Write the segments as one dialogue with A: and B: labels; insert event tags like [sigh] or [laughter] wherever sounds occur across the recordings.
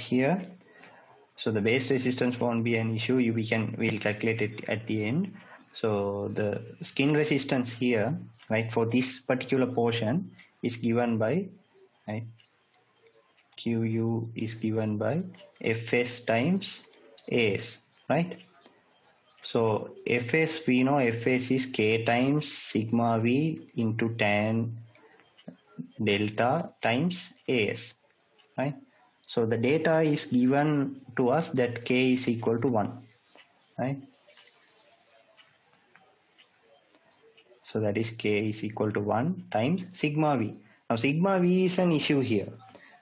A: here. So the base resistance won't be an issue. We can we'll calculate it at the end. So the skin resistance here, right, for this particular portion is given by right QU is given by Fs times As, right? So Fs, we know Fs is K times sigma V into tan delta times As, right? So the data is given to us that K is equal to 1, right? So that is K is equal to 1 times sigma V. Now sigma V is an issue here,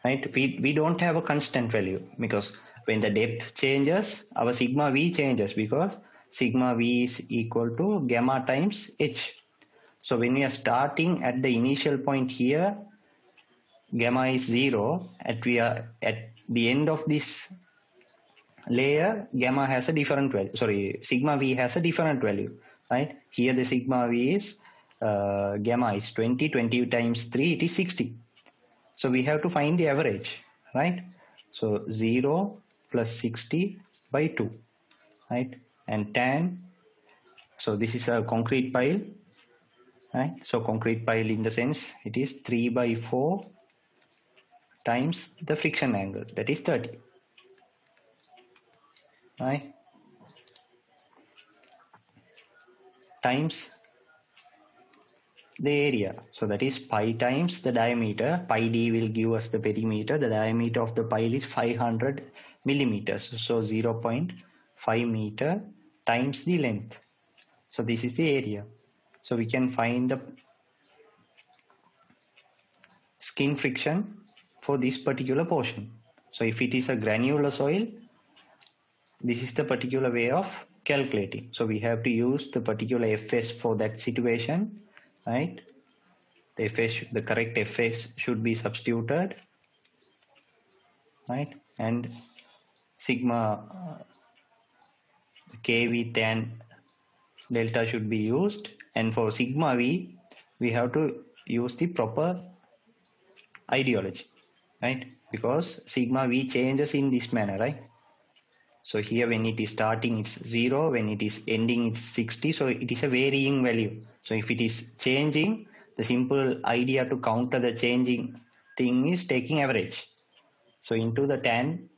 A: right? We, we don't have a constant value because when the depth changes, our sigma V changes because sigma V is equal to gamma times H. So when we are starting at the initial point here, gamma is 0 at we are at the end of this layer gamma has a different value sorry sigma v has a different value right? Here the sigma v is uh, gamma is 20 20 times 3 it is 60 so we have to find the average right? So 0 plus 60 by 2 right? And tan so this is a concrete pile right? So concrete pile in the sense it is 3 by 4 times the friction angle that is 30 right? Times the area. So that is pi times the diameter. Pi d will give us the perimeter. The diameter of the pile is 500 millimeters. So 0.5 meter times the length. So this is the area. So we can find the skin friction for this particular portion. So if it is a granular soil, this is the particular way of calculating. So we have to use the particular Fs for that situation, right? The Fs, the correct Fs should be substituted, right? And sigma, uh, kV tan delta should be used. And for sigma v, we have to use the proper ideology right? Because sigma v changes in this manner right? So here when it is starting it's 0 when it is ending it's 60 so it is a varying value. So if it is changing the simple idea to counter the changing thing is taking average. So into the tan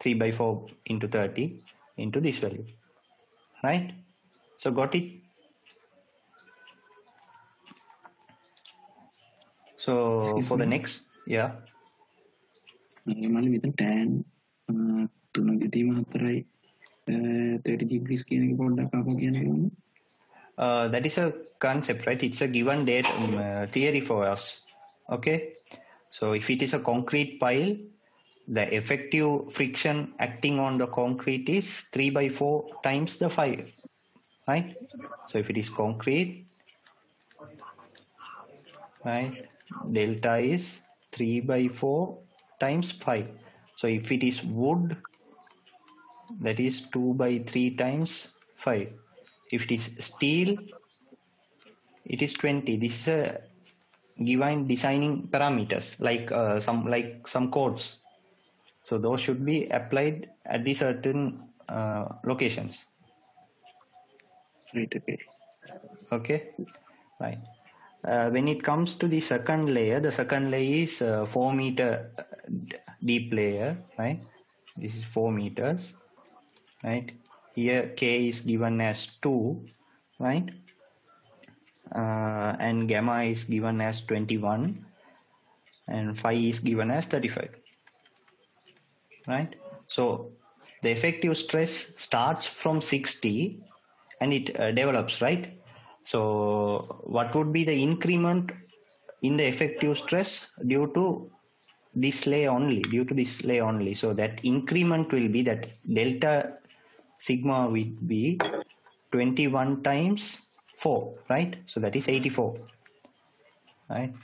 A: 3 by 4 into 30 into this value right? So got it? So Excuse for me. the next yeah uh, that is a concept, right? It's a given date um, uh, theory for us. Okay. So if it is a concrete pile, the effective friction acting on the concrete is 3 by 4 times the phi. Right. So if it is concrete, right, delta is 3 by 4 times phi so if it is wood that is 2 by 3 times phi if it is steel it is 20 this is a given designing parameters like uh, some like some codes. So those should be applied at the certain uh, locations.
B: Right okay.
A: Okay? Right uh, when it comes to the second layer, the second layer is uh, 4 meter deep layer, right? This is 4 meters, right? Here K is given as 2, right? Uh, and gamma is given as 21 and phi is given as 35, right? So the effective stress starts from 60 and it uh, develops, right? So what would be the increment in the effective stress due to this lay only, due to this lay only. So that increment will be that delta sigma will be 21 times 4, right? So that is 84, right?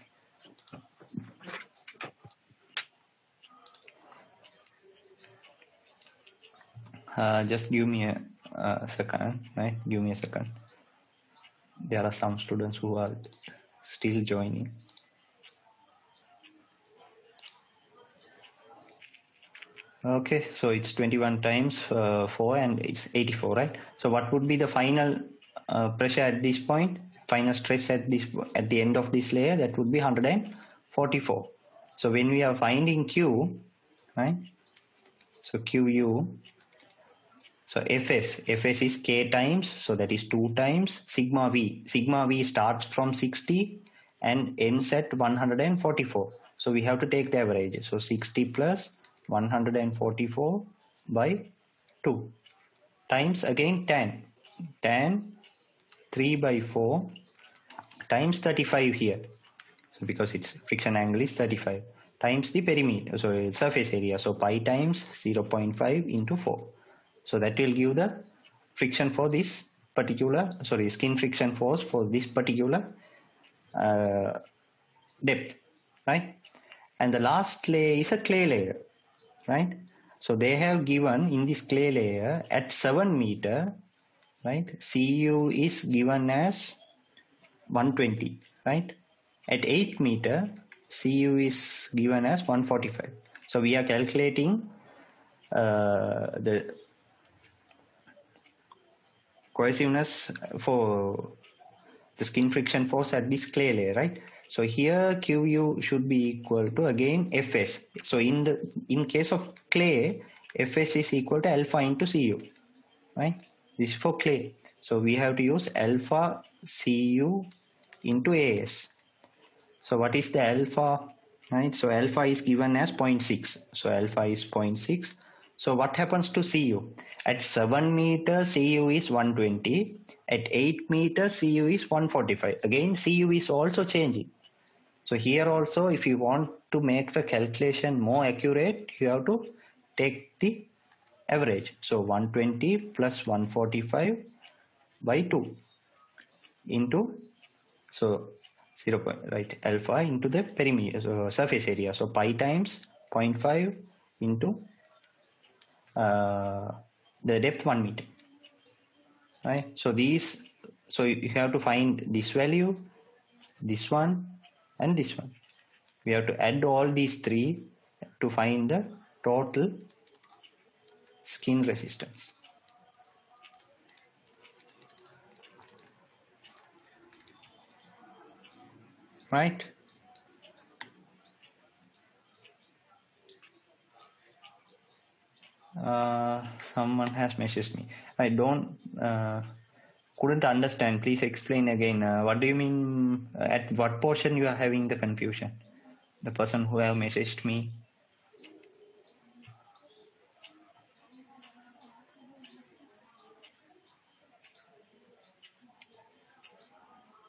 A: Uh, just give me a, a second, right? Give me a second there are some students who are still joining Okay, so it's 21 times uh, 4 and it's 84, right? So what would be the final uh, pressure at this point? Final stress at this at the end of this layer, that would be 144. So when we are finding Q, right? So QU, so Fs, Fs is K times, so that is 2 times sigma V. Sigma V starts from 60 and ends at 144. So we have to take the average. So 60 plus 144 by 2 times again tan. Tan 3 by 4 times 35 here. So because its friction angle is 35 times the perimeter, so surface area. So pi times 0.5 into 4. So that will give the friction for this particular, sorry, skin friction force for this particular uh, depth, right? And the last layer is a clay layer, right? So they have given in this clay layer at 7 meter, right? Cu is given as 120, right? At 8 meter, Cu is given as 145. So we are calculating uh, the cohesiveness for the skin friction force at this clay layer, right? So here QU should be equal to again Fs. So in the in case of clay, Fs is equal to alpha into Cu, right? This is for clay. So we have to use alpha Cu into As. So what is the alpha? Right. So alpha is given as 0.6. So alpha is 0.6. So what happens to Cu? At 7 meter, Cu is 120. At 8 meter, Cu is 145. Again, Cu is also changing. So here also, if you want to make the calculation more accurate, you have to take the average. So 120 plus 145 by 2 into, so 0 point, right, alpha into the perimeter, so surface area. So pi times 0.5 into uh, the depth 1 meter, right? So these, so you have to find this value, this one, and this one. We have to add all these three to find the total skin resistance. Right? Uh, someone has messaged me. I don't uh, couldn't understand. Please explain again. Uh, what do you mean? Uh, at what portion you are having the confusion? The person who have messaged me.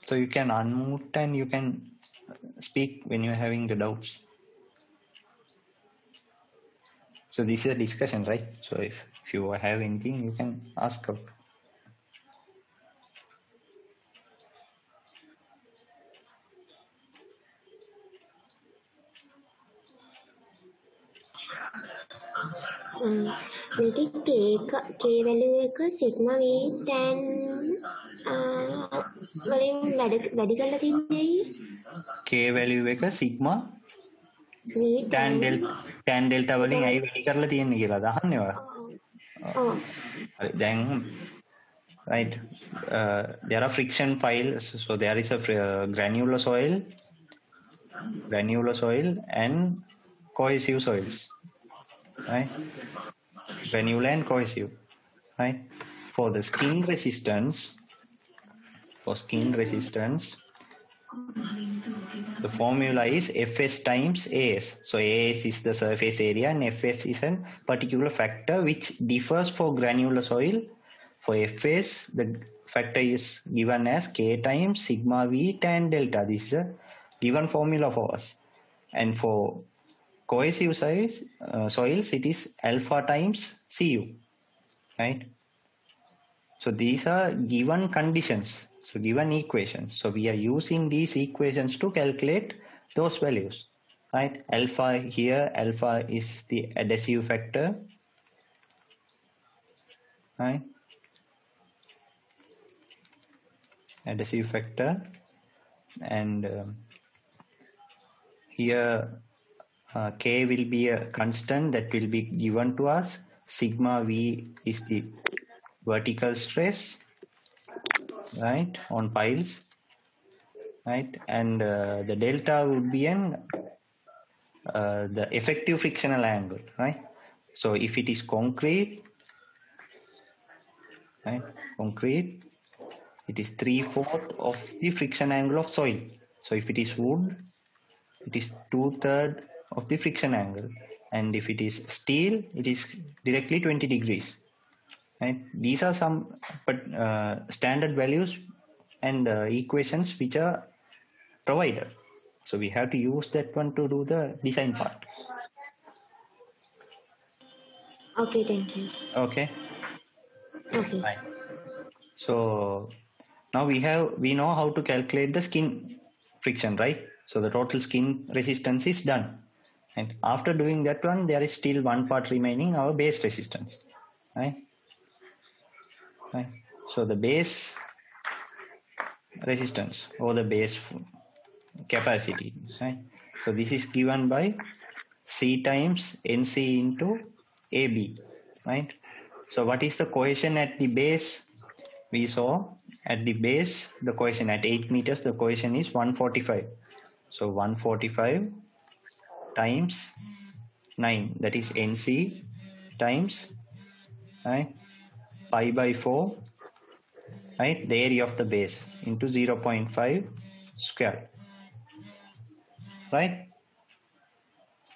A: So you can unmute and you can speak when you are having the doubts. So this is a discussion, right? So if, if you have anything, you can ask out.
C: මේකේ K එක K value එක sigma v tan වලින් වැඩ වැඩි කරලා තින්නේ
A: K value එක sigma tan ඩෙල් tan වලින් ඇයි වැඩි කරලා තියෙන්නේ කියලා දැන් right uh, there are friction piles so there is a uh, granular soil granular soil and cohesive soils right? Granular and cohesive right? For the skin resistance for skin resistance the formula is fs times as. So as is the surface area and fs is a particular factor which differs for granular soil. For fs the factor is given as k times sigma v tan delta. This is a given formula for us. And for cohesive soils, uh, soils it is alpha times cu right? So these are given conditions so given equations so we are using these equations to calculate those values right? Alpha here alpha is the adhesive factor right? Adhesive factor. And um, here uh, k will be a constant that will be given to us. Sigma v is the vertical stress, right, on piles, right, and uh, the delta would be an uh, the effective frictional angle, right. So if it is concrete, right, concrete, it is three fourth of the friction angle of soil. So if it is wood, it is two third of the friction angle, and if it is steel, it is directly 20 degrees. Right? These are some but uh, standard values and uh, equations which are provided. So we have to use that one to do the design part.
C: Okay, thank you.
A: Okay.
C: Okay.
A: Fine. So now we have we know how to calculate the skin friction, right? So the total skin resistance is done. And after doing that one, there is still one part remaining, our base resistance, right? Right. So the base resistance or the base capacity, right? So this is given by C times NC into AB, right? So what is the cohesion at the base? We saw at the base, the cohesion at 8 meters, the cohesion is 145. So 145 times 9, that is NC times right, pi by 4, right, the area of the base into 0.5 square, right?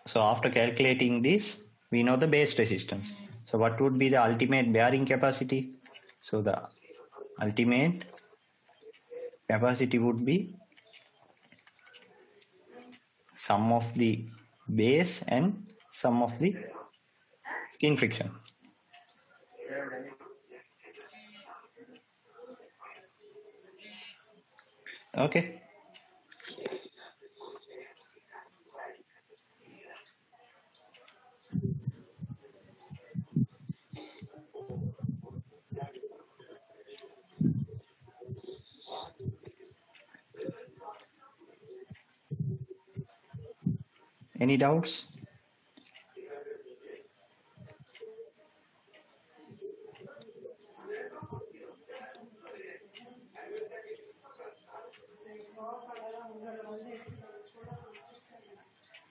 A: So after calculating this, we know the base resistance. So what would be the ultimate bearing capacity? So the ultimate capacity would be sum of the base and sum of the skin friction. Okay. Any doubts?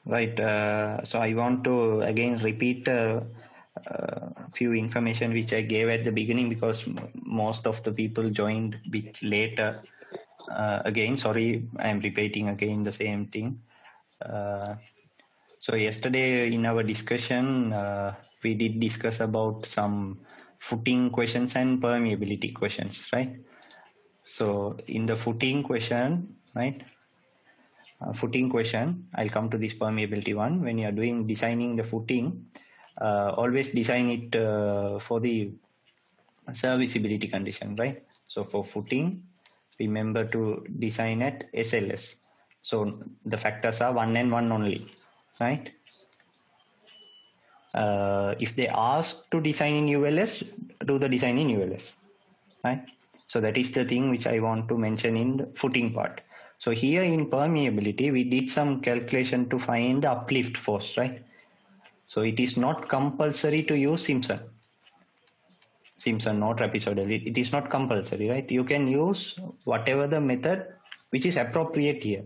A: Right. Uh, so I want to again repeat a uh, uh, few information which I gave at the beginning because most of the people joined bit later. Uh, again, sorry, I'm repeating again the same thing. Uh, so yesterday in our discussion, uh, we did discuss about some footing questions and permeability questions, right? So in the footing question, right? Uh, footing question, I'll come to this permeability one. When you're doing designing the footing, uh, always design it uh, for the serviceability condition, right? So for footing, remember to design at SLS. So the factors are one and one only, right? Uh, if they ask to design in ULS, do the design in ULS, right? So that is the thing which I want to mention in the footing part. So here in permeability, we did some calculation to find the uplift force, right? So it is not compulsory to use Simpson. Simpson, not trapezoidal. It, it is not compulsory, right? You can use whatever the method which is appropriate here.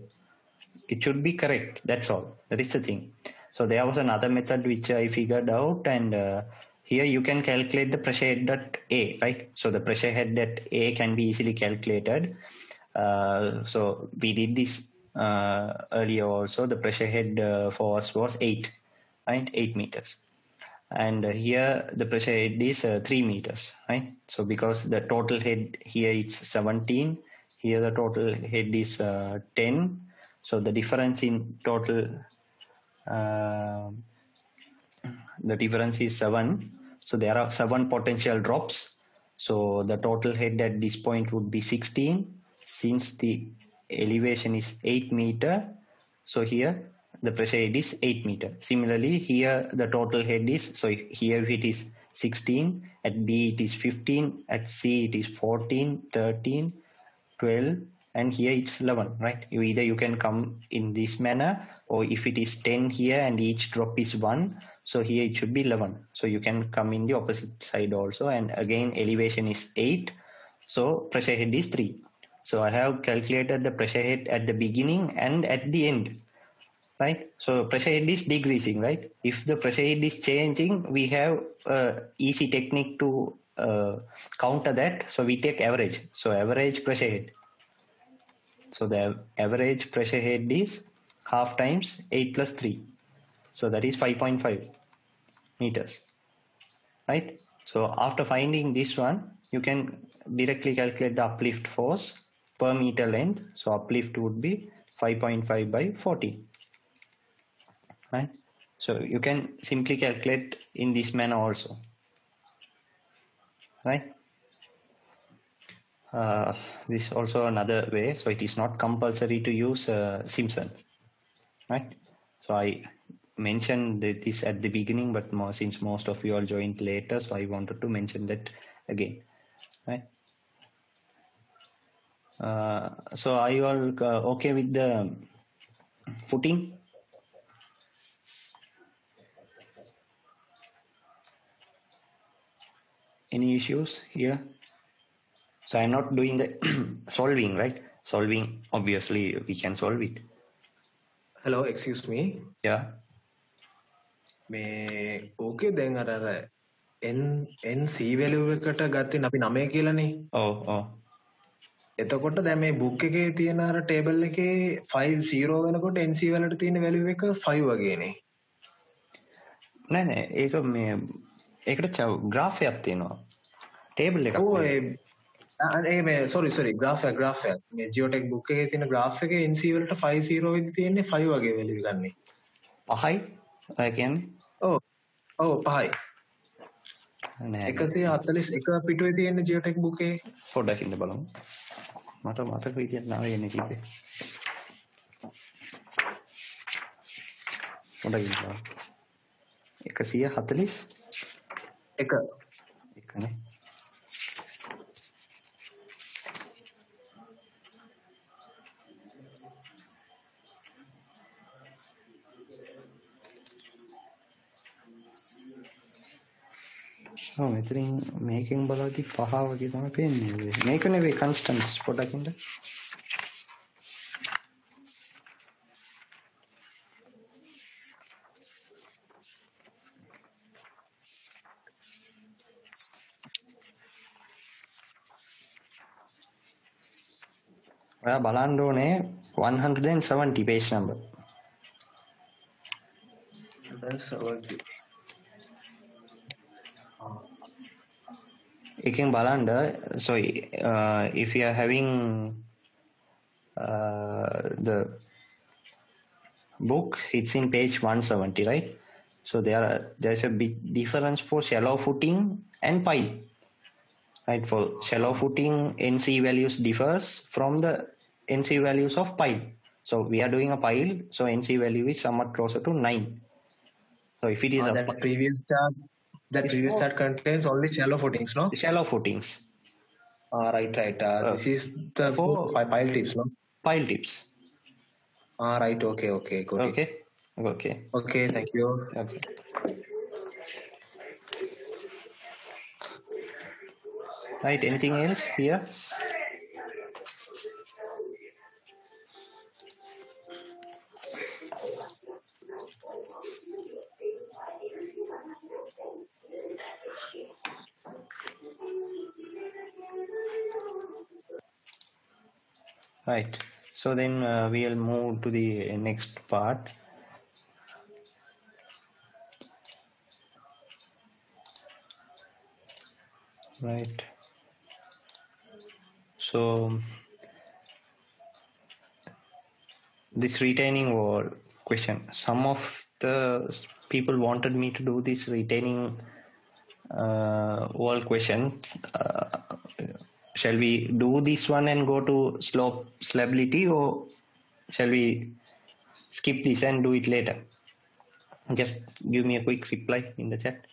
A: It should be correct. That's all. That is the thing. So there was another method which I figured out, and uh, here you can calculate the pressure head at A, right? So the pressure head at A can be easily calculated. Uh, so we did this uh, earlier also. The pressure head uh, for us was 8, right? 8 meters. And here the pressure head is uh, 3 meters, right? So because the total head here it's 17, here the total head is uh, 10. So the difference in total, the difference is 7. So there are 7 potential drops. So the total head at this point would be 16 since the elevation is 8 meter so here the pressure head is 8 meter. Similarly here the total head is so here it is 16 at b it is 15 at c it is 14 13 12 and here it's 11 right? You either you can come in this manner or if it is 10 here and each drop is 1 so here it should be 11 so you can come in the opposite side also and again elevation is 8 so pressure head is 3 so i have calculated the pressure head at the beginning and at the end right? So pressure head is decreasing right? If the pressure head is changing we have a easy technique to uh, counter that. So we take average. So average pressure head. So the average pressure head is half times 8 plus 3 so that is 5.5 meters right? So after finding this one you can directly calculate the uplift force per meter length so uplift would be 5.5 by 40 right? So you can simply calculate in this manner also. Right? Uh, this also another way so it is not compulsory to use uh, Simpson. Right? So I mentioned this at the beginning but more, since most of you all joined later so I wanted to mention that again. Right so are you all uh, okay with the footing any issues here so i'm not doing the [coughs] solving right solving obviously we can solve it
D: hello excuse me
A: yeah
D: මේ ඕකේ දැන් අර අර n n c value එකට ගත්තේ අපි 9 කියලානේ.
A: oh oh
D: එතකොට දැන් මේ බුක් එකේ තියෙන අර ටේබල් එකේ 5 0 වෙනකොට nc වලට තියෙන value එක 5 වගේනේ.
A: නෑ නෑ. ඒක මේ ඒකට ග්‍රාෆ් එකක් තියෙනවා. ටේබල් එකක්
D: ඔව් ඒ මේ sorry sorry graph එක graph එක මේ geotech book එකේ තියෙන graph එකේ nc වලට 5 0 වෙද්දි තියෙන්නේ 5 වගේ value ගන්නේ.
A: පහයි? ඒ කියන්නේ?
D: ඔව්. ඔව් පහයි.
A: නෑ.
D: 141 පිටුවේ තියෙන geotech book එකේ.
A: පොඩ්ඩක් ඉන්න බලමු මට මතක විදියට නම එන්නේ කිව්වේ. හොඳයි ඉන්නවා. 141
D: එක
A: එකනේ ඔව් මෙතනින් මේකෙන් බලද්දි පහ වගේ තමයි පේන්නේ. මේක නෙවෙයි කන්ස්ටන්ට්ස් පොඩ්ඩක් ඉන්න. ඔයා බලන්න ඕනේ 170 page number.
D: 170
A: Iking Balanda, so uh, if you are having uh, the book, it's in page 170, right? So there are there's a big difference for shallow footing and pile, Right, for shallow footing, NC values differs from the NC values of pile. So we are doing a pile, so NC value is somewhat closer to 9. So if it is
D: oh,
A: a
D: that previous tab that previous chart contains only shallow footings no?
A: Shallow footings.
D: Uh, right right. Uh, this is the
A: for-
D: pi- pile tips no?
A: pile tips.
D: Ah right. Okay okay. It.
A: Okay. Okay.
D: Okay thank you.
A: Okay. Right anything else here right. So then uh, we'll move to the next part. Right. So this retaining wall question. Some of the people wanted me to do this retaining uh, wall question. Uh, shall we do this one and go to slope stability or shall we skip this and do it later? Just give me a quick reply in the chat.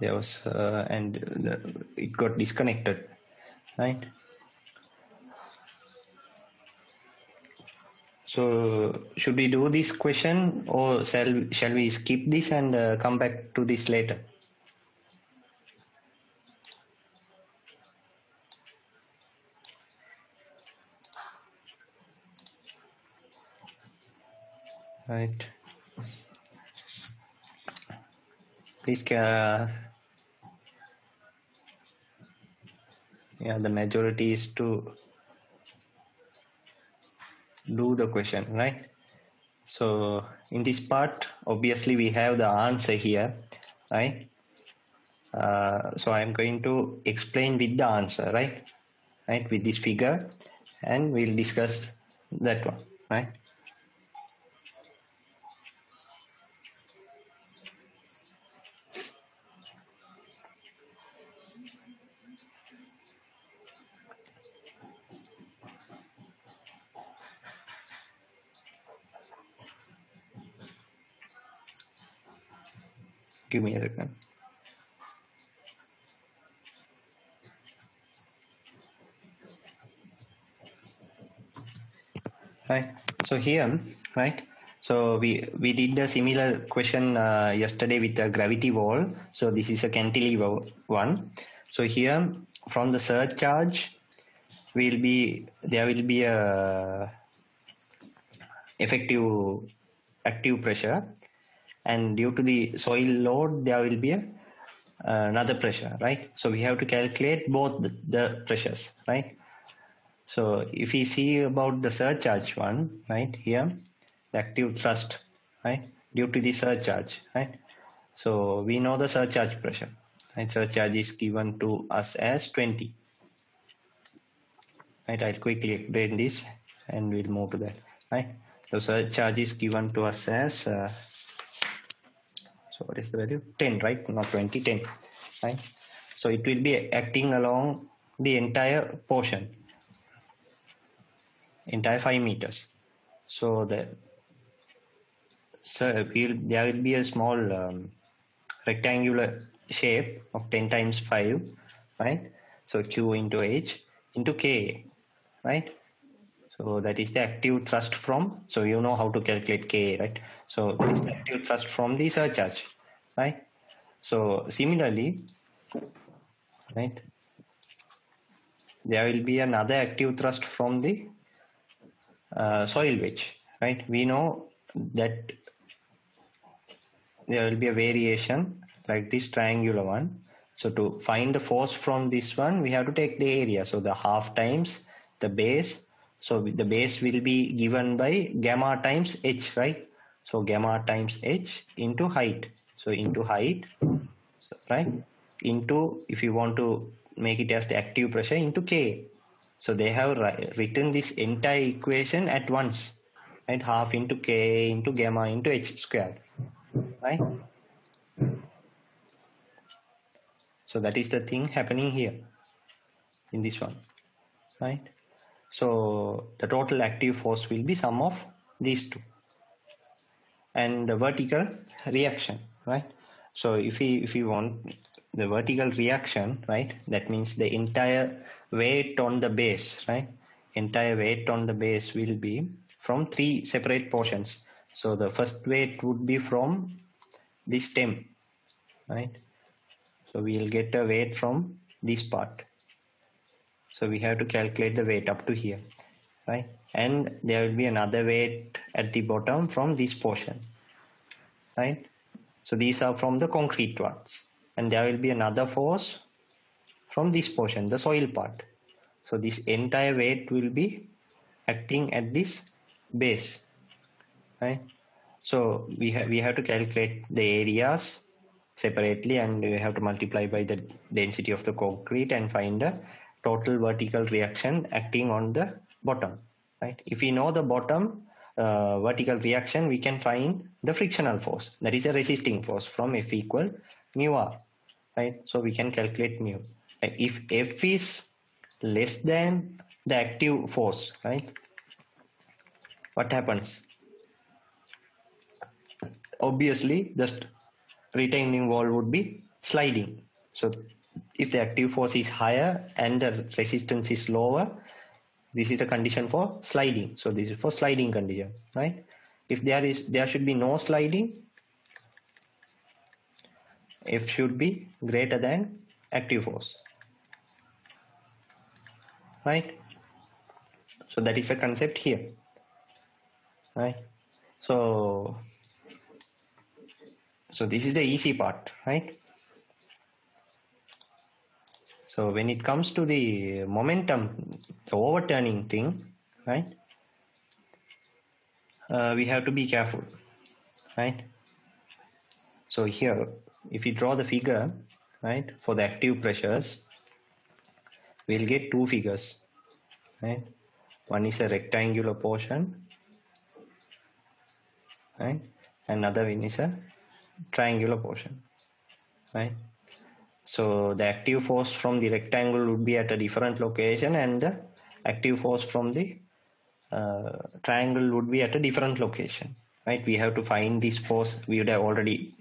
A: There was uh, and the, it got disconnected right? So should we do this question or shall, shall we skip this and uh, come back to this later? Right. Please, uh, yeah, the majority is to do the question, right? So in this part, obviously we have the answer here, right? Uh, so I'm going to explain with the answer, right? Right, with this figure and we'll discuss that one, right? A second. Right. So here, right. So we we did a similar question uh, yesterday with the gravity wall. So this is a cantilever one. So here from the surcharge will be there will be a effective active pressure and due to the soil load there will be a, uh, another pressure right? So we have to calculate both the, pressures right? So if we see about the surcharge one right here the active thrust right due to the surcharge right? So we know the surcharge pressure right? Surcharge is given to us as 20 right i'll quickly explain this and we'll move to that right? The surcharge is given to us as uh, so what is the value? 10 right? Not 20 10 right? So it will be acting along the entire portion entire 5 meters. So the so we'll, there will be a small um, rectangular shape of 10 times 5 right? So q into h into k right so that is the active thrust from so you know how to calculate k right? So that is the active thrust from the surcharge right? So similarly right there will be another active thrust from the uh, soil wedge right? We know that there will be a variation like this triangular one. So to find the force from this one we have to take the area. So the half times the base so the base will be given by gamma times h right? So gamma times h into height. So into height so, right? Into if you want to make it as the active pressure into k. So they have written this entire equation at once right? Half into k into gamma into h squared right? So that is the thing happening here in this one right so the total active force will be sum of these two. And the vertical reaction right? So if we if we want the vertical reaction right that means the entire weight on the base right? Entire weight on the base will be from three separate portions. So the first weight would be from the stem right? So we'll get a weight from this part so we have to calculate the weight up to here right? And there will be another weight at the bottom from this portion right? So these are from the concrete ones. And there will be another force from this portion the soil part. So this entire weight will be acting at this base right? So we have we have to calculate the areas separately and we have to multiply by the density of the concrete and find the total vertical reaction acting on the bottom right? If we know the bottom uh, vertical reaction we can find the frictional force. That is a resisting force from F equal mu r right? So we can calculate mu. Right? if F is less than the active force right? What happens? Obviously the retaining wall would be sliding. So if the active force is higher and the resistance is lower this is the condition for sliding. So this is for sliding condition, right? If there is, there should be no sliding, F should be greater than active force, right? So that is the concept here, right? So, so this is the easy part, right? So when it comes to the momentum, the overturning thing, right? Uh, we have to be careful, right? So here, if we draw the figure, right, for the active pressures, we'll get two figures, right? One is a rectangular portion, right? Another one is a triangular portion, right? So the active force from the rectangle would be at a different location and the active force from the uh, triangle would be at a different location, right? We have to find this force. We would have already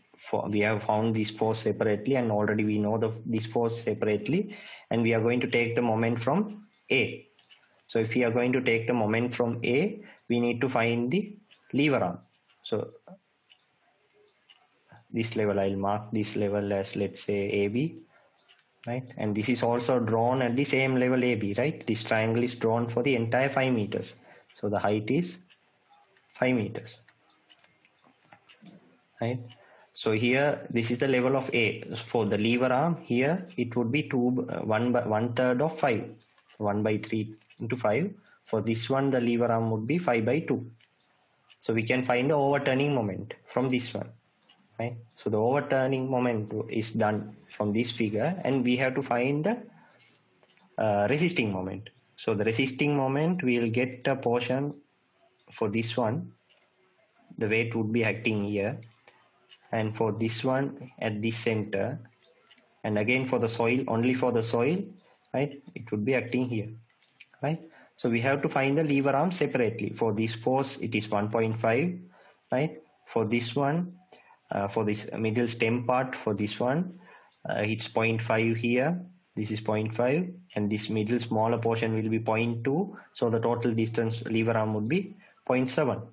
A: we have found this force separately and already we know the this force separately and we are going to take the moment from A. So if we are going to take the moment from A, we need to find the lever arm. So this level I'll mark this level as let's say AB right? And this is also drawn at the same level AB right? This triangle is drawn for the entire 5 meters. So the height is 5 meters right? So here this is the level of A. For the lever arm here it would be 2 uh, 1 by 1 third of 5 1 by 3 into 5 for this one the lever arm would be 5 by 2 so we can find the overturning moment from this one right? So the overturning moment is done from this figure and we have to find the uh, resisting moment. So the resisting moment we will get a portion for this one. The weight would be acting here. And for this one at this center and again for the soil only for the soil right? It would be acting here right? So we have to find the lever arm separately. For this force it is 1.5 right? For this one for this middle stem part for this one. Uh, it's 0.5 here. This is 0.5 and this middle smaller portion will be 0.2 so the total distance lever arm would be 0.7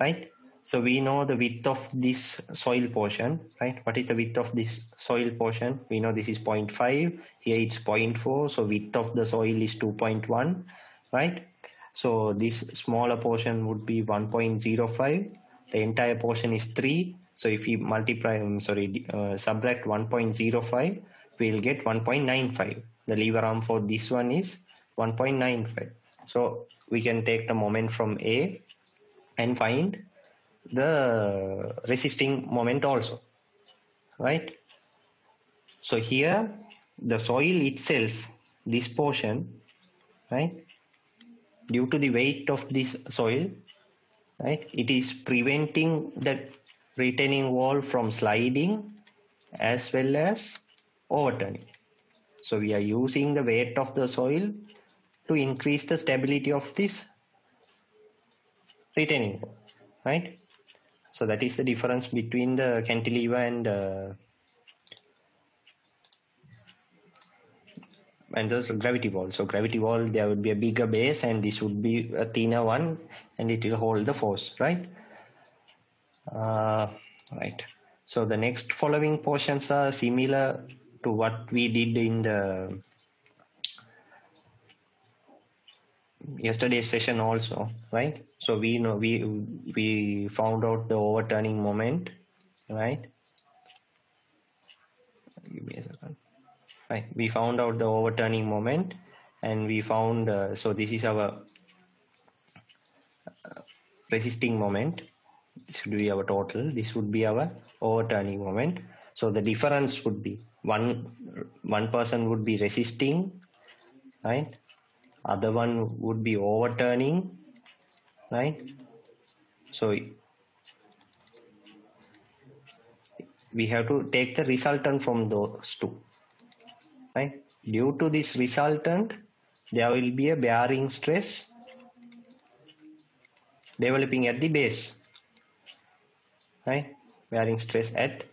A: right? So we know the width of this soil portion right? What is the width of this soil portion? We know this is 0.5 here it's 0.4 so width of the soil is 2.1 right? So this smaller portion would be 1.05 the entire portion is 3 so if we multiply, I'm sorry, uh, subtract 1.05, we'll get 1.95. The lever arm for this one is 1.95. So we can take the moment from A and find the resisting moment also, right? So here the soil itself, this portion, right? Due to the weight of this soil, right? It is preventing the retaining wall from sliding as well as overturning. So we are using the weight of the soil to increase the stability of this retaining wall, right? So that is the difference between the cantilever and uh, and the gravity wall. So gravity wall there would be a bigger base and this would be a thinner one and it will hold the force, right? Uh, right. So the next following portions are similar to what we did in the yesterday's session also, right? So we know we we found out the overturning moment, right? Give me a second. Right, we found out the overturning moment, and we found uh, so this is our uh, resisting moment this would be our total. This would be our overturning moment. So the difference would be one one person would be resisting right? Other one would be overturning right? So we have to take the resultant from those two right? Due to this resultant there will be a bearing stress developing at the base right? Bearing stress at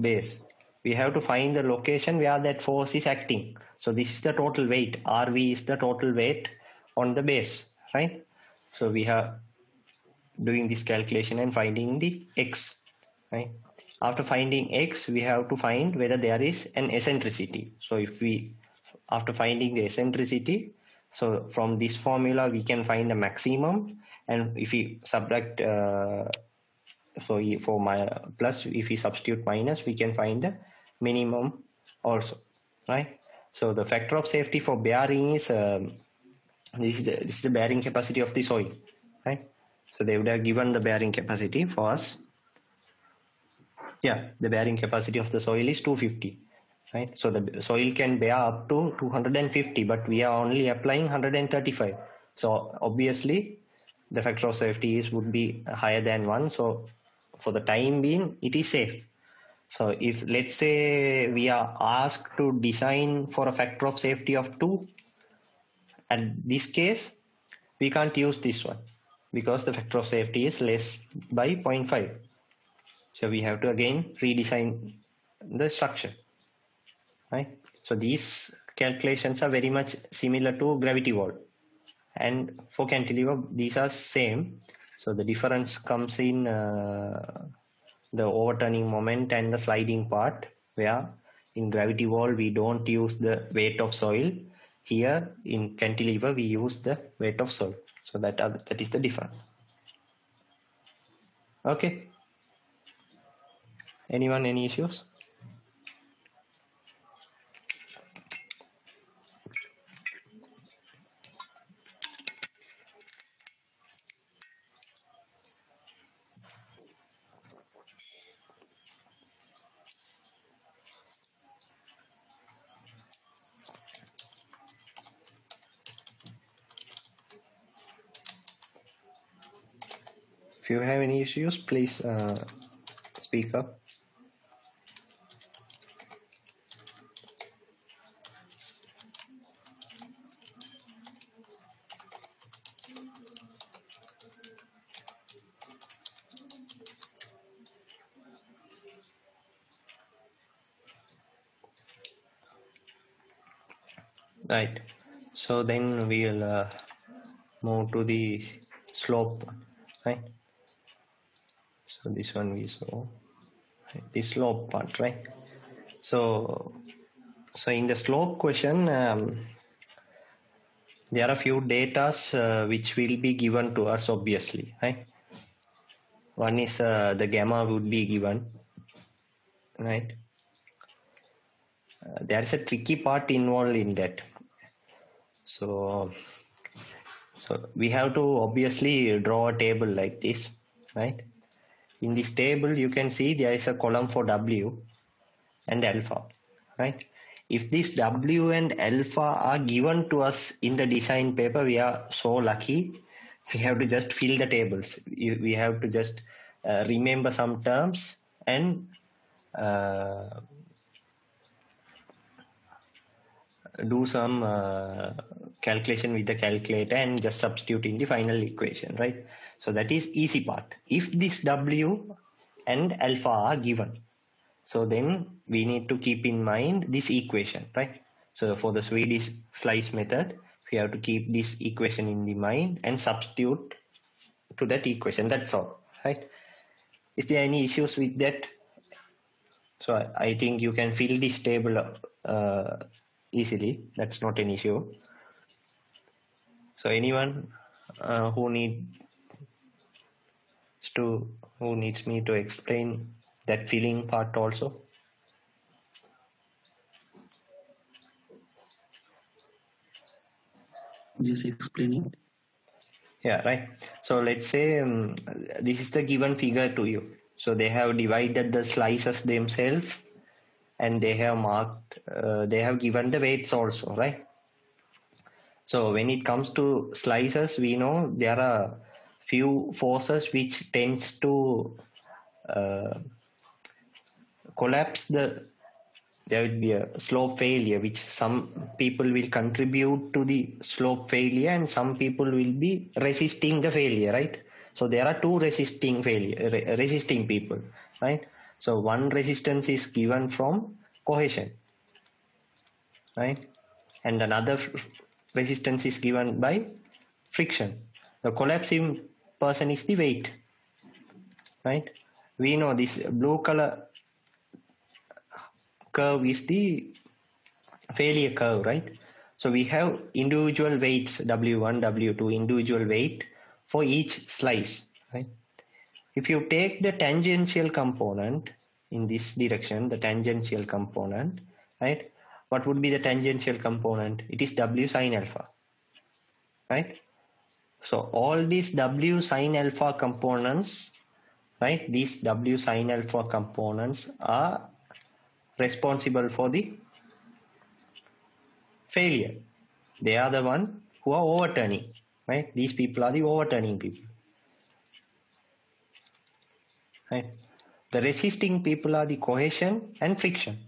A: base. We have to find the location where that force is acting. So this is the total weight. Rv is the total weight on the base, right? So we are doing this calculation and finding the x, right? After finding x, we have to find whether there is an eccentricity. So if we, after finding the eccentricity, so from this formula we can find the maximum, and if we subtract, uh, so for my plus, if we substitute minus, we can find the minimum also, right? So the factor of safety for bearing is um, this is the this is the bearing capacity of the soil, right? So they would have given the bearing capacity for us. Yeah, the bearing capacity of the soil is 250, right? So the soil can bear up to 250, but we are only applying 135. So obviously, the factor of safety is would be higher than one. So for the time being, it is safe. So if let's say we are asked to design for a factor of safety of two, at this case, we can't use this one because the factor of safety is less by 0.5. So we have to again redesign the structure, right? So these calculations are very much similar to gravity wall. And for cantilever, these are same. So the difference comes in uh, the overturning moment and the sliding part where in gravity wall we don't use the weight of soil. Here in cantilever we use the weight of soil. So that are, that is the difference. Okay. Anyone any issues if you have any issues please uh, speak up. Right. So then we'll uh, move to the slope right so this one we saw right, the slope part right? So so in the slope question um, there are a few datas uh, which will be given to us obviously right? One is uh, the gamma would be given right? Uh, there is a tricky part involved in that. So so we have to obviously draw a table like this right in this table you can see there is a column for w and alpha right? If this w and alpha are given to us in the design paper we are so lucky. We have to just fill the tables. We have to just uh, remember some terms and uh, do some uh, calculation with the calculator and just substitute in the final equation, right? So that is easy part. If this W and alpha are given, so then we need to keep in mind this equation, right? So for the Swedish slice method, we have to keep this equation in the mind and substitute to that equation. That's all, right? Is there any issues with that? So I, I think you can fill this table uh, easily. That's not an issue. So anyone uh, who need to who needs me to explain that feeling part also?
B: Just explain it.
A: Yeah, right. So let's say um, this is the given figure to you. So they have divided the slices themselves and they have marked, uh, they have given the weights also, right? So when it comes to slices, we know there are few forces which tends to uh, collapse the there will be a slope failure which some people will contribute to the slope failure and some people will be resisting the failure right? So there are two resisting failure re- resisting people right? So one resistance is given from cohesion right? And another resistance is given by friction. The collapsing person is the weight right? We know this blue color curve is the failure curve right? So we have individual weights w1 w2 individual weight for each slice right? If you take the tangential component in this direction the tangential component right? What would be the tangential component? It is w sine alpha right so all these w sine alpha components right these w sine alpha components are responsible for the failure. They are the one who are overturning right? These people are the overturning people. Right? The resisting people are the cohesion and friction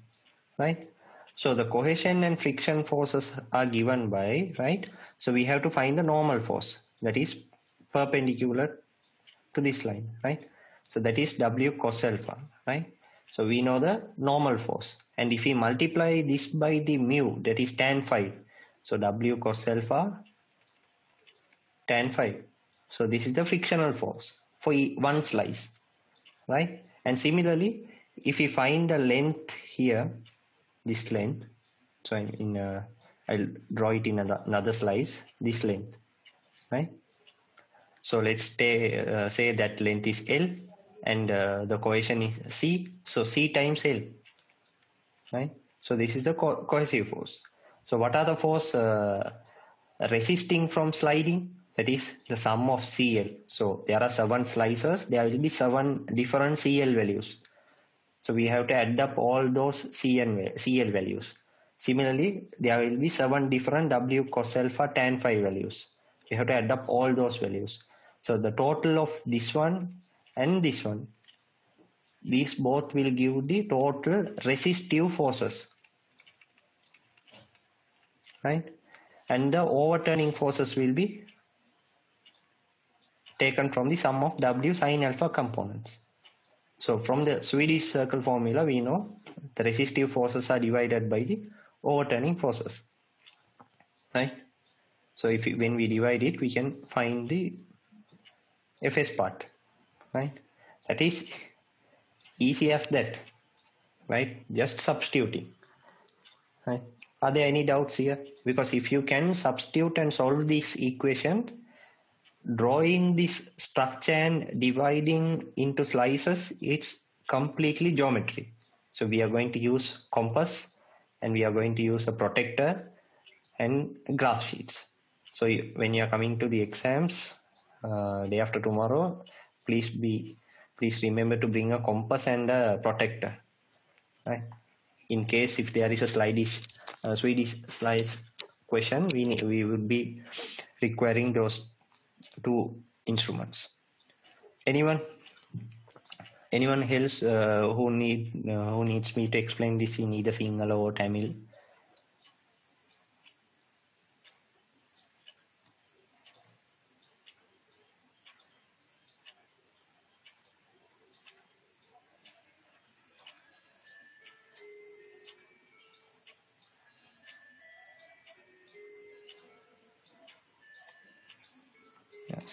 A: right? So the cohesion and friction forces are given by right? So we have to find the normal force that is perpendicular to this line right? So that is w cos alpha right? So we know the normal force. And if we multiply this by the mu that is tan phi. So w cos alpha tan phi. So this is the frictional force for one slice right? And similarly if we find the length here this length so in, in uh, i'll draw it in another, another slice this length right so let's stay, uh, say that length is l and uh, the cohesion is c. So c times l. Right so this is the co- cohesive force. So what are the force uh, resisting from sliding? That is the sum of cl so there are seven slices. There will be seven different cl values. So we have to add up all those cn cl values. Similarly there will be seven different w cos alpha tan phi values you have to add up all those values. So the total of this one and this one these both will give the total resistive forces. Right? And the overturning forces will be taken from the sum of w sine alpha components. So from the swedish circle formula we know the resistive forces are divided by the overturning forces. Right so if when we divide it we can find the fs part right? That is easy as that right? Just substituting right? Are there any doubts here? Because if you can substitute and solve this equation drawing this structure and dividing into slices it's completely geometry. So we are going to use compass and we are going to use a protector and graph sheets so you- when you are coming to the exams uh, day after tomorrow please be please remember to bring a compass and a protector right? In case if there is a slidish uh, swedish slice question we need, we would be requiring those two instruments. Anyone? Anyone else uh, who need uh, who needs me to explain this in either sinhala or tamil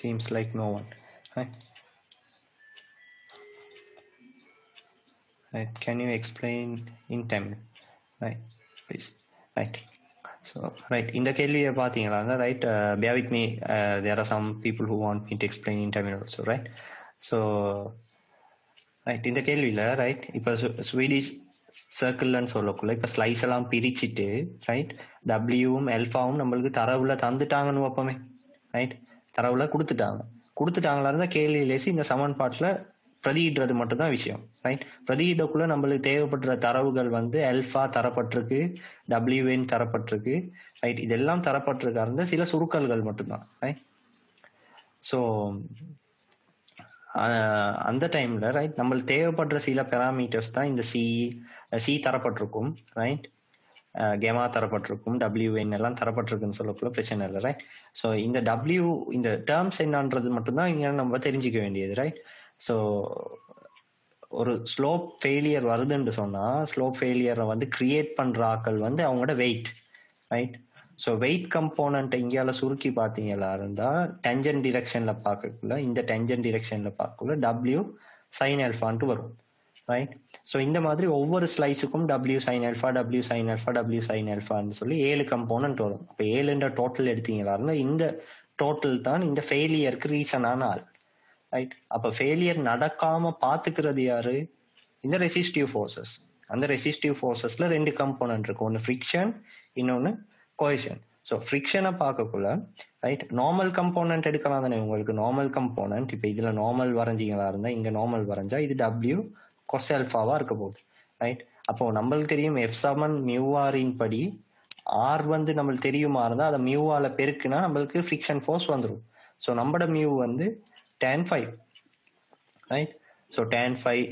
A: seems like no one right right can you explain in tamil right please right so right இந்த கேள்வியை பார்த்தீங்களா right uh, bear with me uh, there are some people who want me to explain in tamil also right so right இந்த கேள்வியில right இப்போ Swedish சர்க்கிள்னு சொல்லக்குள்ள இப்போ slice எல்லாம் பிரிச்சுட்டு right டபிள்யூவும் எல்ஃபாவும் நம்மளுக்கு தரவுல தந்துட்டாங்கன்னு வைப்போமே ரைட் தரவுல கொடுத்துட்டாங்க. கொடுத்துட்டாங்களா இருந்தா கேள்வி லேசி இந்த சமன்பாட்டுல பிரதியிடுறது மட்டும்தான் விஷயம். ரைட் பிரதியிடக்குள்ள நம்மளுக்கு தேவைப்படுற தரவுகள் வந்து அல்ஃபா தரப்பட்டிருக்கு டபிள்யூஎன் தரப்பட்டிருக்கு. ரைட் இதெல்லாம் தரப்பட்டிருக்கா இருந்தால் சில சுருக்கல்கள் மட்டும்தான். ரைட் ஸோ அந்த டைம்ல ரைட் நம்மளுக்கு தேவைப்படுற சில பெராமீட்டர்ஸ் தான் இந்த சி சி தரப்பட்டிருக்கும். ரைட் கெமா தரப்பட்டிருக்கும். டபிள்யூஎன் எல்லாம் தரப்பட்டிருக்குன்னு சொல்லக்குள்ள பிரச்சனை இல்லை ரைட் ஸோ இந்த டபிள்யூ இந்த டேர்ம்ஸ் என்னன்றது மட்டும்தான் இங்க நம்ம தெரிஞ்சுக்க வேண்டியது ரைட் ஸோ ஒரு ஸ்லோப் ஃபெயிலியர் வருதுன்னு சொன்னா ஸ்லோப் ஃபெயிலியரை வந்து கிரியேட் பண்ற ஆக்கள் வந்து அவங்களோட வெயிட் ரைட் ஸோ வெயிட் கம்போனண்ட்டை இங்கேயால சுருக்கி பார்த்தீங்களா இருந்தால் டென்ஜன் டிரெக்ஷனில் பார்க்கக்குள்ள இந்த டென்ஜன் டிரெக்ஷனில் பார்க்கக்குள்ள டபிள்யூ சைன் அல்ஃபான்ட்டு வரும். ரைட் ஸோ இந்த மாதிரி ஒவ்வொரு ஸ்லைஸுக்கும் W sine alpha W sine alpha W sine அல்ஃபான்னு சொல்லி ஏழு கம்போனன்ட் வரும். அப்போ ஏழுன்ற டோட்டல் எடுத்தீங்களா இந்த டோட்டல் தான் இந்த ஃபெயிலியருக்கு ரீசனான ஆள் ரைட் அப்போ ஃபெயிலியர் நடக்காம பார்த்துக்கிறது யாரு? இந்த ரெசிஸ்டிவ் ஃபோர்ஸஸ் அந்த ரெசிஸ்டிவ் ஃபோர்ஸஸ்ல ரெண்டு கம்போனன்ட் இருக்கும் ஒன்று ஃப்ரிக்ஷன் இன்னொன்று கோயஷன் ஸோ ஃப்ரிக்ஷனை பார்க்கக்குள்ள ரைட் நார்மல் கம்போனன்ட் எடுக்கலாம் தானே உங்களுக்கு? நார்மல் கம்போனன்ட் இப்போ இதில் நார்மல் வரைஞ்சிங்களா இருந்தால் இங்கே நார்மல் வரைஞ்சா இது டபிள்யூ கொசல்ஃபாவா இருக்க போகுது ரைட் அப்போ நம்மளுக்கு தெரியும் எஃப் செவன் மியூஆரின் படி ஆர் வந்து நம்மளுக்கு தெரியுமா இருந்தா அதை மியூவால பெருக்குனா நம்மளுக்கு ஃபிக்ஷன் ஃபோர்ஸ் வந்துடும் ஸோ நம்மளோட மியூ வந்து tan five right so tan five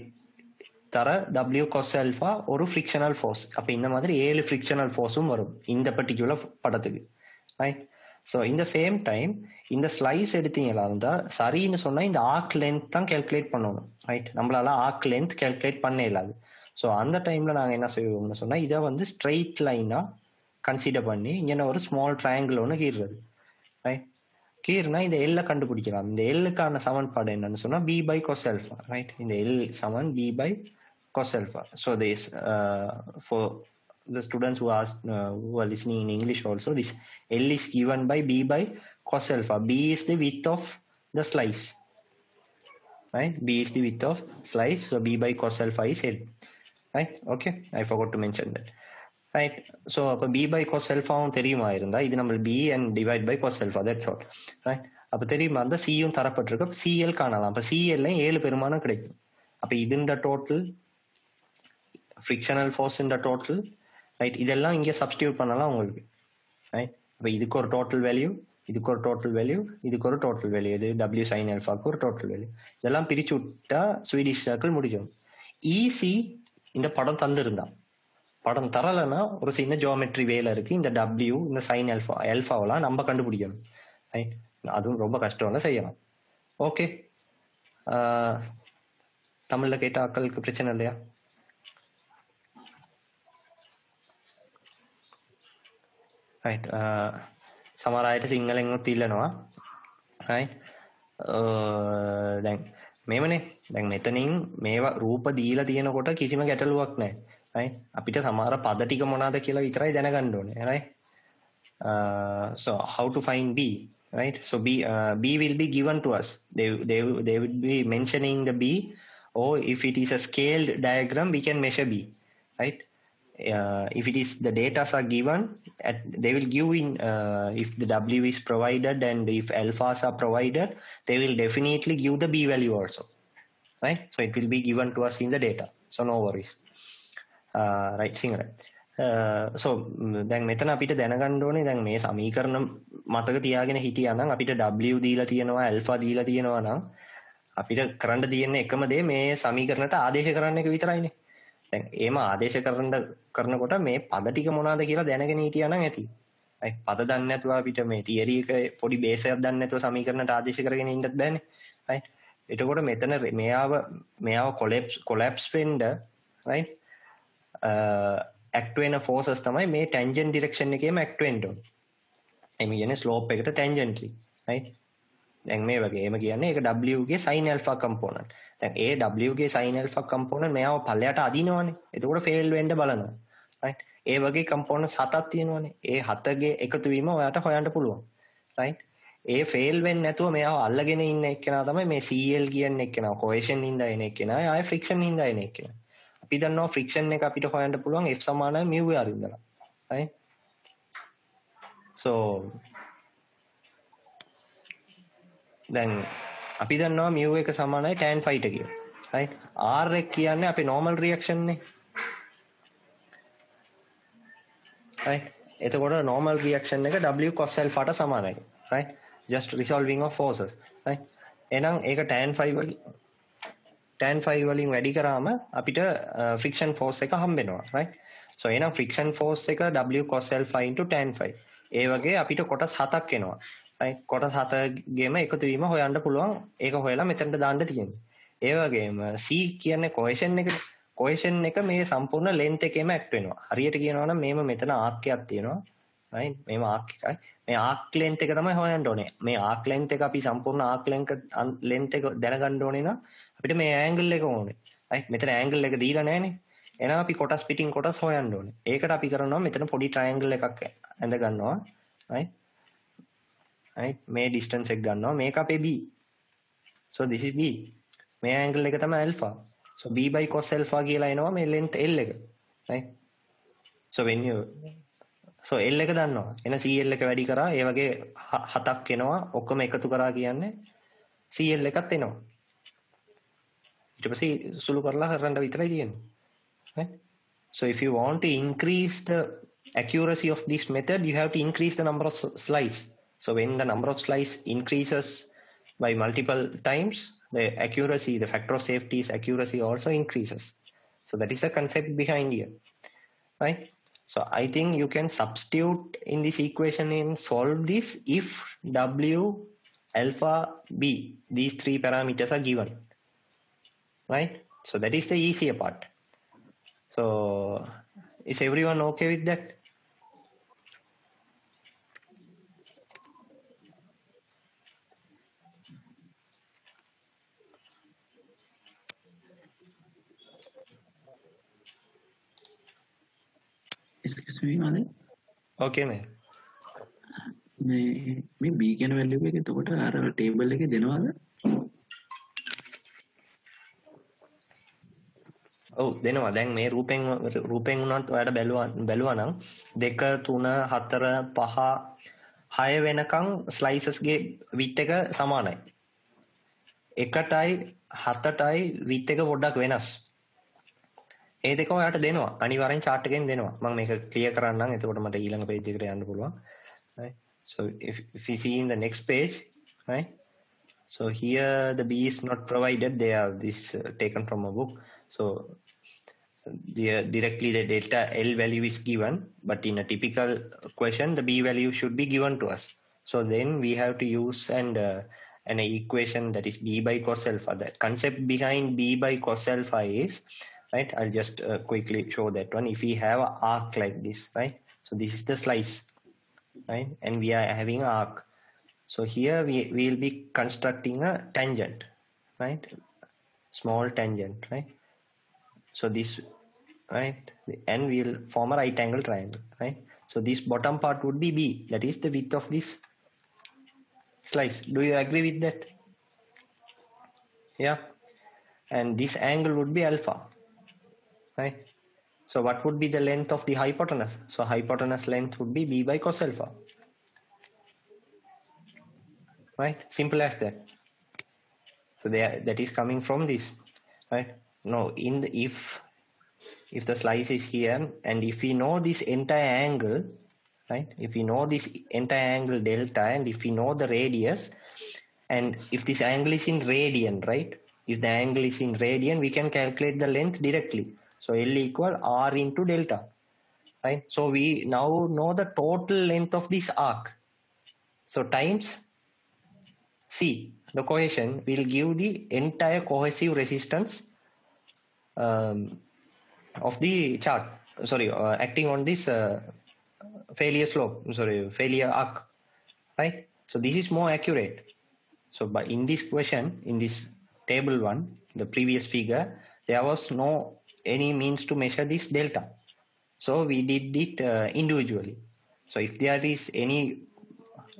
A: தர டபிள்யூ கொஸ் ஆல்ஃபா ஒரு ஃப்ரிக்ஷனல் ஃபோர்ஸ் அப்போ இந்த மாதிரி ஏழு ஃப்ரிக்ஷனல் ஃபோர்ஸும் வரும் இந்த பர்டிகுலர் படத்துக்கு ரைட் ஸோ இந்த சேம் டைம் இந்த ஸ்லைஸ் எடுத்தீங்களா இருந்தால் சரின்னு சொன்னால் இந்த ஆர்க் லென்த் தான் கேல்குலேட் பண்ணணும் ரைட் நம்மளால ஆர்க் லென்த் கேல்குலேட் பண்ண இல்லாது. ஸோ அந்த டைம்ல நாங்கள் என்ன செய்வோம்னு சொன்னால் இதை வந்து ஸ்ட்ரெயிட் லைனாக கன்சிடர் பண்ணி இங்கே ஒரு ஸ்மால் ட்ரையாங்கிள் ஒன்று கீறுறது ரைட் கீர்னா இந்த எல்ல கண்டுபிடிக்கலாம். இந்த எல்லுக்கான சமன்பாடு என்னன்னு சொன்னா பி பை கொஸ் ரைட் இந்த L Saman P by cos so this for the students who are uh, who are listening in English also this L is given by B by cos alpha. B is the width of the slice. Right? B is the width of slice. So B by cos alpha is L. Right? Okay. I forgot to mention that. Right so அப்போ P by கொஸ் எல்ஃபாவும் தெரியுமா இருந்தா இது நம்ம P and divide by கொஸ் எல்ஃபா that's all right அப்போ தெரியுமா இருந்தா சியும் தரப்பட்டிருக்கு அப்போ CL காணலாம் அப்போ சிஎல்ல ஏழு பெருமானம் கிடைக்கும் அப்போ இதுன்ற டோட்டல் ஃப்ரிக்ஷனல் ஃபோர்ஸ் இந்த டோட்டல் ரைட் இதெல்லாம் இங்கே சப்ஸ்டியூட் பண்ணலாம் உங்களுக்கு. ரைட் இப்போ இதுக்கு ஒரு டோட்டல் வேல்யூ இதுக்கு ஒரு டோட்டல் வேல்யூ இதுக்கு ஒரு டோட்டல் வேல்யூ இது டபிள்யூ சைன் எல்ஃபாக்கு ஒரு டோட்டல் வேல்யூ இதெல்லாம் பிரிச்சு விட்டா ஸ்வீடிஷ் சர்க்கிள் முடிஞ்சிடும். ஈஸி இந்த படம் தந்திருந்தான். படம் தரலைன்னா ஒரு சின்ன ஜியோமெட்ரி வேல இருக்கு. இந்த டபிள்யூ இந்த சைன் எல்ஃபா எல்ஃபாவெல்லாம் நம்ம கண்டுபிடிக்கணும். ரைட் அதுவும் ரொம்ப கஷ்டம்ல செய்யலாம். ஓகே தமிழ்ல கேட்ட அக்களுக்கு பிரச்சனை இல்லையா? රයිට් uh, සමහර අයට සිංහලෙන් උත් ඉල්ලනවා. රයිට් uh, දැන් මේවනේ. දැන් මෙතනින් මේවා රූප දීලා තියෙනකොට කිසිම ගැටලුවක් නැහැ. Right අපිට සමහර පද ටික මොනවාද කියලා විතරයි දැනගන්න ඕනේ. Right uh, so how to find b? Right so b uh, b will be given to us. They they they would be mentioning the b. Or if it is a scaled diagram we can measure b. Right uh, if it is the data are given at, they will give in uh, if the w is provided and if alphas are provided they will definitely give the b value also right? So it will be given to us in the data. So no worries. Uh, right Sinhala uh, so mm, දැන් මෙතන අපිට දැනගන්න ඕනේ දැන් මේ සමීකරණ මතක තියාගෙන හිටියානම් අපිට w දීලා තියෙනවා alpha දීලා තියෙනවා නම් අපිට කරන්න තියෙන එකම දේ මේ සමීකරණයට ආදේශ කරන්න එක විතරයිනේ. දැන් එහෙම ආදේශ කරන්න කරනකොට මේ පද ටික මොනවද කියලා දැනගෙන හිටියානම් ඇති. අයි පද දන්නේ නැතුව අපිට මේ තියරි එක පොඩි බේස් එකක් දන්නේ නැතුව සමීකරණට ආදේශ කරගෙන ඉන්නත් බෑනේ. right එතකොට මෙතන මෙයාව මෙයාව කොලැප්ස් කොලැප්ස් වෙන්න right ඇක්ට් වෙන ෆෝසස් තමයි මේ ටැන්ජන්ට් ඩිරෙක්ෂන් එකේම ඇක්ට් වෙන්න ඕනේ. එමෙ කියන්නේ ස්ලෝප් එකට ටැන්ජන්ට්ලි right දැන් මේ වගේ එහෙම කියන්නේ ඒක w ගේ sin alpha component. දැන් ඒ w ගේ sin alpha component මෙයාව පල්ලයට අදිනවනේ. එතකොට fail වෙන්න බලනවා. right? ඒ වගේ components හතක් තියෙනවනේ. ඒ හතගේ එකතු වීම ඔයාට හොයන්න පුළුවන්. right? ඒ fail වෙන්නේ නැතුව මෙයාව අල්ලගෙන ඉන්න එක්කෙනා තමයි මේ CL කියන එක්කෙනා. cohesion හින්දා එන එක්කෙනා. ආයේ friction හින්දා එන එක්කෙනා. අපි දන්නවා friction එක අපිට හොයන්න පුළුවන් F සමානයි mu r ඉඳලා. right? so දැන් අපි දන්නවා mu එක සමානයි tan phi ට කියලා. right? r එක කියන්නේ අපේ normal reaction නේ. right? එතකොට normal reaction එක w cos alpha ට සමානයි. right? just resolving of forces. right? එහෙනම් ඒක tan phi වලින් tan phi වලින් වැඩි කරාම අපිට uh, friction force එක හම්බ වෙනවා. right? so එහෙනම් friction force එක w cos alpha tan phi. ඒ වගේ අපිට කොටස් හතක් එනවා. කොටස් හතගෙම එකතු වීම හොයන්න පුළුවන්. ඒක හොයලා මෙතනට දාන්න තියෙන්නේ. ඒ වගේම C කියන්නේ කොහෙෂන් එක කොහෙෂන් එක මේ සම්පූර්ණ ලෙන්ත් එකේම ඇක්ට් වෙනවා. හරියට කියනවා නම් මේම මෙතන ආර්ක් එකක් තියෙනවා. right මේම arc එකයි මේ arc length එක තමයි හොයන්න ඕනේ. මේ arc length එක අපි සම්පූර්ණ arc length length එක දැනගන්න ඕනේ නම් අපිට මේ angle එක ඕනේ. right මෙතන angle එක දීලා නැහනේ. එහෙනම් අපි කොටස් පිටින් කොටස් හොයන්න ඕනේ. ඒකට අපි කරනවා මෙතන පොඩි triangle එකක් ඇඳ ගන්නවා right right? මේ distance එක ගන්නවා. මේක අපේ b. So this is b. මේ angle එක තමයි alpha. So b by cos alpha කියලා එනවා මේ length l එක right? So when you so l එක දන්නවා. එන cl එක වැඩි කරා ඒ වගේ හ- හතක් එනවා. ඔක්කොම එකතු කරා කියන්නේ cl එකත් එනවා. ඊට පස්සේ සුළු කරලා කරන්න විතරයි තියෙන්නේ. Right? So if you want to increase the accuracy of this method you have to increase the number of s- slice. So when the number of slice increases by multiple times the accuracy the factor of safety is accuracy also increases. So that is the concept behind here right? So i think you can substitute in this equation and solve this if w alpha b these three parameters are given right? So that is the easier part. So is everyone okay with that
B: ආදේ
A: okay man
B: මේ මේ b කියන වැල්යු එක එතකොට අර table එකේ දෙනවද
A: ඔව් දෙනවා දැන් මේ රූපෙන් රූපෙන් උනත් ඔයාලට බැලුවා බැලුවා නම් 2 3 4 5 6 වෙනකන් ස්ලයිසස් ගේ විත් එක සමානයි. 1ටයි 7ටයි විත් එක පොඩ්ඩක් වෙනස්. ඒ දෙක ඔයාලට දෙනවා. අනිවාර්යෙන් chart එකෙන් දෙනවා. මම මේක ක්ලියර් කරන්නම්. එතකොට මට ඊළඟ page එකට යන්න පුළුවන්. Right. So if, if we see in the next page, right? So here the B is not provided. They are this uh, taken from a book. So the, directly the delta L value is given, but in a typical question, the B value should be given to us. So then we have to use and uh, an equation that is B by cos alpha. The concept behind B by cos alpha is, right? I'll just uh, quickly show that one. If we have an arc like this, right? So this is the slice, right? And we are having arc. So here we will be constructing a tangent, right? Small tangent, right? So this, right? And we'll form a right angle triangle, right? So this bottom part would be B, that is the width of this slice. Do you agree with that? Yeah. And this angle would be alpha, right? So what would be the length of the hypotenuse? So hypotenuse length would be B by cos alpha. Right? Simple as that. So there, that is coming from this, right? No, in the, if if the slice is here and if we know this entire angle, right? If we know this entire angle delta and if we know the radius and if this angle is in radian, right? If the angle is in radian, we can calculate the length directly. So L equal R into delta, right? So we now know the total length of this arc. So times C, the cohesion will give the entire cohesive resistance um, of the chart. Sorry, uh, acting on this uh, failure slope. Sorry, failure arc. Right. So this is more accurate. So, but in this question, in this table one, the previous figure, there was no any means to measure this delta. So we did it uh, individually. So if there is any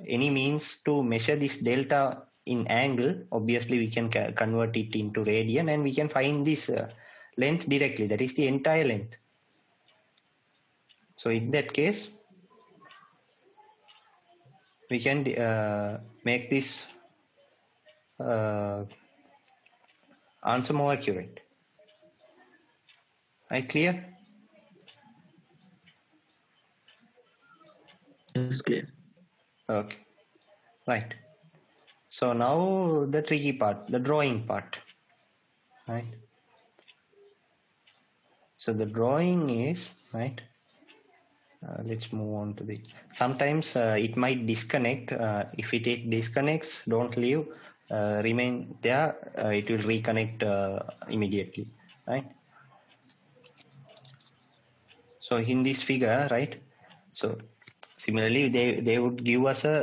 A: any means to measure this delta in angle, obviously we can ca- convert it into radian and we can find this uh, length directly. That is the entire length. So in that case, we can uh, make this uh, answer more accurate. I clear?
B: Yes, clear.
A: Okay. Right. So now the tricky part, the drawing part. Right. So the drawing is, right. Uh, let's move on to the, sometimes uh, it might disconnect. Uh, if it, it disconnects, don't leave, uh, remain there. Uh, it will reconnect uh, immediately. Right. So in this figure, right. So Similarly, they, they would give us a,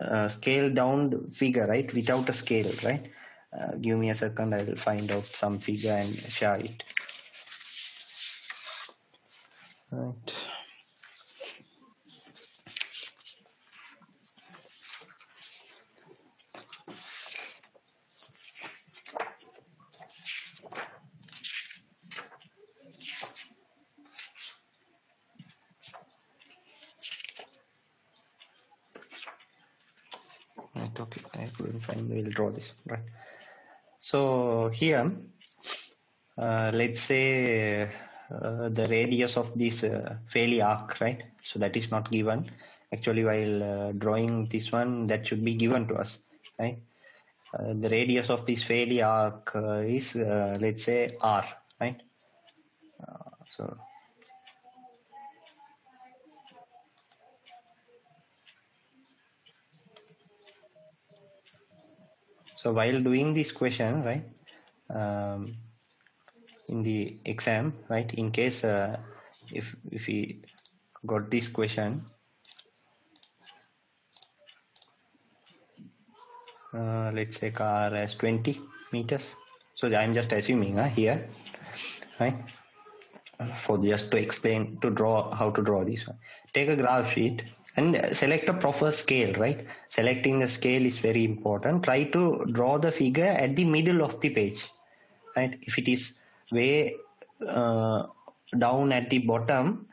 A: uh scale down figure, right? Without a scale, right? Uh, give me a second, I will find out some figure and share it. Right okay i couldn't find we'll draw this right? So here uh, let's say uh, the radius of this uh, arc right? So that is not given. Actually while uh, drawing this one that should be given to us right? Uh, the radius of this Rayleigh arc uh, is let's say r right? So So while doing this question, right, um, in the exam, right, in case uh, if if we got this question, uh, let's say car as 20 meters. So I'm just assuming uh, here, right, for just to explain to draw how to draw this one. Take a graph sheet and select a proper scale right? Selecting the scale is very important. Try to draw the figure at the middle of the page right? If it is way uh, down at the bottom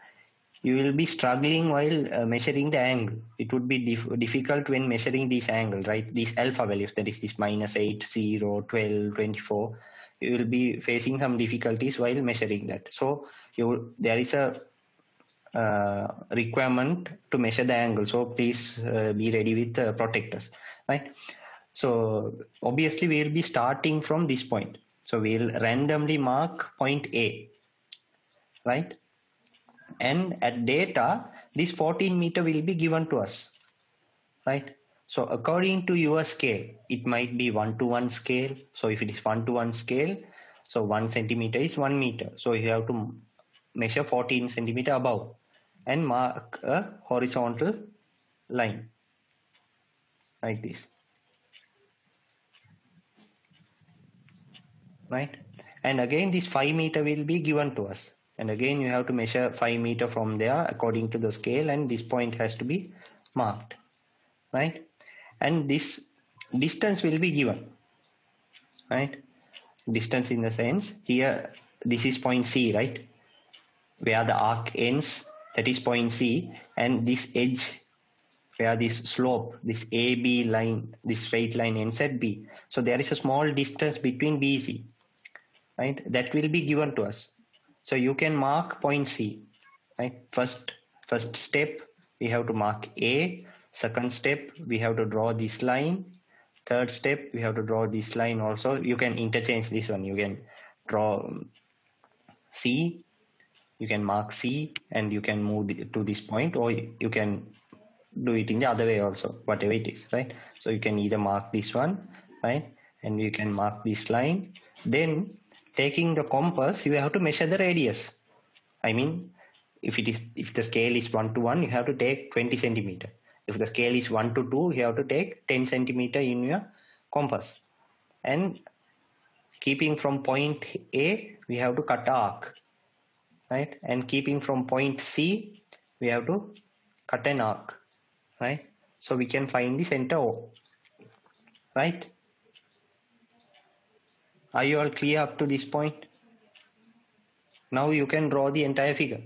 A: you will be struggling while uh, measuring the angle. It would be dif- difficult when measuring this angle right? These alpha values that is this minus 8 0 12 24 you will be facing some difficulties while measuring that. So you there is a uh, requirement to measure the angle. So please uh, be ready with uh, protectors, right? So obviously we will be starting from this point. So we'll randomly mark point A, right? And at data, this 14 meter will be given to us, right? So according to your scale, it might be one to one scale. So if it is one to one scale, so one centimeter is one meter. So you have to measure 14 centimeter above and mark a horizontal line. Like this. Right? And again this 5 meter will be given to us. And again you have to measure 5 meter from there according to the scale and this point has to be marked. Right? And this distance will be given. Right? Distance in the sense here this is point C right? Where the arc ends that is point C and this edge where this slope, this AB line, this straight line ends at B. So there is a small distance between BC, right? That will be given to us. So you can mark point C, right? First, first step, we have to mark A. Second step, we have to draw this line. Third step, we have to draw this line also. You can interchange this one. You can draw um, C you can mark C and you can move the, to this point or you can do it in the other way also whatever it is right? So you can either mark this one right? And you can mark this line. Then taking the compass you have to measure the radius. I mean if it is if the scale is 1 to 1 you have to take 20 centimeter. If the scale is 1 to 2 you have to take 10 centimeter in your compass. And keeping from point a we have to cut arc right? And keeping from point C, we have to cut an arc, right? So we can find the center O, right? Are you all clear up to this point? Now you can draw the entire figure,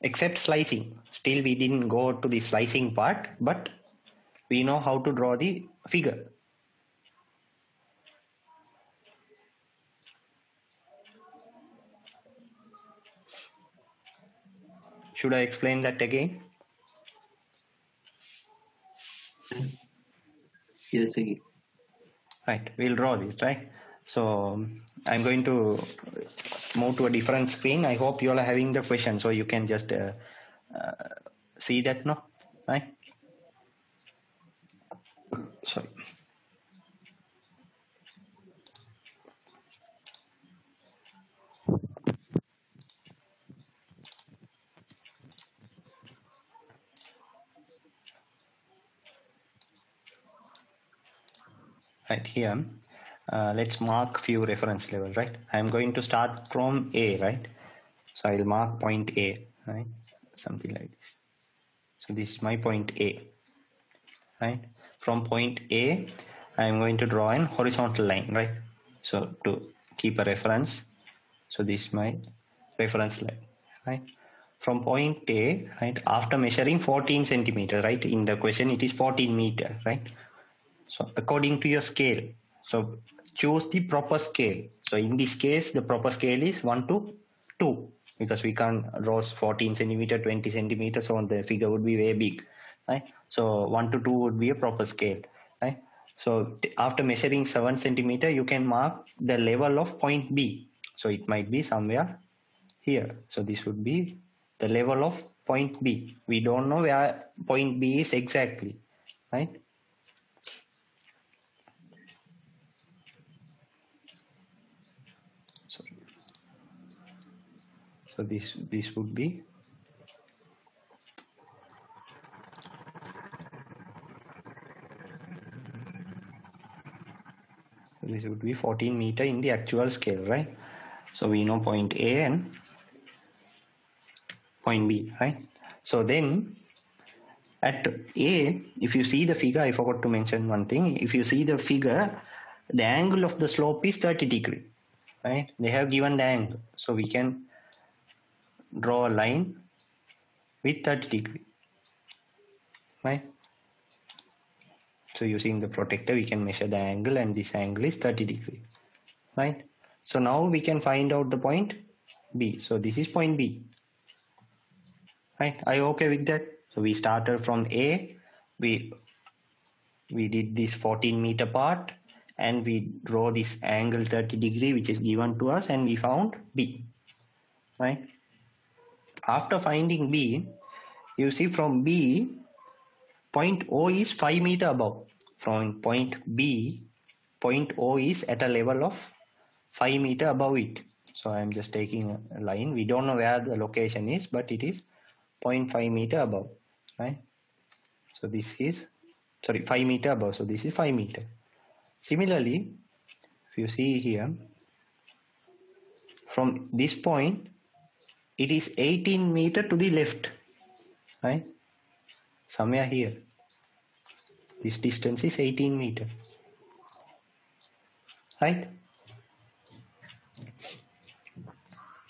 A: except slicing. Still we didn't go to the slicing part, but we know how to draw the figure. Should I explain that again?
B: Yes, again.
A: Right, we'll draw this, right? So I'm going to move to a different screen. I hope you all are having the question, so you can just uh, uh, see that now, right? Sorry. Right here. Uh, let's mark few reference level right? I'm going to start from a right? So i'll mark point a right? Something like this. So this is my point a right? From point a i'm going to draw an horizontal line right? So to keep a reference so this is my reference line right? From point a right after measuring 14 centimeter right? In the question it is 14 meter right so according to your scale. So choose the proper scale. So in this case the proper scale is 1 to 2 because we can't draw 14 centimeter 20 centimeter so the figure would be very big right? So 1 to 2 would be a proper scale right? So after measuring 7 centimeter you can mark the level of point b. So it might be somewhere here. So this would be the level of point b. We don't know where point b is exactly right so this this would be. So this would be 14 meter in the actual scale right? So we know point a and point b right? So then at a if you see the figure i forgot to mention one thing. If you see the figure the angle of the slope is 30 degree right? They have given the angle. So we can draw a line with 30 degree. Right? So using the protector we can measure the angle and this angle is 30 degree. Right? So now we can find out the point b. So this is point b. Right? Are you okay with that? So we started from a. We we did this 14 meter part and we draw this angle 30 degree which is given to us and we found b. Right after finding b you see from b point o is 5 meter above. From point b point o is at a level of 5 meter above it. So i am just taking a line. We don't know where the location is but it is 0.5 meter above right? So this is sorry 5 meter above. So this is 5 meter. Similarly if you see here from this point it is 18 meter to the left. Right? Somewhere here. This distance is 18 meter. Right?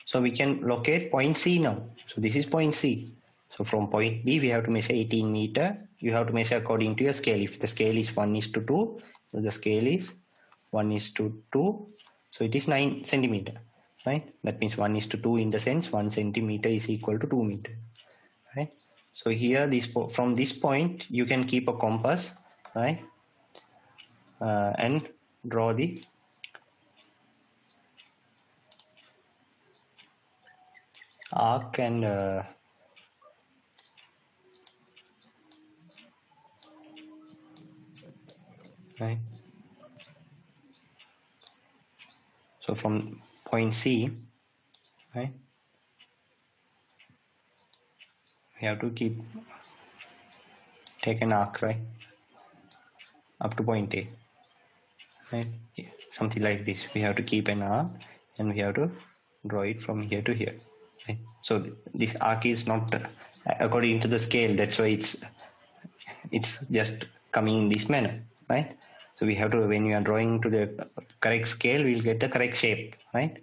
A: So we can locate point c now. So this is point c. So from point b we have to measure 18 meter. You have to measure according to your scale. If the scale is 1 is to 2 so the scale is 1 is to 2 so it is 9 centimeter right? That means 1 is to 2 in the sense 1 centimeter is equal to 2 meter. Right? So here this from this point you can keep a compass right? Uh, and draw the arc and uh, right? So from point c right we have to keep take an arc right? Up to point a right? Something like this. We have to keep an arc and we have to draw it from here to here right? So th- this arc is not uh, according to the scale that's why it's it's just coming in this manner right so we have to when we are drawing to the correct scale we'll get the correct shape right?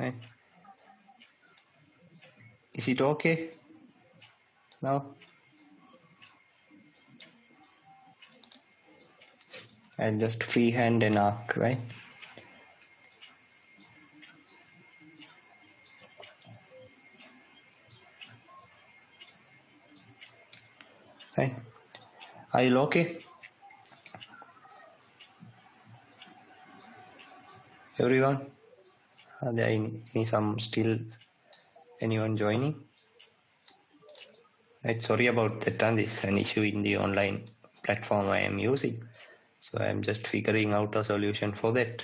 A: Right. Is it okay now? And just freehand an arc right right are you okay everyone. Are there any, some still anyone joining? Right sorry about that uh, this is an issue in the online platform i am using. So i am just figuring out a solution for that.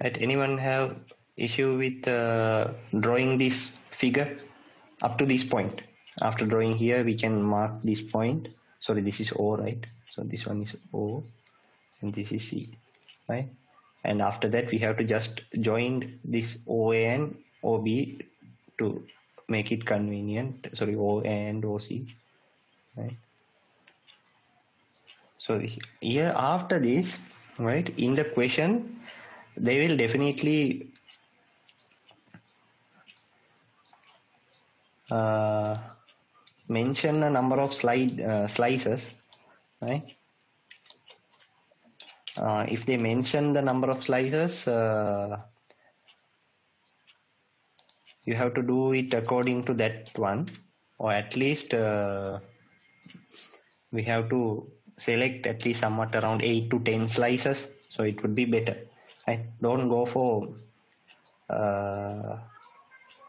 A: Right? Anyone have issue with uh, drawing this figure up to this point? After drawing here, we can mark this point. Sorry, this is O, right? So this one is O, and this is C, right? And after that, we have to just join this OA and OB to make it convenient. Sorry, O and OC, right? So here after this, right, in the question, they will definitely mention a number of slide uh, slices, right? Uh, if they mention the number of slices, uh, you have to do it according to that one, or at least uh, we have to select at least somewhat around 8 to 10 slices, so it would be better. Right? Don't go for uh,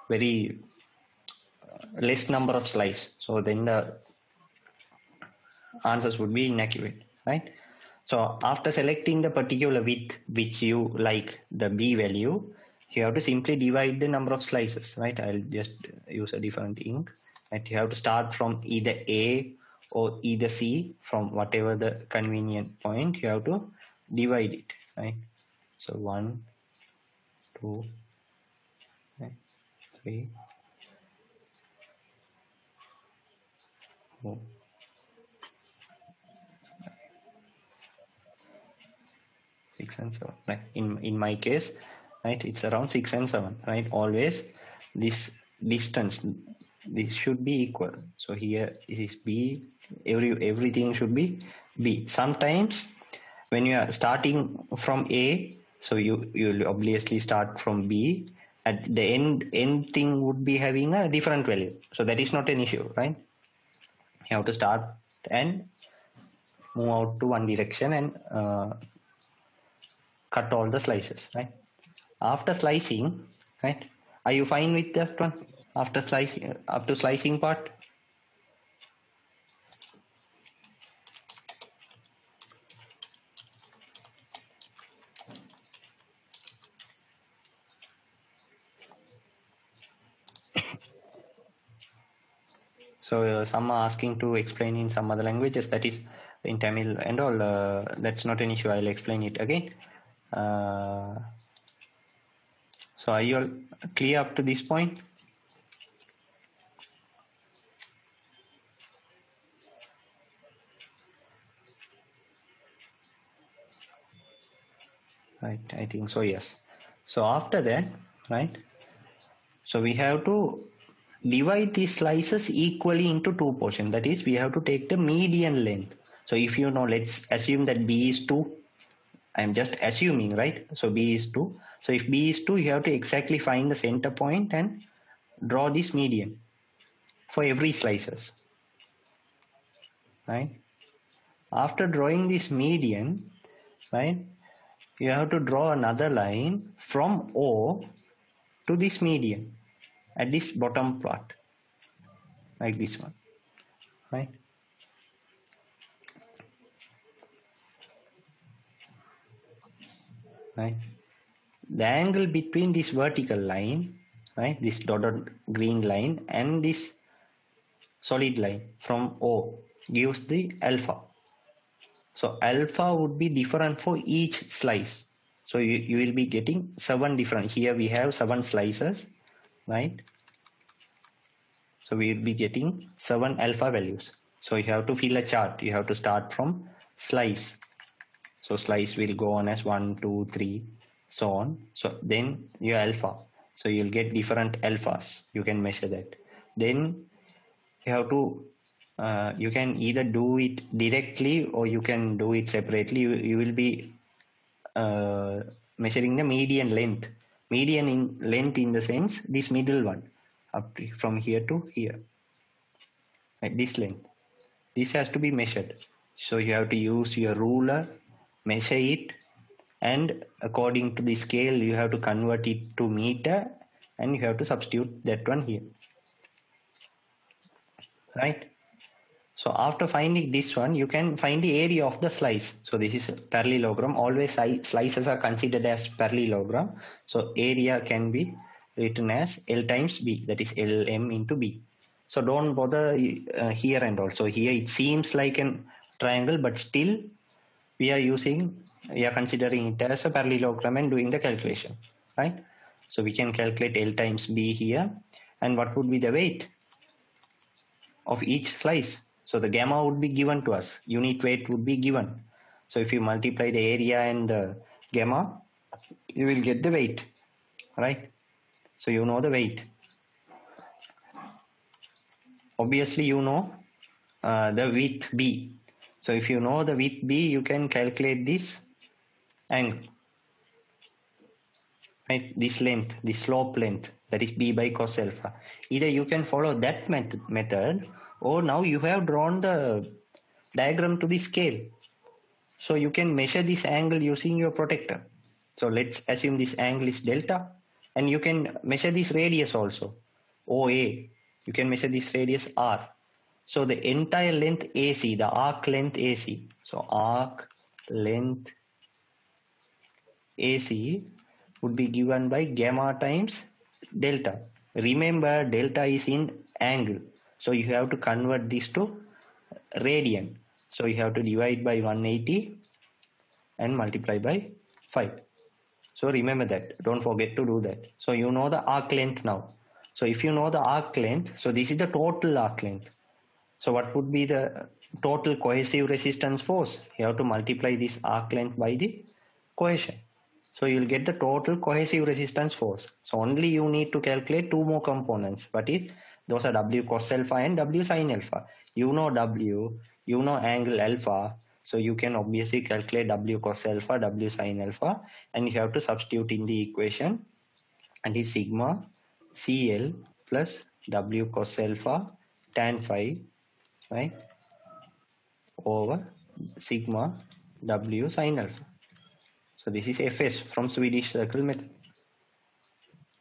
A: very less number of slices. so then the answers would be inaccurate right? So after selecting the particular width which you like the b value you have to simply divide the number of slices right? I'll just use a different ink right? You have to start from either a or either c from whatever the convenient point you have to divide it right? So one two right, three six and seven. Right in in my case right it's around six and seven right? Always this distance this should be equal. So here it is b. Every everything should be b. Sometimes when you are starting from a so you you'll obviously start from b. At the end end thing would be having a different value. So that is not an issue right you have to start and move out to one direction and uh, cut all the slices right? After slicing right are you fine with that one? After slicing up to slicing part so uh, some are asking to explain in some other languages that is in tamil and all uh, that's not an issue i'll explain it again. Uh, so are you all clear up to this point? Right i think so yes. So after that right so we have to divide these slices equally into two portions. That is we have to take the median length. So if you know let's assume that b is 2 i'm just assuming right? So b is 2 so if b is 2 you have to exactly find the center point and draw this median for every slices. Right? After drawing this median right you have to draw another line from O to this median at this bottom plot like this one right right the angle between this vertical line right this dotted green line and this solid line from O gives the alpha so alpha would be different for each slice. So you, you will be getting seven different. Here we have seven slices, right? So we will be getting seven alpha values. So you have to fill a chart. You have to start from slice. So slice will go on as one, two, three, so on. So then your alpha. So you'll get different alphas. You can measure that. Then you have to uh, you can either do it directly or you can do it separately you, you will be uh, measuring the median length median in length in the sense this middle one up to, from here to here. This length. This has to be measured. So you have to use your ruler measure it and according to the scale you have to convert it to meter and you have to substitute that one here. Right So after finding this one, you can find the area of the slice. So this is parallelogram. Always slices are considered as parallelogram. So area can be written as L times B, that is LM into B. So don't bother uh, here and also here it seems like a triangle, but still we are using, we are considering it as a parallelogram and doing the calculation, right? So we can calculate L times B here. And what would be the weight of each slice? So the gamma would be given to us, unit weight would be given. So if you multiply the area and the gamma, you will get the weight, right? So you know the weight. Obviously you know uh, the width B. So if you know the width B, you can calculate this angle. Right, this length, the slope length, that is B by cos alpha. Either you can follow that met- method or now you have drawn the diagram to the scale. So you can measure this angle using your protractor. So let's assume this angle is delta and you can measure this radius also. OA, you can measure this radius R. So the entire length AC, the arc length AC. So arc length AC would be given by gamma times delta. Remember delta is in angle. So you have to convert this to radian. So you have to divide by 180 and multiply by 5. So remember that. Don't forget to do that. So you know the arc length now. So if you know the arc length, so this is the total arc length. So what would be the total cohesive resistance force? You have to multiply this arc length by the cohesion. So you'll get the total cohesive resistance force. So only you need to calculate two more components. But is those are W cos alpha and W sin alpha. You know W, you know angle alpha. So you can obviously calculate W cos alpha, W sin alpha, and you have to substitute in the equation. And is sigma CL plus W cos alpha tan phi, right? Over sigma W sin alpha. So this is Fs from Swedish circle method,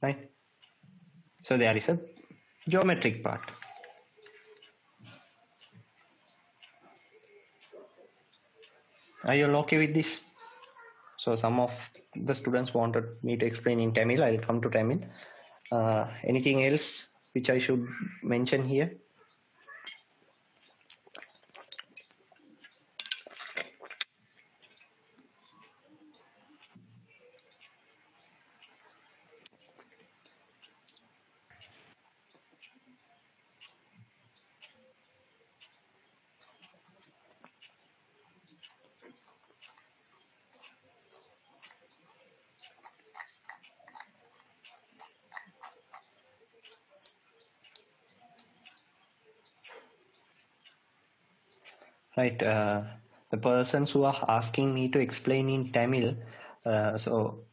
A: right? So there is a geometric part. Are you all okay with this? So some of the students wanted me to explain in Tamil. I'll come to Tamil. Uh, anything else which I should mention here? Right. Uh, the persons who are asking me to explain in Tamil, uh, so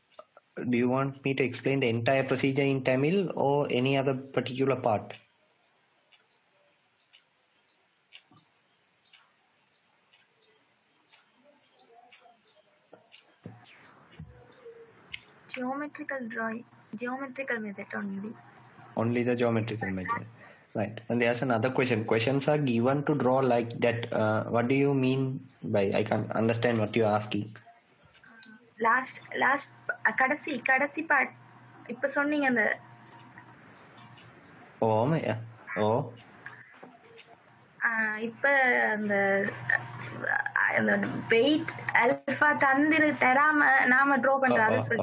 A: do you want me to explain the entire procedure in Tamil or any other particular part?
E: geometrical drawing geometrical method only
A: Only the geometrical method. Right. And there's another question. Questions are given to draw like that. Uh, what do you mean by? I can't understand what you're asking.
E: Last last கடைசி கடைசி part இப்ப சொன்னீங்க அந்த
A: ஓ ஆமாய்யா ஓ
E: இப்ப அந்த அந்த wait alpha தந்திரு தராம நாம ட்ரா பண்றது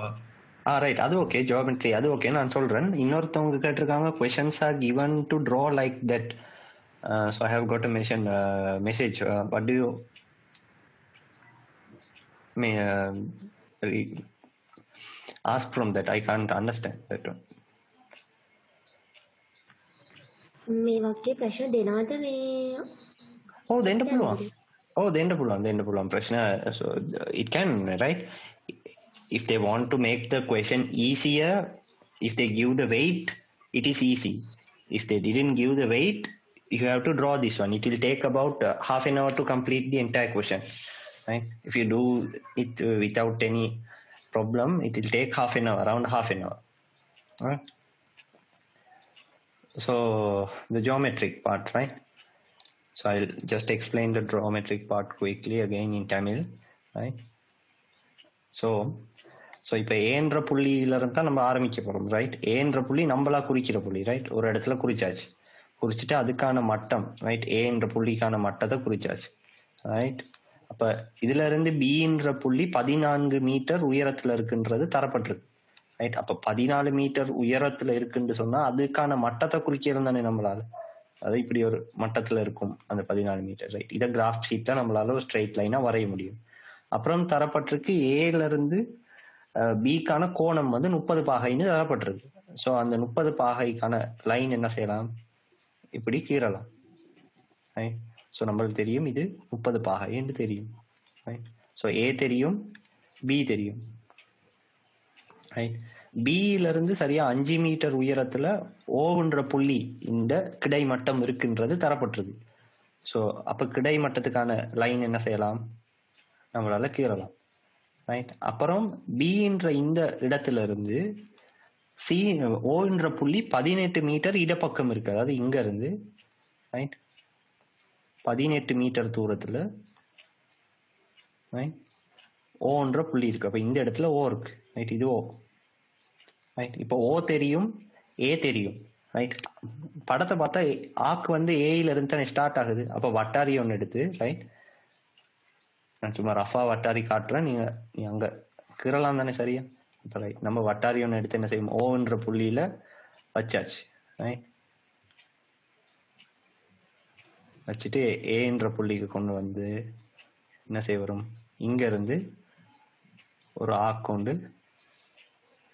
A: ஆ ரைட் அது ஓகே ஜியோமெட்ரி அது ஓகே நான் சொல்றேன் இன்னொருத்தவங்க கேட்டிருக்காங்க questions are given to draw like that so I have got a மெஷன் message what do you may ask from that I can't understand that
C: මේ වගේ ප්‍රශ්න දෙනවද මේ
A: Oh, දෙන්න පුළුවන්. Oh, දෙන්න පුළුවන් දෙන්න පුළුවන් ප්‍රශ්න so it can right if they want to make the question easier if they give the weight it is easy if they didn't give the weight you have to draw this one it will take about uh, half an hour to complete the entire question right if you do it uh, without any problem it will take half an hour around half an hour right? so the geometric part right So I'll just explain the geometric part quickly again in Tamil, right? So so இப்போ ஏன்ற புள்ளியில இருந்து தான் நம்ம ஆரம்பிக்க போறோம் right ஏன்ற புள்ளி நம்மளா குறிக்கிற புள்ளி ரைட் ஒரு இடத்துல குறிச்சாச்சு. குறிச்சிட்டு அதுக்கான மட்டம் ரைட் ஏன்ற புள்ளிக்கான மட்டத்தை குறிச்சாச்சு ரைட் அப்ப இதுல இருந்து பின்ற புள்ளி பதினான்கு மீட்டர் உயரத்துல இருக்குன்றது தரப்பட்டிருக்கு ரைட் அப்ப பதினாலு மீட்டர் உயரத்துல இருக்குன்னு சொன்னா அதுக்கான மட்டத்தை குறிக்கிறது தானே நம்மளால. அது இப்படி ஒரு மட்டத்துல இருக்கும் அந்த பதினாலு மீட்டர் ரைட் இதை கிராஃப் ஷீட்ல நம்மளால ஒரு ஸ்ட்ரெயிட் லைனா வரைய முடியும். அப்புறம் தரப்பட்டிருக்கு ஏல இருந்து பிக்கான கோணம் வந்து முப்பது பாகைன்னு தரப்பட்டிருக்கு. ஸோ அந்த முப்பது பாகைக்கான லைன் என்ன செய்யலாம்? இப்படி கீறலாம். ஸோ நம்மளுக்கு தெரியும் இது முப்பது பாகை என்று தெரியும். ஸோ ஏ தெரியும் பி தெரியும். பியிலிருந்து பியில இருந்து சரியா அஞ்சு மீட்டர் உயரத்துல ஓவுன்ற புள்ளி இந்த கிடைமட்டம் இருக்குன்றது தரப்பட்டிருக்கு. ஸோ அப்ப கிடைமட்டத்துக்கான லைன் என்ன செய்யலாம்? நம்மளால கீறலாம். ரைட் அப்புறம் பின்ற இந்த இடத்துல இருந்து சி ஓன்ற புள்ளி பதினெட்டு மீட்டர் இடப்பக்கம் இருக்கு. அதாவது இங்க இருந்து ரைட் பதினெட்டு மீட்டர் தூரத்துல ரைட் ஓன்ற புள்ளி இருக்கு. அப்ப இந்த இடத்துல ஓ இருக்கு ரைட் இது ஓ ரைட் இப்போ ஓ தெரியும் ஏ தெரியும் ரைட் படத்தை பார்த்தா ஆக்கு வந்து ஏயில இருந்து தானே ஸ்டார்ட் ஆகுது. அப்ப வட்டாரி ஒன்று எடுத்து ரைட் நான் சும்மா ரஃபா வட்டாரி காட்டுறேன். நீங்க நீ அங்க கிரலாம் தானே சரியா? இப்போ ரைட் நம்ம வட்டாரி ஒன்று எடுத்து என்ன செய்யும் ஓன்ற புள்ளியில வச்சாச்சு ரைட் வச்சுட்டு ஏன்ற புள்ளிக்கு கொண்டு வந்து என்ன செய்ய வரும்? இங்க இருந்து ஒரு ஆக்கொண்டு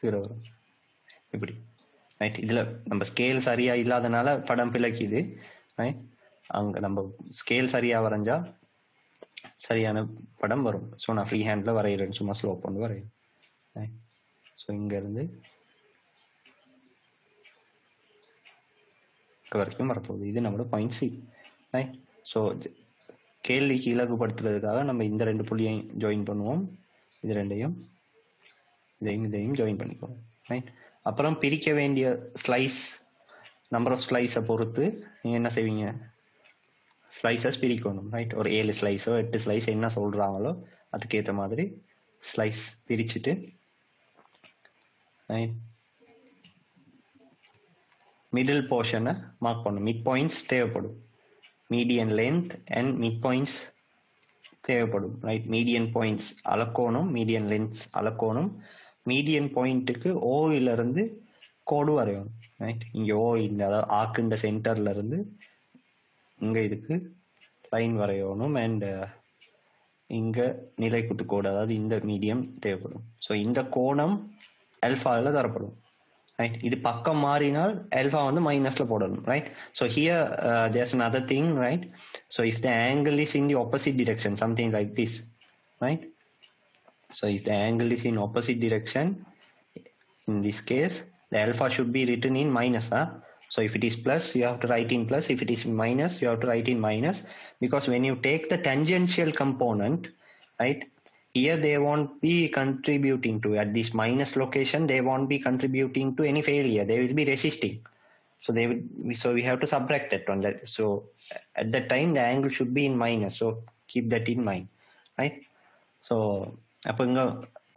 A: கீழே வரும். இப்படி ரைட் இதுல நம்ம ஸ்கேல் சரியா இல்லாதனால படம் பிழைக்குது ரைட் அங்க நம்ம ஸ்கேல் சரியா வரைஞ்சா சரியான படம் வரும். ஸோ நான் ஃப்ரீ ஹேண்டில் வரைகிறேன் சும்மா ஸ்லோ பண்ணி வரைகிறேன் ஸோ இங்கேருந்து வரைக்கும் வரப்போகுது. இது நம்மளோட பாயிண்ட் சி ஸோ கேள்விக்கு இலகுபடுத்துறதுக்காக நம்ம இந்த ரெண்டு புள்ளியையும் ஜாயின் பண்ணுவோம். இது ரெண்டையும் இதையும் இதையும் ஜாயின் பண்ணிக்குவோம். ரைட் அப்புறம் பிரிக்க வேண்டிய ஸ்லைஸ் நம்பர் ஆஃப் ஸ்லைஸை பொறுத்து நீங்கள் என்ன செய்வீங்க? ஸ்லைஸஸ் பிரிக்கணும் ரைட் ஒரு ஏழு ஸ்லைஸோ எட்டு ஸ்லைஸ் என்ன சொல்றாங்களோ அதுக்கேற்ற மாதிரி ஸ்லைஸ் பிரிச்சுட்டு ரைட் மிடில் போர்ஷனை மார்க் பண்ணும் மிட் பாயிண்ட்ஸ் தேவைப்படும். Median length and mid points தேவைப்படும் ரைட் மீடியன் பாயிண்ட்ஸ் அளக்கோணும் மீடியன் லென்த்ஸ் அளக்கோணும். மீடியன் பாயிண்ட்டுக்கு ஓவிலிருந்து கோடு வரையணும் ரைட் இங்கே ஓ இந்த அதாவது ஆக்குண்ட சென்டர்ல இருந்து இங்க இதுக்கு லைன் வரையணும் அண்ட் இங்க நிலை குத்துக்கோடு அதாவது இந்த மீடியம் தேவைப்படும். ஸோ இந்த கோணம் அல்ஃபாவில் தரப்படும். ரைட் இது பக்கம் மாறினால் அல்ஃபா வந்து மைனஸ்ல போடணும். Right so here there's another thing right so if the angle is in the opposite direction something like this right so if the angle is in opposite direction in this case the alpha should be written in minus huh? so if it is plus you have to write in plus if it is minus you have to write in minus because when you take the tangential component right here they won't be contributing to at this minus location they won't be contributing to any failure they will be resisting so they will so we have to subtract that on that so at that time the angle should be in minus so keep that in mind right so அப்போ இங்க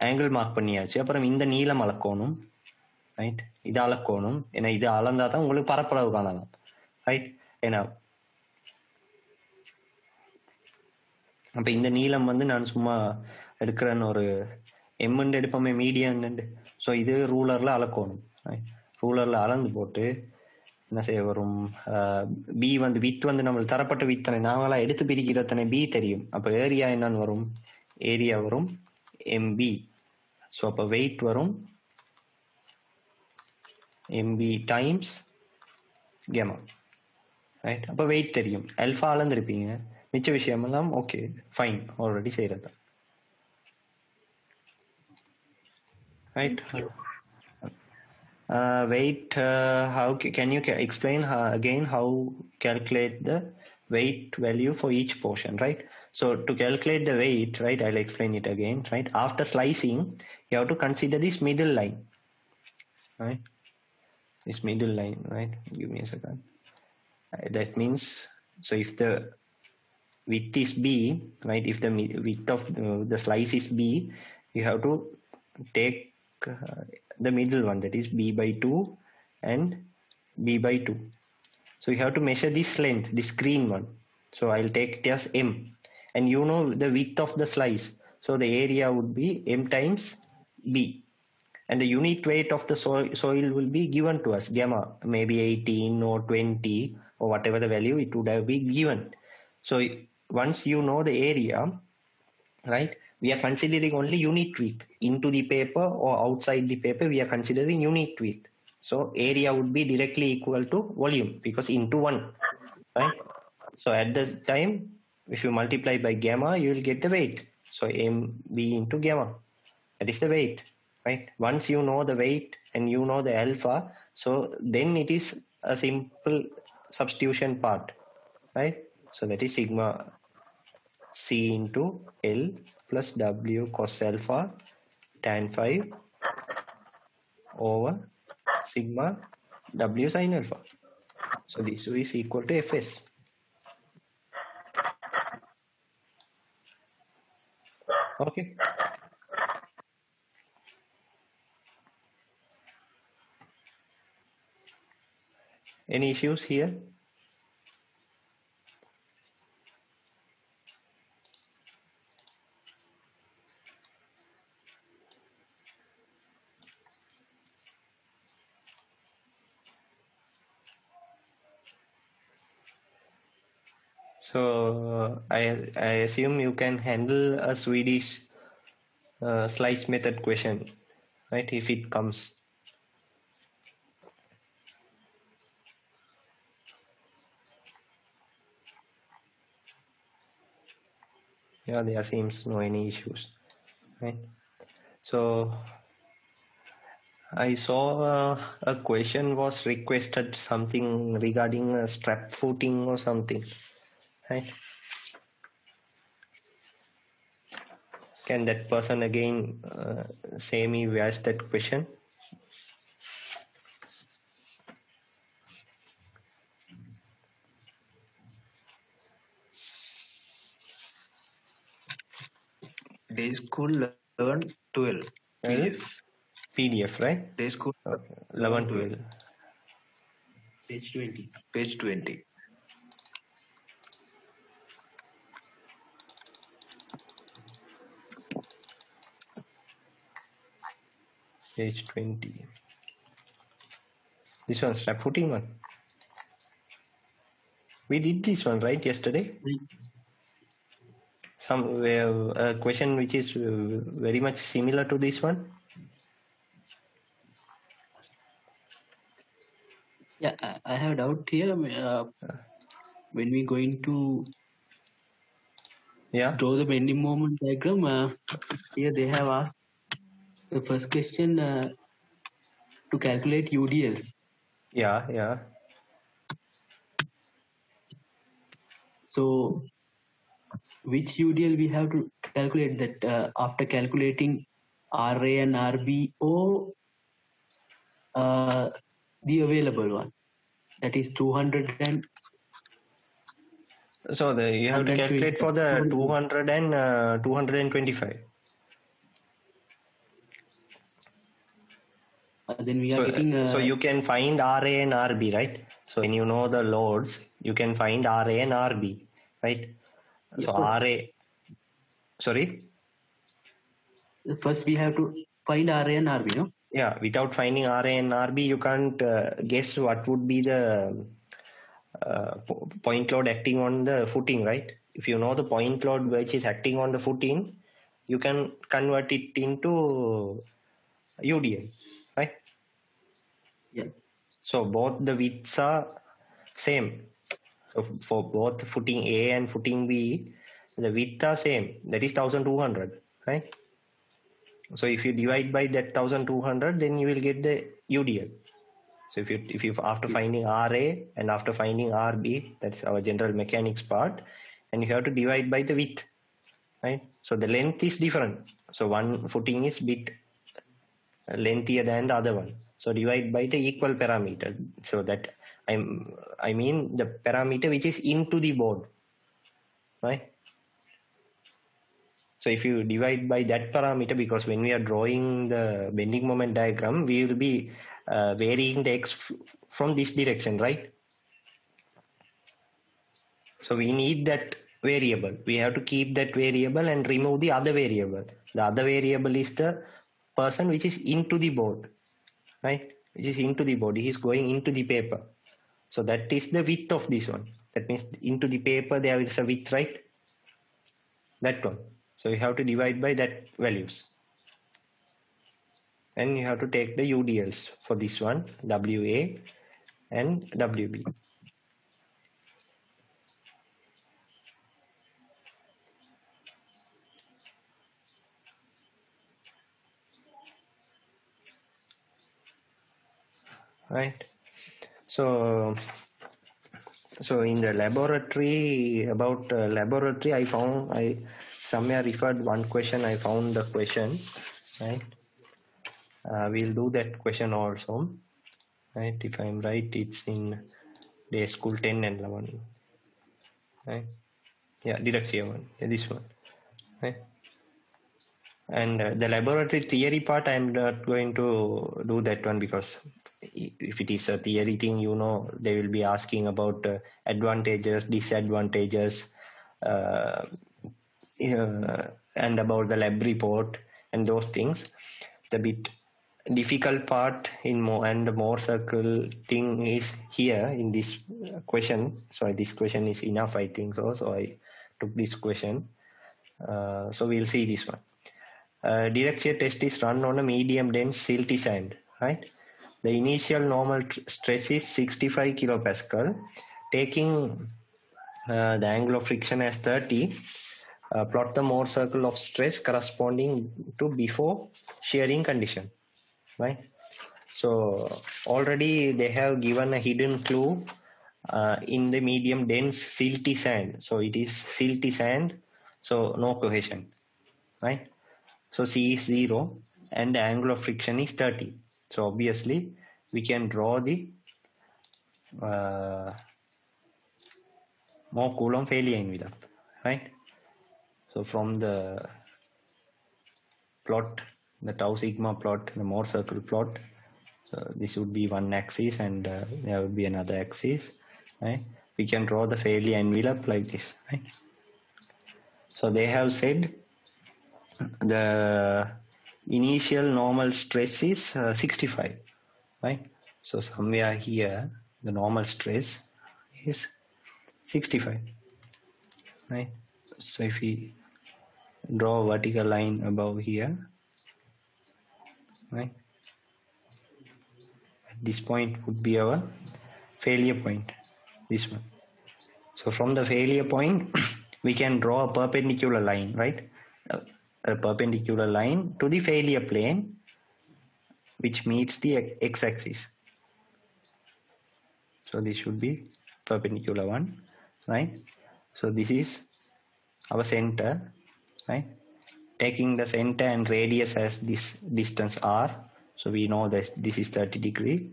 A: angle mark பண்ணியாச்சு அப்புறம் இந்த நீளம் அளக்கணும் right இது அளக்கணும். ஏன்னா இது அளந்தா தான் உங்களுக்கு பரப்பளவு காணலாம். ரைட் ஏன்னா அப்ப இந்த நீளம் வந்து நான் சும்மா எடுக்கிறேன்னு ஒரு எம்முண்டு எடுப்போமே மீடியான்னு ஸோ இது ரூலர்ல அளக்கணும். ரூலர்ல அளந்து போட்டு என்ன செய்ய வரும்? பி வந்து வித் வந்து நம்மளுக்கு தரப்பட்ட வித்தனை நாங்களாம் எடுத்து பிரிக்கிறத்தனை பி தெரியும். அப்ப ஏரியா என்னன்னு வரும்? ஏரியா வரும் எம்பி ஸோ அப்போ வெயிட் வரும் எம்பி டைம்ஸ் கேமா ரைட் அப்போ வெயிட் தெரியும் அல்ஃபா அளந்திருப்பீங்க மிச்ச விஷயமெல்லாம் ஓகே ஃபைன் ஆல்ரெடி செய்கிறது right weight uh, how ca- can you ca- explain how, again how calculate the weight value for each portion right so to calculate the weight right i'll explain it again right after slicing you have to consider this middle line right This middle line right? Give me a second. Uh, that means so if the width is b right if the width of the, the slice is b you have to take uh, the middle one that is b by 2 and b by 2 so you have to measure this length this green one. So i'll take as m. And you know the width of the slice. So the area would be m times b and the unit weight of the soil, soil will be given to us. Gamma maybe 18 or 20 or whatever the value it would have been given. So once you know the area right we are considering only unit width. Into the paper or outside the paper we are considering unit width. So area would be directly equal to volume because into one right? So at the time if you multiply by gamma you will get the weight. So mv into gamma that is the weight right? Once you know the weight and you know the alpha so then it is a simple substitution part right? So that is sigma c into l plus w cos alpha tan phi over sigma w sin alpha. So this is equal to fs. Okay any issues here So I I assume you can handle a Swedish uh, slice method question, right? If it comes. Yeah, there seems no any issues, right? So I saw uh, a question was requested something regarding a strap footing or something, right? Can that person again uh, say me where's that question?
D: Day school learn 12. PDF.
A: PDF, right?
D: Day school
A: Okay. 11, 12.
B: Page 20.
D: page 20.
A: Page 20. This one, strap footing one. We did this one, right, yesterday? Some uh, a question which is uh, very much similar to this one.
B: Yeah, I- I have doubt here. Uh, when we going to
A: Yeah.
B: draw the bending moment diagram, uh, here they have asked the first question uh, to calculate UDLs.
A: Yeah, yeah.
B: So, which UDL we have to calculate that uh, after calculating RA and RBO, uh, the available one that is 200 and
A: So the, you have to calculate for the 200 and uh, 225.
B: uh, then we are
A: So,
B: getting uh,
A: so you can find RA and RB, right? So when you know the loads, you can find RA and RB, right? So RA, sorry,
B: first we have to find RA and RB, no?
A: yeah. Without finding RA and RB, you can't uh, guess what would be the uh, point load acting on the footing, right? If you know the point load which is acting on the footing, you can convert it into UDL, right?
B: Yeah.
A: So both the widths are same. For both footing A and footing B, the width are same. That is 1200, right? So if you divide by that 1200, then you will get the UDL. So if you if you after finding RA and after finding RB, that's our general mechanics part, and you have to divide by the width, right? So the length is different. So one footing is bit lengthier than the other one. So divide by the equal parameter. So that I'm I mean the parameter which is into the board. right? So if you divide by that parameter, because when we are drawing the bending moment diagram, we will be uh, varying the x from this direction, right? So we need that variable. We have to keep that variable and remove the other variable. The other variable is the person which is into the board, right? Which is into the board. He is going into the paper. So that is the width of this one. That means into the paper there is a width, right? That one. So you have to divide by that values. And you have to take the UDLs for this one, WA and WB. Right. So so in the laboratory about uh, laboratory i found i somewhere referred one question i found the question right? Uh, we'll do that question also right? If i'm right it's in day school 10 and 11 right? Yeah deduction one yeah, this one right and uh, the laboratory theory part i'm not going to do that one because if it is a theory thing you know they will be asking about uh, advantages disadvantages uh, uh, and about the lab report and those things. The bit difficult part in Mohr and the Mohr circle thing is here in this question. So this question is enough i think so. So i took this question. Uh, so we'll see this one direct shear test is run on a medium dense silty sand, right? The initial normal tr- stress is 65 kilopascal. Taking uh, the angle of friction as 30, uh, plot the Mohr circle of stress corresponding to before shearing condition, right? So already they have given a hidden clue uh, in the medium dense silty sand. So it is silty sand, so no cohesion, right? So C is 0 and the angle of friction is 30. So obviously we can draw the uh, Mohr Coulomb failure envelope, right? So from the plot, the tau sigma plot, the Mohr circle plot, so this would be one axis and uh, there would be another axis, right? We can draw the failure envelope like this, right? So they have said the initial normal stress is uh, 65 right? So somewhere here the normal stress is 65 right? So if we draw a vertical line above here right? At this point would be our failure point this one. So from the failure point [coughs] we can draw a perpendicular line right a perpendicular line to the failure plane which meets the x-axis so this should be perpendicular one right? So this is our center right? Taking the center and radius as this distance r. So we know that this is 30 degree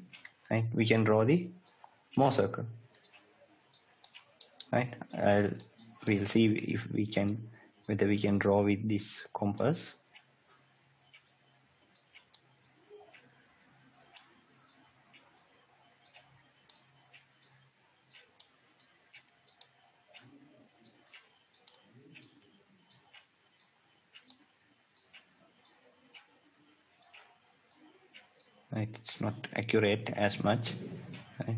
A: right? We can draw the Mohr circle right? I'll, we'll see if we can whether we can draw with this compass. It's not accurate as much right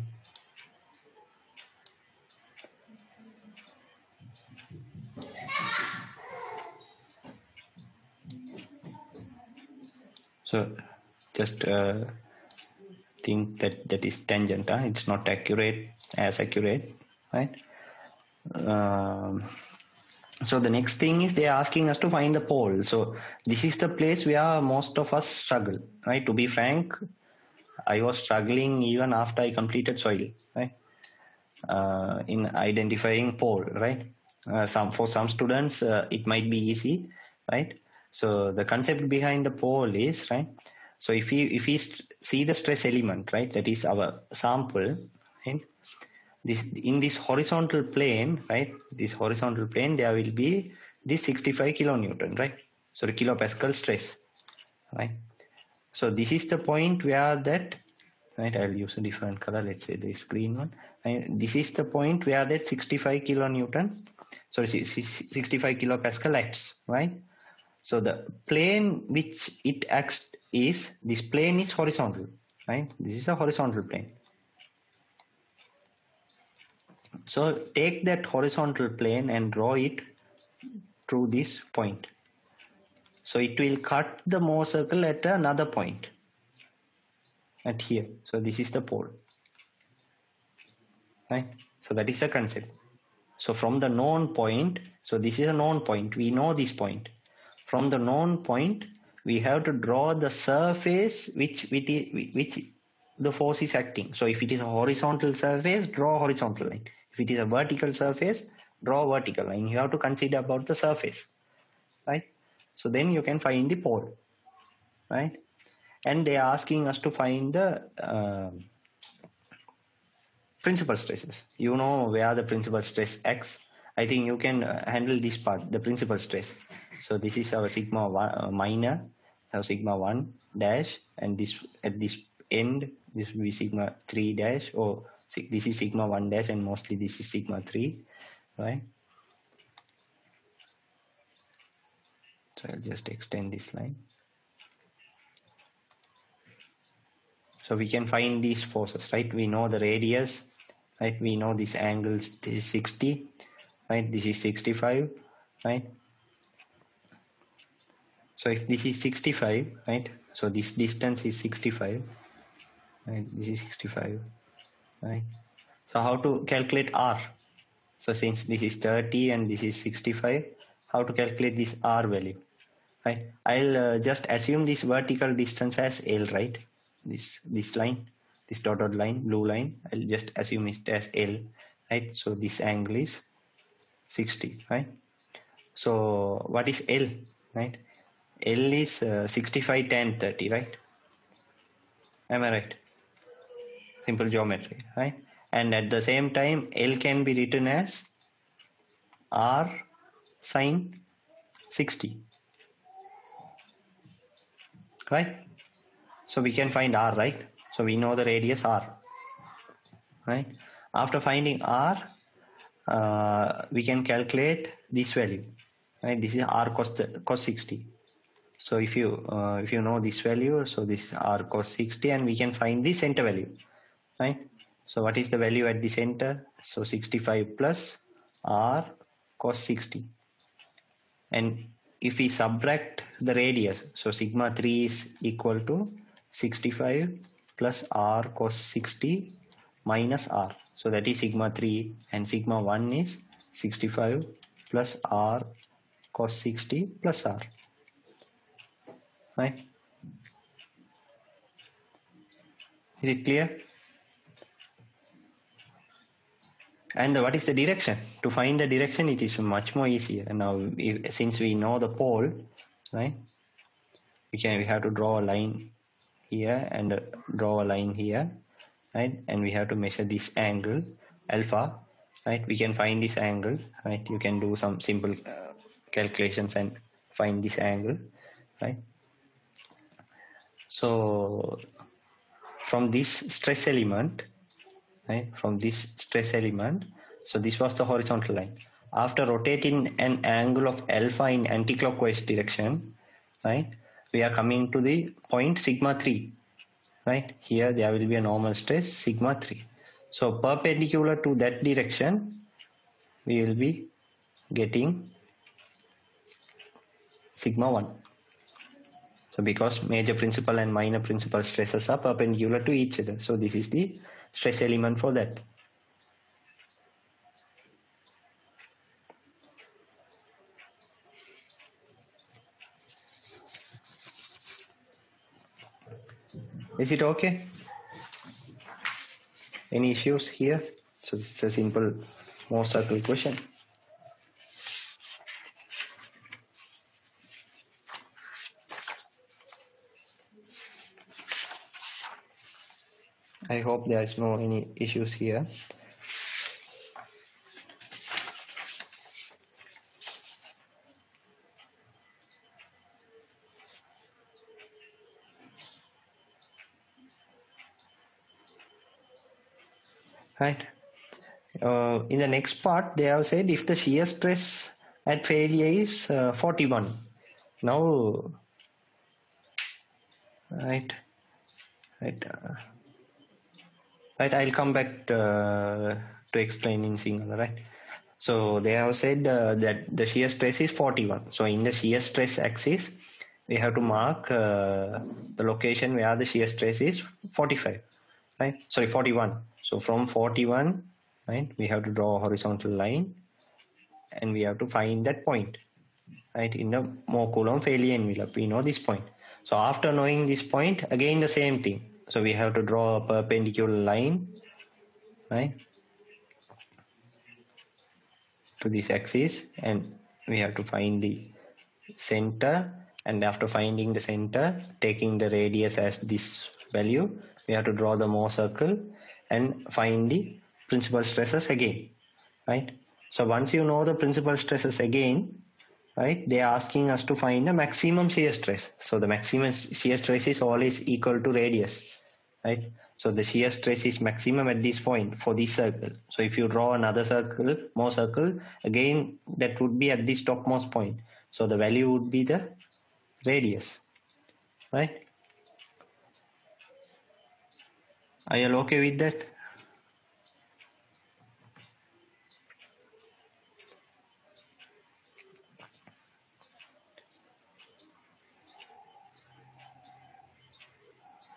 A: so just uh, think that that is tangent huh? it's not accurate as accurate right? Um, so the next thing is they're asking us to find the pole. So this is the place where most of us struggle right? To be frank i was struggling even after i completed soil right? Uh, in identifying pole right? Uh, some for some students uh, it might be easy right so the concept behind the pole is right so if we if we see the stress element right that is our sample right this in this horizontal plane, right? This horizontal plane, there will be this 65 kilonewton, right? So the kilopascal stress, right? So this is the point where that, right? I'll use a different color. Let's say this green one. And this is the point where that 65 kilonewton, sorry, 65 kilopascal acts, right? So the plane which it acts is this plane is horizontal, right? This is a horizontal plane. So take that horizontal plane and draw it through this point. So it will cut the Mohr circle at another point at here. So this is the pole. Right? So that is the concept. So from the known point, so this is a known point. We know this point. From the known point, we have to draw the surface which which, the force is acting. So if it is a horizontal surface, draw horizontal line. If it is a vertical surface, draw a vertical line. You have to consider about the surface, right? So then you can find the pole, right? And they are asking us to find the uh, principal stresses. You know where the principal stress X. I think you can uh, handle this part, the principal stress. So this is our sigma one, uh, minor, our sigma 1 dash, and this at this end, this will be sigma 3 dash, or this is sigma 1 dash, and mostly this is sigma 3, right? So I'll just extend this line. So we can find these forces, right? We know the radius, right? We know this angle is 60, right? This is 65, right? So if this is 65, right? So this distance is 65, right? This is 65, right? So how to calculate R? So since this is 30 and this is 65, how to calculate this R value? Right? I'll uh, just assume this vertical distance as L, right? This this line, this dotted line, blue line. I'll just assume it as L, right? So this angle is 60, right? So what is L, right? L is uh, 65 tan 30 right? Am I right? Simple geometry right? And at the same time L can be written as R sine 60 right? So we can find R right? So we know the radius R right? After finding R uh, we can calculate this value right? This is R cos, cos 60 so if you uh, if you know this value, so this r cos 60 and we can find the center value, right? So what is the value at the center? So 65 plus r cos 60. And if we subtract the radius, so sigma 3 is equal to 65 plus r cos 60 minus r. So that is sigma 3 and sigma 1 is 65 plus r cos 60 plus r right? Is it clear? And what is the direction? To find the direction, it is much more easier. Now, if, since we know the pole, right? We can we have to draw a line here and uh, draw a line here, right? And we have to measure this angle alpha, right? We can find this angle, right? You can do some simple uh, calculations and find this angle, right? So from this stress element, right, from this stress element, so this was the horizontal line. After rotating an angle of alpha in anticlockwise direction, right, we are coming to the point sigma 3, right? Here there will be a normal stress sigma 3. So perpendicular to that direction, we will be getting sigma 1. Because major principal and minor principal stresses are perpendicular to each other. So this is the stress element for that. Is it okay? Any issues here? So it's a simple Mohr circle question. I hope there is no any issues here. Right. Uh, in the next part, they have said if the shear stress at failure is uh, 41. Now, right, right. Uh, right. I'll come back uh, to explain in Sinhala, right? So they have said uh, that the shear stress is 41. So in the shear stress axis, we have to mark uh, the location where the shear stress is 45, right? Sorry, 41. So from 41, right, we have to draw a horizontal line and we have to find that point, right, in the Mohr Coulomb failure envelope. We know this point. So after knowing this point, again the same thing. So we have to draw a perpendicular line, right, to this axis and we have to find the center. And after finding the center taking the radius as this value we have to draw the Mohr circle and find the principal stresses again right? So once you know the principal stresses again right they are asking us to find the maximum shear stress. So the maximum shear stress is always equal to radius right so the shear stress is maximum at this point for this circle. So if you draw another circle, Mohr circle, again that would be at this topmost point. So the value would be the radius, right? Are you all okay with that?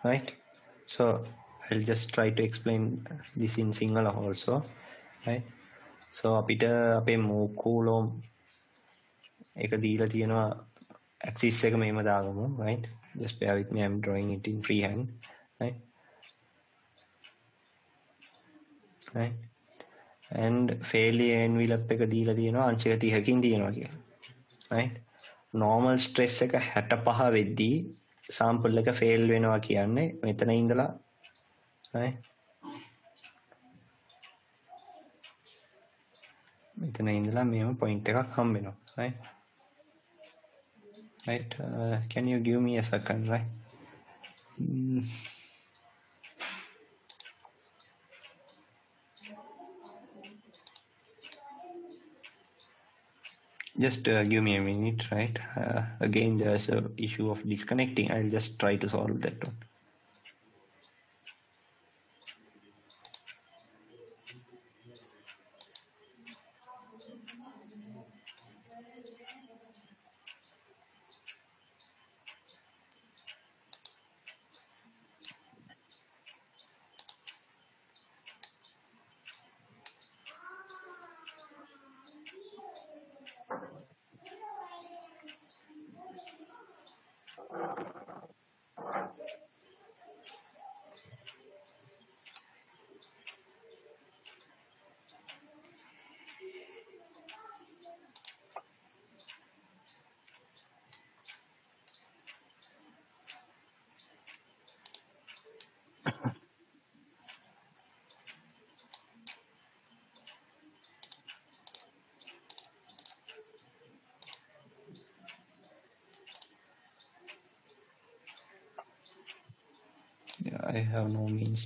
A: Right? So I'll just try to explain this in Sinhala also right? So අපිට අපේ මෝකූලෝම් එක දීලා තියෙනවා axis එක මෙහෙම දාගමු right? Just bear with me I'm drawing it in freehand right? Right? And failure envelope එක දීලා තියෙනවා අංශක 30කින් තියෙනවා කියලා right? Normal stress එක 65 වෙද්දී sample එක fail වෙනවා කියන්නේ මෙතන ඉඳලා right මෙතන ඉඳලා මෙහෙම point එකක් හම්බ වෙනවා right right uh, can you give me a second right? Mm. Just uh, give me a minute right? Uh, again there's a issue of disconnecting. I'll just try to solve that one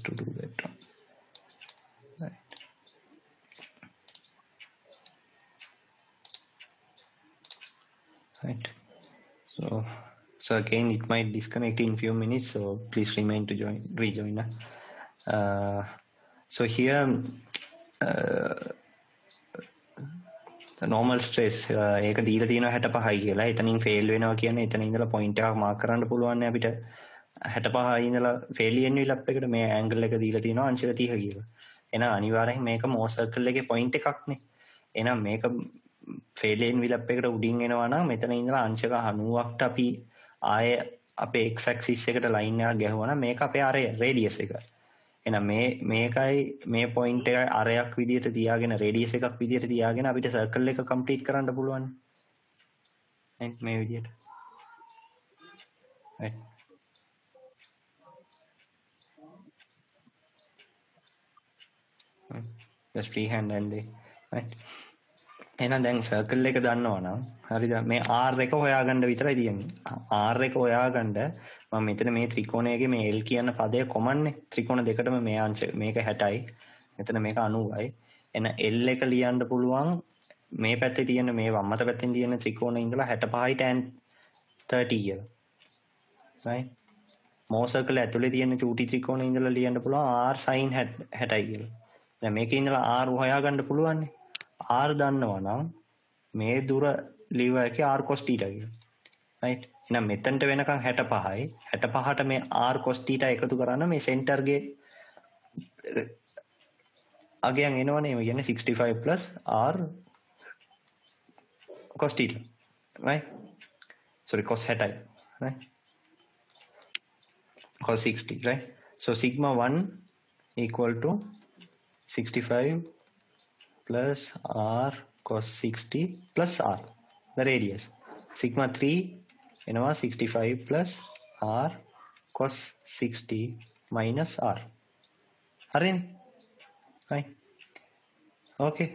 A: to do that one. Right. Right. So, so again, it might disconnect in few minutes. So please remain to join, rejoin. Uh, so here, uh, normal stress uh, ඒක දීලා තියෙනවා 65යි කියලා. එතනින් fail වෙනවා කියන්නේ එතන ඉඳලා point එකක් mark කරන්න පුළුවන් නේ අපිට. 65 ඉඳලා failure envelope එකට මේ angle එක දීලා තියෙනවා අංශක 30 කියලා. එහෙනම් අනිවාර්යෙන් මේක Mohr circle එකේ point එකක්නේ. එහෙනම් මේක failure envelope එකට උඩින් එනවා නම් මෙතන ඉඳලා අංශක 90කට අපි ආය අපේ x axis එකට line එකක් ගැහුවා නම් මේක අපේ අරය radius එක. එහෙනම් මේ මේකයි මේ point එක අරයක් විදියට තියාගෙන radius එකක් විදියට තියාගෙන අපිට circle එක complete කරන්න පුළුවන්. මේ විදියට. right just free hand and they right එහෙනම් දැන් circle එක දන්නවනම් හරිද මේ R එක හොයාගන්න විතරයි තියෙන්නේ R එක හොයාගන්න මම මෙතන මේ ත්‍රිකෝණයේ මේ L කියන පදය කොමන්නේ ත්‍රිකෝණ දෙකටම මේ අංශ මේක 60යි මෙතන මේක 90යි. එන L එක ලියන්න පුළුවන් මේ පැත්තේ තියෙන මේ වම් අත පැත්තෙන් තියෙන ත්‍රිකෝණේ ඉඳලා 65යි tan 30 කියලා. right? මෝ සර්කල් ඇතුලේ තියෙන චූටි ත්‍රිකෝණේ ඉඳලා ලියන්න පුළුවන් r sin 60යි කියලා. දැන් මේකේ ඉඳලා R හොයාගන්න පුළුවන් නේ. R දන්නවා නම් මේ දුර ලිව එකේ R cos theta කියලා. right? එහෙනම් මෙතනට වෙනකන් 65යි 65ට මේ R cos theta එකතු කරන්න මේ center ගේ අගයන් එනවනේ මේ කියන්නේ 65 R cos theta. right? sorry cos 60 right? cos 60 right? so sigma 1 equal to 65 plus r cos 60 plus r. The radius. Sigma 3 என்னவா 65 plus r cos 60 minus r. அரின் hi. Okay.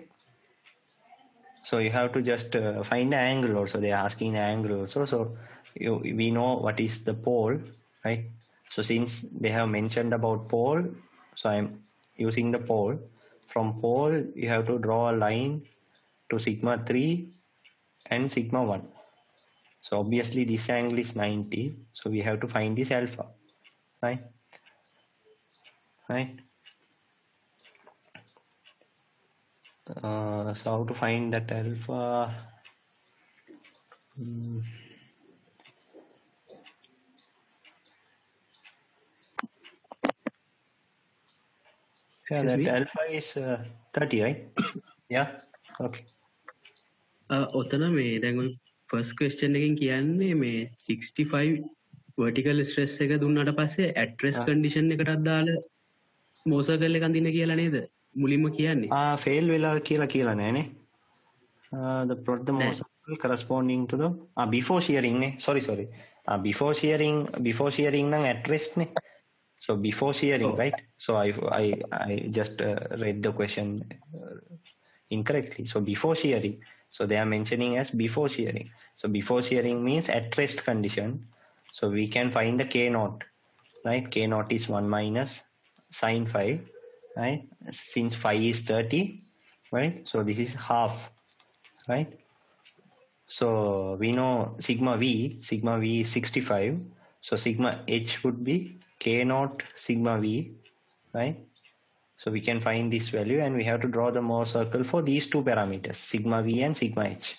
A: So you have to just uh, find the angle also. They are asking the angle also. So you, we know what is the pole right? So since they have mentioned about pole so i'm using the pole. From pole you have to draw a line to sigma 3 and sigma 1 so obviously this angle is 90 so we have to find this alpha. Right? Right? Uh, so how to find that alpha? Hmm. Yeah,
B: Excuse
A: that
B: me?
A: alpha is eh, uh, 30, right? [coughs] yeah. Okay.
B: Uh, ඔතන මේ දැඟුල් ෆස් ක්වස්ටන් එකින් කියන්නේ මේ 65 වටිකල් stress එක දුන්නට පස්සේ ඇට්‍රෙස් condition ah. එකටත් දාල මෝස කරල කඳන්න කියලා නේද මුලින්ම කියන්නේ
A: ah, ෆෙල් වෙලා කියලා කියලා නෑනේ
B: පොට්ද
A: Mohr's corresponding to the before ශියරින්නේ sorry sorry before shearing before shearing නම් ඇට්‍රෙස්නේ So before shearing
B: Oh.
A: right? So I I I just uh, read the question uh, incorrectly. So before shearing. So they are mentioning as before shearing. So before shearing means at rest condition. So we can find the K naught, right? K naught is 1 minus sine phi, right? Since phi is 30, right? So this is half, right? So we know sigma V, sigma V is 65. So sigma H would be K naught sigma V, right? So we can find this value and we have to draw the Mohr circle for these two parameters, sigma V and sigma H.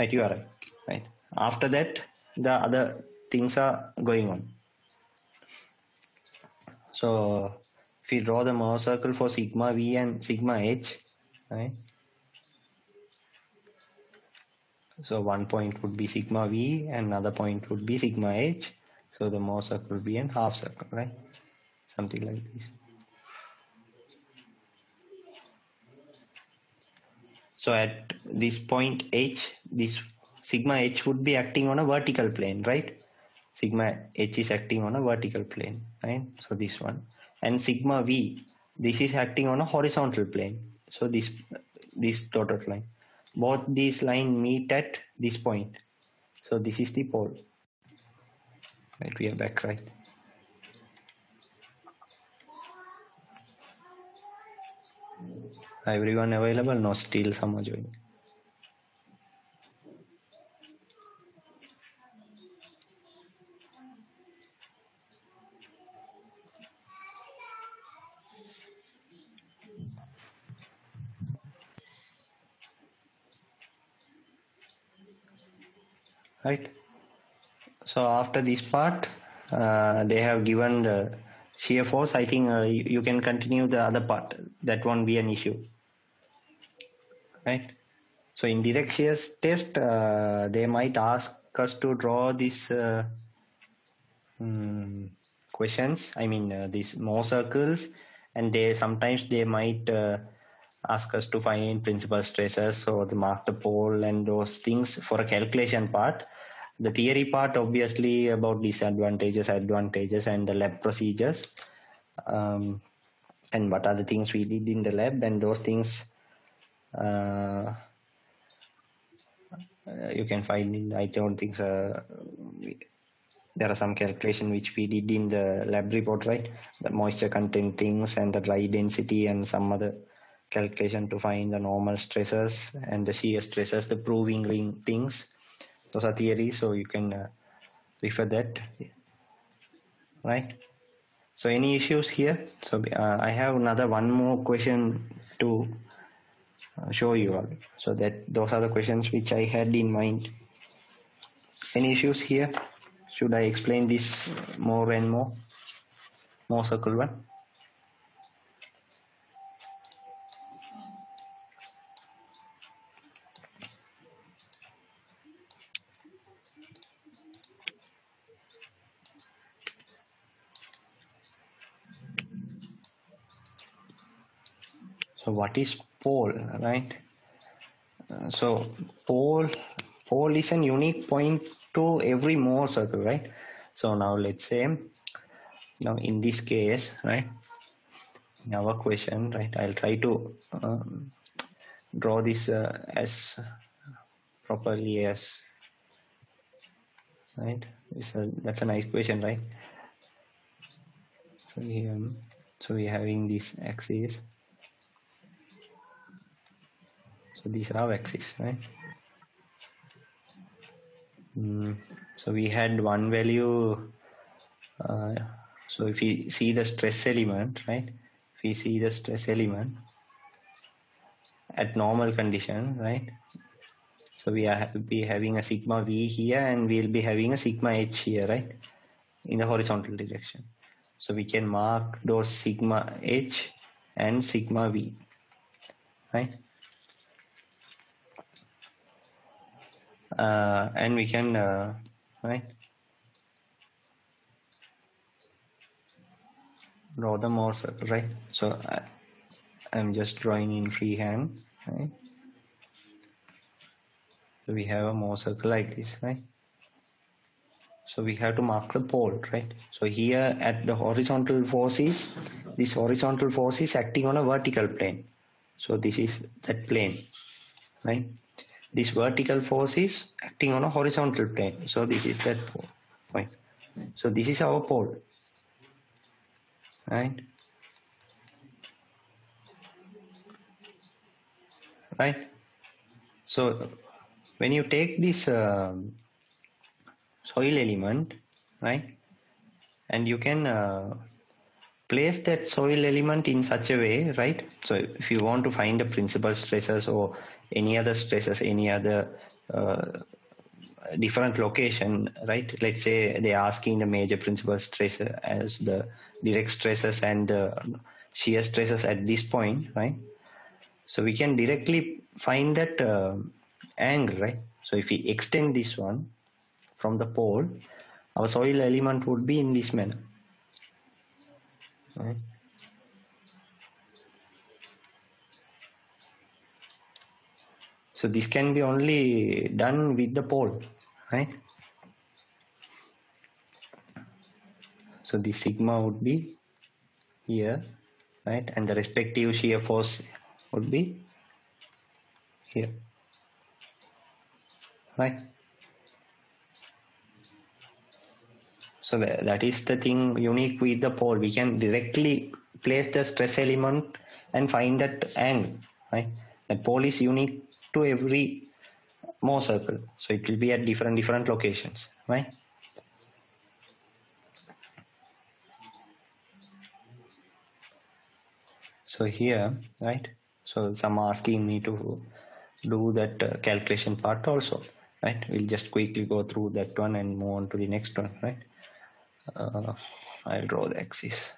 A: Right, you are right. Right. After that, the other things are going on. So if we draw the Mohr circle for sigma V and sigma H, right? So one point would be sigma V and another point would be sigma H. So the Mohr circle will be an half circle, right? Something like this. So at this point H, this sigma H would be acting on a vertical plane, right? Sigma H is acting on a vertical plane, right? So this one. And sigma V, this is acting on a horizontal plane. So this this dotted line. Both these lines meet at this point. So this is the pole. Right, we are back, right? Everyone available? No, still someone joining. Right. So after this part, uh, they have given the shear force. I think uh, you, you can continue the other part. That won't be an issue. Right. So in direct shear test, uh, they might ask us to draw these uh, mm, questions. I mean uh, these Mohr circles, and they sometimes they might uh, ask us to find principal stresses or the mark the pole and those things for a calculation part. The theory part obviously about disadvantages, advantages, and the lab procedures. Um, and what are the things we did in the lab and those things uh, uh, you can find in I don't think uh, there are some calculation which we did in the lab report, right? The moisture content things and the dry density and some other calculation to find the normal stresses and the shear stresses, the proving ring things. Those are theories, so you can uh, refer that, right? So any issues here? So uh, I have another one more question to uh, show you all. So that those are the questions which I had in mind. Any issues here? Should I explain this more and more? Mohr circle one? What is pole, right? Uh, so pole, pole is an unique point to every Mohr circle, right? So now let's say, now in this case, right? In our question, right? I'll try to um, draw this uh, as properly as, right? This, uh, that's a nice question, right? So, um, so we're having this axis so these are our axes right? Mm, so we had one value uh, so if we see the stress element right? If we see the stress element at normal condition right? So we are be having a sigma v here and we'll be having a sigma h here right? In the horizontal direction. So we can mark those sigma h and sigma v right uh, and we can uh, right? Draw the Mohr circle right? So I, I'm just drawing in freehand right? So we have a Mohr circle like this right? So we have to mark the pole right? So here at the horizontal forces this horizontal force is acting on a vertical plane. So this is that plane right this vertical force is acting on a horizontal plane. So this is that point. So this is our pole. Right? Right? So when you take this um, soil element, right, and you can uh, place that soil element in such a way, right? So if you want to find the principal stresses or any other stresses, any other uh, different location, right? Let's say they're asking the major principal stress as the direct stresses and the shear stresses at this point, right? So we can directly find that uh, angle, right? So if we extend this one from the pole, our soil element would be in this manner. Right? So this can be only done with the pole, right? So the sigma would be here, right? And the respective shear force would be here, right? So that, that is the thing unique with the pole. We can directly place the stress element and find that angle, right? That pole is unique to every Mohr circle. So it will be at different different locations, right? So here, right? So some asking me to do that uh, calculation part also, right? We'll just quickly go through that one and move on to the next one, right? Uh, I'll draw the axis.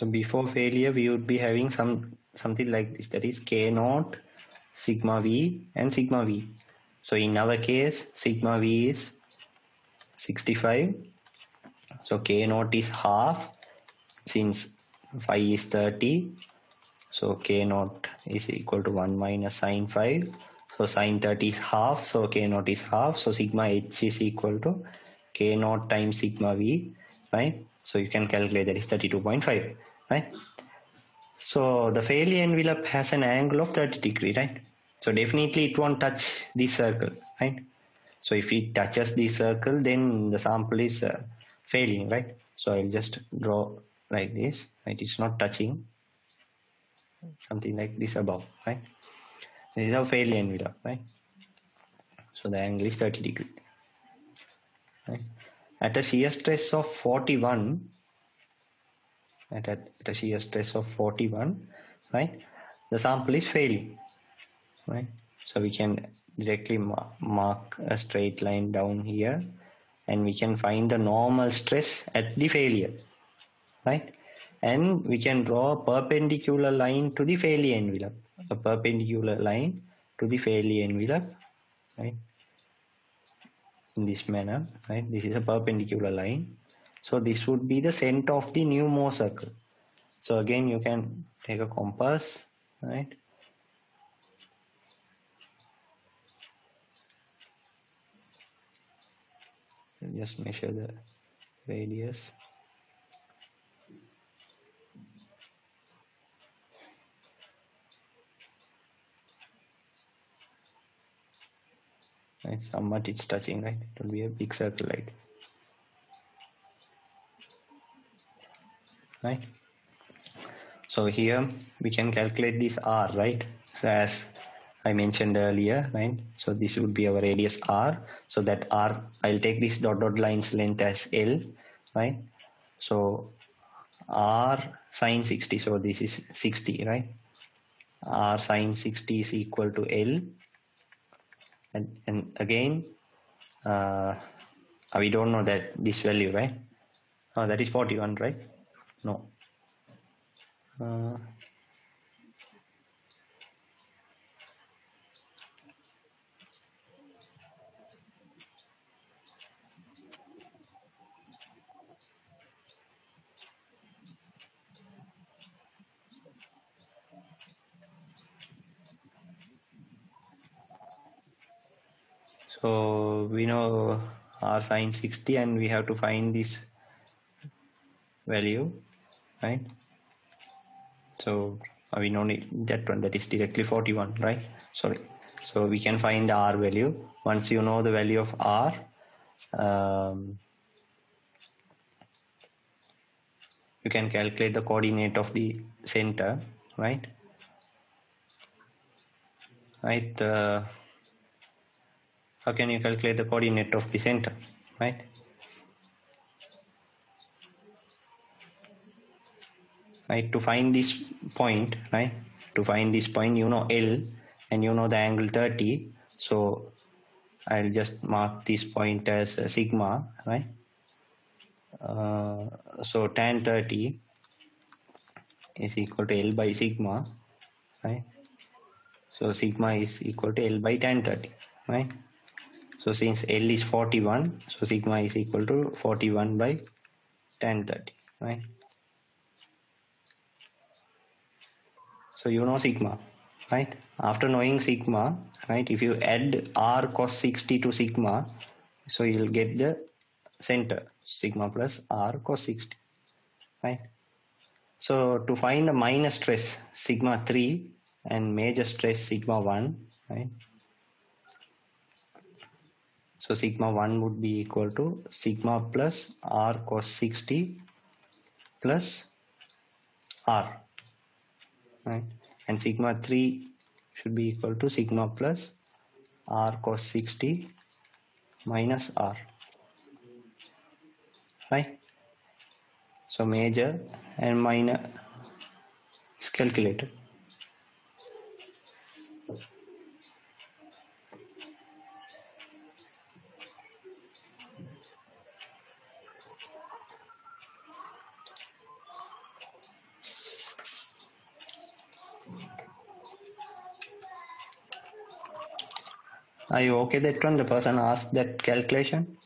A: So before failure, we would be having some something like this. That is K naught, sigma V and sigma V. So in our case, sigma V is 65. So K naught is half since phi is 30. So K naught is equal to 1 minus sine phi. So sine 30 is half. So K naught is half. So sigma H is equal to K naught times sigma V, right? So you can calculate that is 32.5, right? So the failure envelope has an angle of 30 degree, right? So definitely it won't touch the circle, right? So if it touches the circle, then the sample is uh, failing, right? So I'll just draw like this, right? It's not touching something like this above, right? This is our failure envelope, right? So the angle is 30 degree. Right? At a shear stress of 41, at a, at a shear stress of 41, right? The sample is failing, right? So we can directly ma mark a straight line down here and we can find the normal stress at the failure, right? And we can draw a perpendicular line to the failure envelope, a perpendicular line to the failure envelope, right? In this manner, right? This is a perpendicular line. So this would be the center of the new Mohr circle. So again, you can take a compass, right? Just measure the radius. Right, somewhat it's touching, right? It will be a big circle like this. Right? So here we can calculate this R, right? So as I mentioned earlier, right? So this would be our radius R. So that R, I'll take this dot dot line's length as L, right? So R sine 60, so this is 60, right? R sine 60 is equal to L. And, and again, uh, we don't know that this value, right? Oh, that is 41, right? No. Uh, so we know r sine 60 and we have to find this value right? So we know that one that is directly 41 right? Sorry. So we can find the r value. Once you know the value of r um, you can calculate the coordinate of the center right? Right uh, how can you calculate the coordinate of the center right right to find this point right to find this point you know L and you know the angle 30 so I'll just mark this point as sigma right? Uh, so tan 30 is equal to L by sigma right? So sigma is equal to L by tan 30 right? So since L is 41 so sigma is equal to 41 by tan 30 right so you know sigma right? After knowing sigma right if you add r cos 60 to sigma so you'll get the center sigma plus r cos 60 right? So to find the minor stress sigma 3 and major stress sigma 1 right? So sigma 1 would be equal to sigma plus r cos 60 plus r right? And sigma 3 should be equal to sigma plus r cos 60 minus r right? So major and minor is calculated Are you okay that one? The person asked that calculation?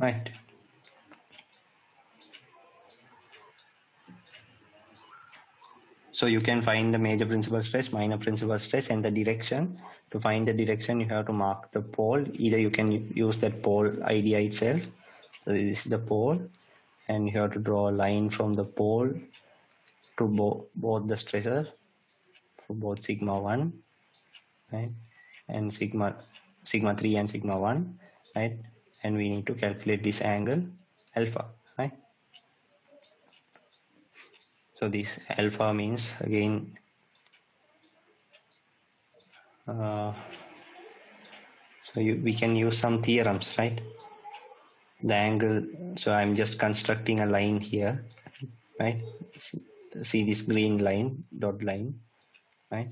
A: Right. So you can find the major principal stress, minor principal stress and the direction. To find the direction, you have to mark the pole. Either you can use that pole idea itself. So this is the pole and you have to draw a line from the pole to bo both the stresses for both sigma 1 right and sigma sigma 3 and sigma 1 right and we need to calculate this angle alpha right so this alpha means again uh, so you, we can use some theorems right? The angle so i'm just constructing a line here right? See, this green line dot line right?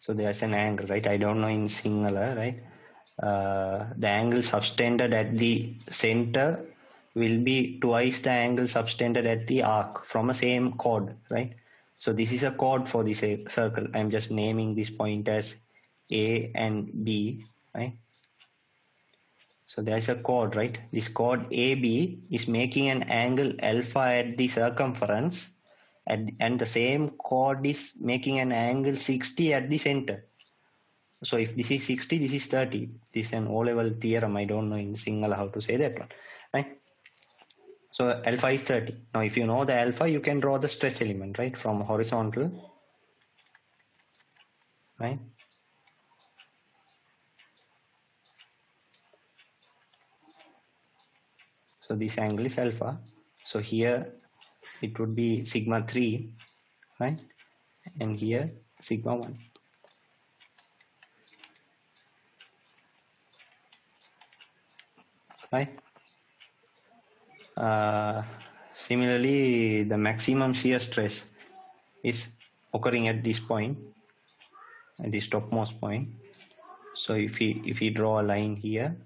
A: So there's an angle right? I don't know in Sinhala right? Uh, the angle subtended at the center will be twice the angle subtended at the arc from a same chord, right? So this is a chord for this uh, circle. I'm just naming this point as A and B, right? So there's a chord, right? This chord AB is making an angle alpha at the circumference and, and the same chord is making an angle 60 at the center. So if this is 60, this is 30. This is an O-level theorem. I don't know in Sinhala how to say that one. Right? So alpha is 30. Now if you know the alpha, you can draw the stress element, right? From horizontal. Right? So this angle is alpha. So here it would be sigma 3, right? And here sigma 1. right Uh, similarly the maximum shear stress is occurring at this point at this topmost point. So if we if we draw a line here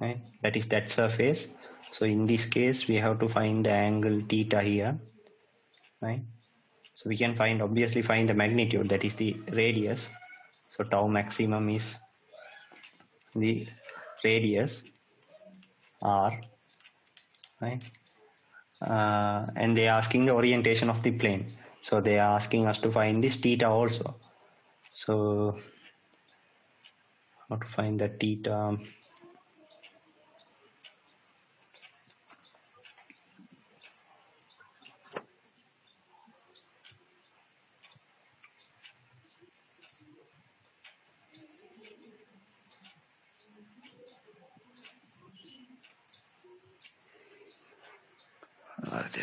A: right that is that surface. So in this case we have to find the angle theta here right? So we can find obviously find the magnitude that is the radius. So tau maximum is the radius r right? Uh, and they are asking the orientation of the plane. So they are asking us to find this theta also. So how to find the theta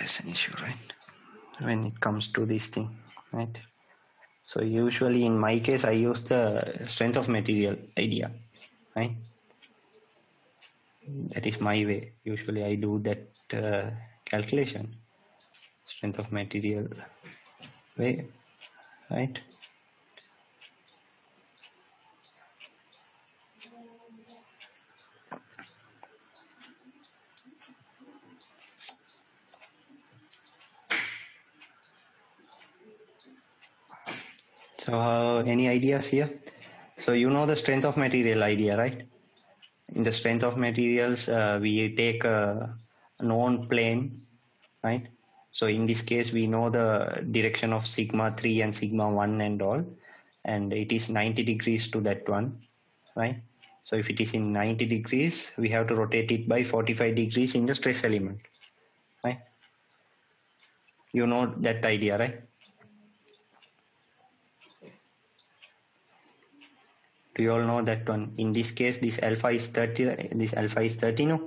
A: there's an issue right? When it comes to this thing right? So usually in my case i use the strength of material idea right? That is my way. Usually i do that uh, calculation. Strength of material way right So uh, any ideas here? So you know the strength of material idea, right? In the strength of materials, uh, we take a known plane, right? So in this case, we know the direction of sigma 3 and sigma 1 and all, and it is 90 degrees to that one, right? So if it is in 90 degrees, we have to rotate it by 45 degrees in the stress element, right? You know that idea, right? You all know that one in this case this alpha is 30 this alpha is 30 no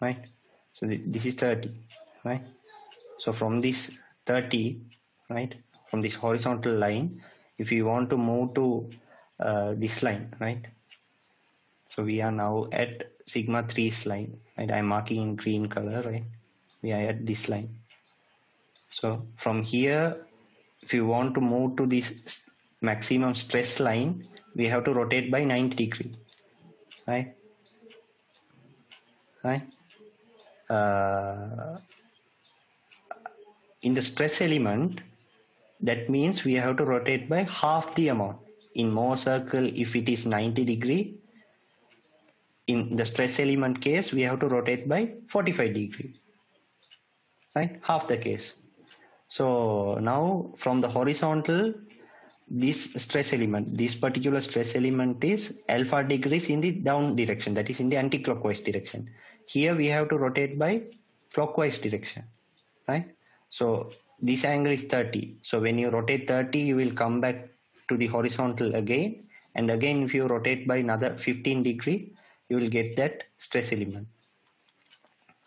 A: right so th this is 30 right so from this 30 right from this horizontal line if you want to move to uh, this line right So we are now at sigma 3's line, right? I'm marking in green color, right? We are at this line. So from here, if you want to move to this maximum stress line, we have to rotate by 90 degree, right? Right? Uh, in the stress element, that means we have to rotate by half the amount. In Mohr circle, if it is 90 degree, in the stress element case, we have to rotate by 45 degree, right? Half the case. So now from the horizontal, this stress element, this particular stress element is alpha degrees in the down direction, that is in the anti-clockwise direction. Here we have to rotate by clockwise direction, right? So this angle is 30. So when you rotate 30, you will come back to the horizontal again. And again, if you rotate by another 15 degree, you will get that stress element.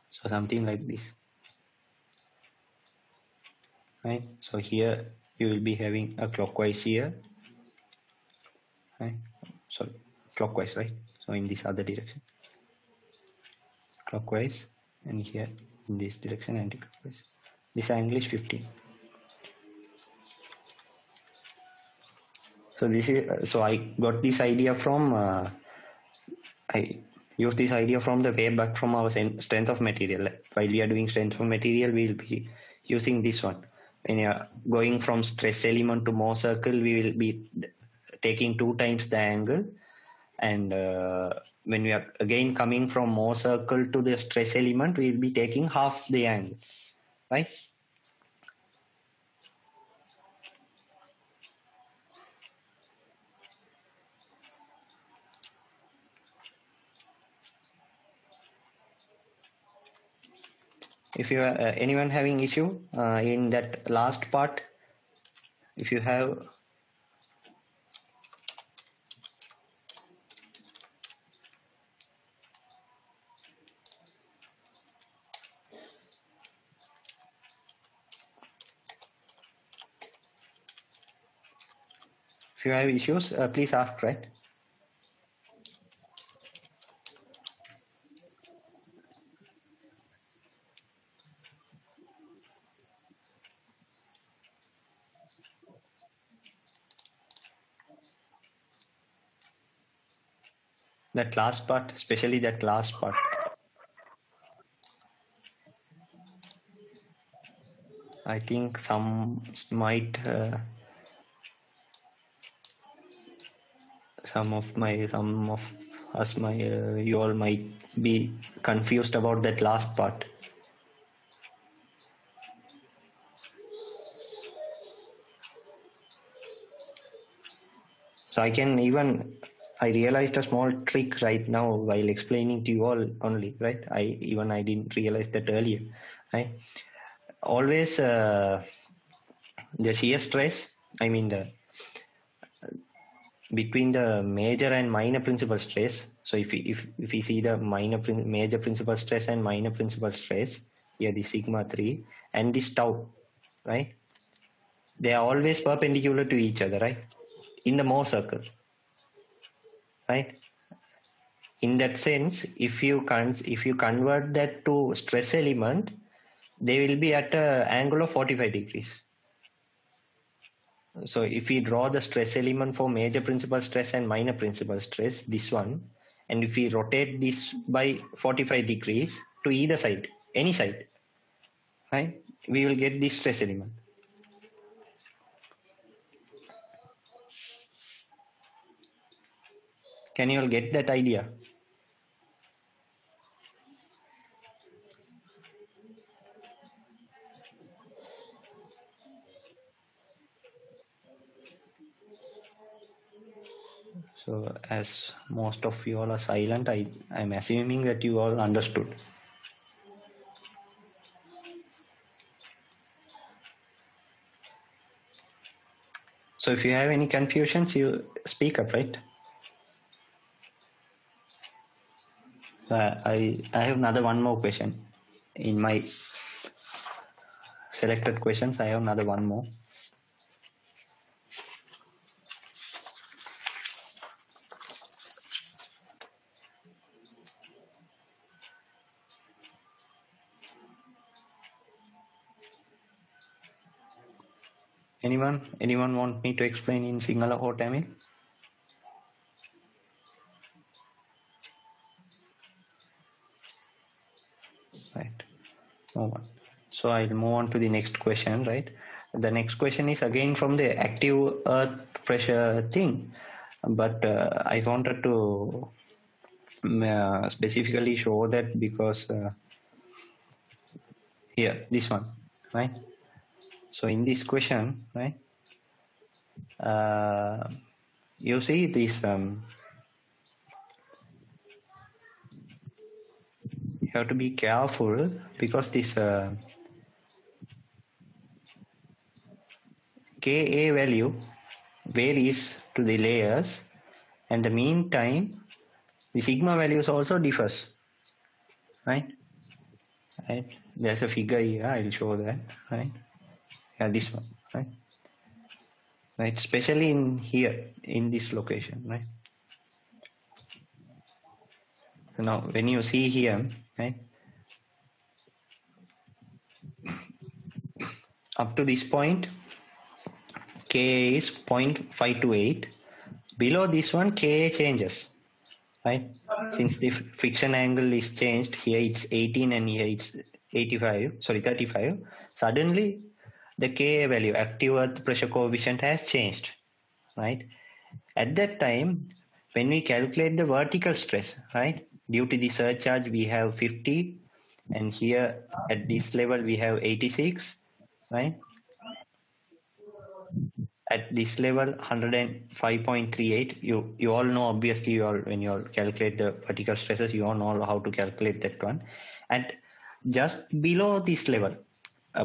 A: So something like this. Right. So here you will be having a clockwise here. Right. Sorry, clockwise, right? So in this other direction. Clockwise and here in this direction anti-clockwise. This angle is 15. So this is so I got this idea from uh, I use this idea from the way back from our strength of material. While we are doing strength of material, we will be using this one. You are going from stress element to Mohr circle, we will be taking two times the angle. And uh, when we are again coming from Mohr circle to the stress element, we will be taking half the angle, right? If you are uh, anyone having issue uh, in that last part if you have if you have issues uh, please ask right that last part especially that last part. I think some might uh, some of my some of us my uh, you all might be confused about that last part. So i can even I realized a small trick right now while explaining to you all only, right? I even I didn't realize that earlier, right? Always uh, the shear stress, I mean the between the major and minor principal stress. So if if if we see the minor major principal stress and minor principal stress, here the sigma three and this tau, right? They are always perpendicular to each other, right? In the Mohr circle right? In that sense if you con- if you convert that to stress element they will be at an angle of 45 degrees. So if we draw the stress element for major principal stress and minor principal stress this one and if we rotate this by 45 degrees to either side any side right we will get this stress element Can you all get that idea? So as most of you all are silent, I, I'm assuming that you all understood. So if you have any confusions, you speak up, right? uh, I I have another one more question in my selected questions. I have another one more. Anyone? Anyone want me to explain in Sinhala or Tamil? Move on. So I'll move on to the next question, right? The next question is again from the active earth pressure thing, but uh, I wanted to um, uh, specifically show that because uh, here, this one, right? So in this question, right, uh, you see this, um, you have to be careful because this uh, Ka value varies to the layers and the meantime the sigma values also differs, right? Right. There's a figure here. I'll show that, right? Yeah, this one, right? Right. Especially in here, in this location, right? So now, when you see here, right? Up to this point, Ka is 0.528. Below this one, Ka changes, right? Since the friction angle is changed, here it's 18 and here it's 85, sorry, 35. Suddenly, the Ka value, active earth pressure coefficient has changed, right? At that time, when we calculate the vertical stress, right? Due to the surcharge, we have 50 and here at this level, we have 86, right? at this level 105.38 you you all know obviously you all when you all calculate the vertical stresses you all know how to calculate that one and just below this level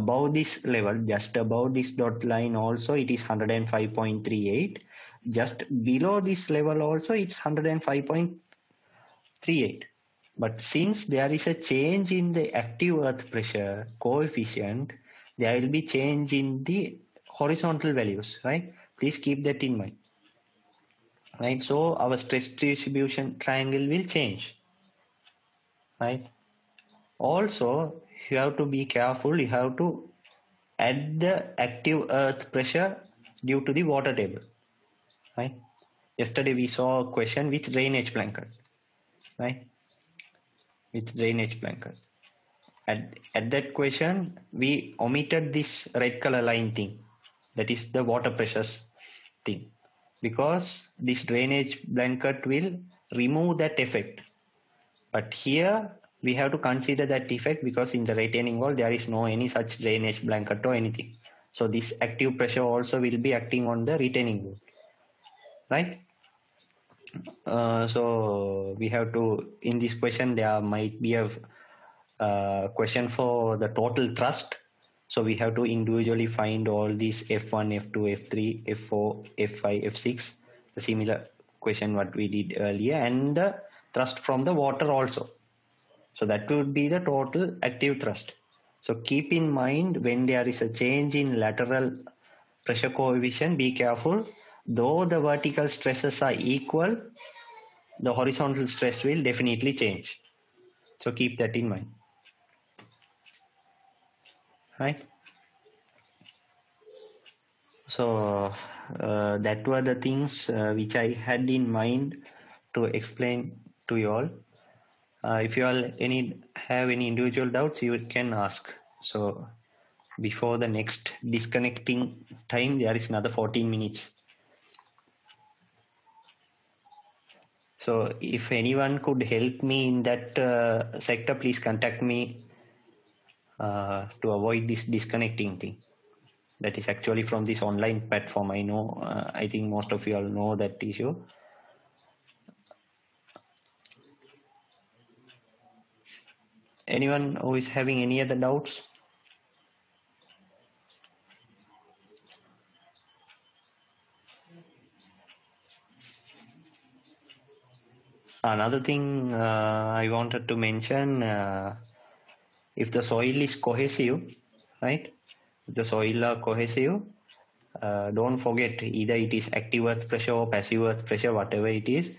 A: above this level just above this dot line also it is 105.38 just below this level also it's 105.38 but since there is a change in the active earth pressure coefficient there will be change in the horizontal values, right? Please keep that in mind. Right, so our stress distribution triangle will change. Right. Also, you have to be careful. You have to add the active earth pressure due to the water table. Right. Yesterday we saw a question with drainage blanket. Right. With drainage blanket. At, at that question, we omitted this red color line thing. That is the water pressures thing. Because this drainage blanket will remove that effect. But here we have to consider that effect because in the retaining wall there is no any such drainage blanket or anything. So this active pressure also will be acting on the retaining wall. Right uh, so we have to in this question there might be a uh, question for the total thrust so we have to individually find all these F1, F2, F3, F4, F5, F6, the similar question what we did earlier and the thrust from the water also. So that would be the total active thrust. So keep in mind when there is a change in lateral pressure coefficient, be careful. Though the vertical stresses are equal, the horizontal stress will definitely change. So keep that in mind. Right? So uh, that were the things uh, which i had in mind to explain to you all. Uh, if you all any have any individual doubts you can ask. So before the next disconnecting time there is another 14 minutes so if anyone could help me in that uh, sector please contact me uh, to avoid this disconnecting thing. That is actually from this online platform. I know uh, i think most of you all know that issue. Anyone who is having any other doubts another thing uh, i wanted to mention uh, if the soil is cohesive, right? If the soil are cohesive, uh, don't forget either it is active earth pressure or passive earth pressure, whatever it is,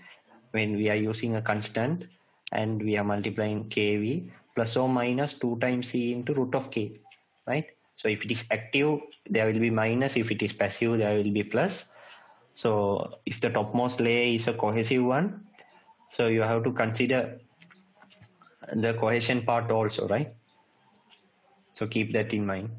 A: when we are using a constant and we are multiplying kV plus or minus 2 times C into root of K, right? So if it is active, there will be minus. If it is passive, there will be plus. So if the topmost layer is a cohesive one, so you have to consider the cohesion part also, right? So keep that in mind.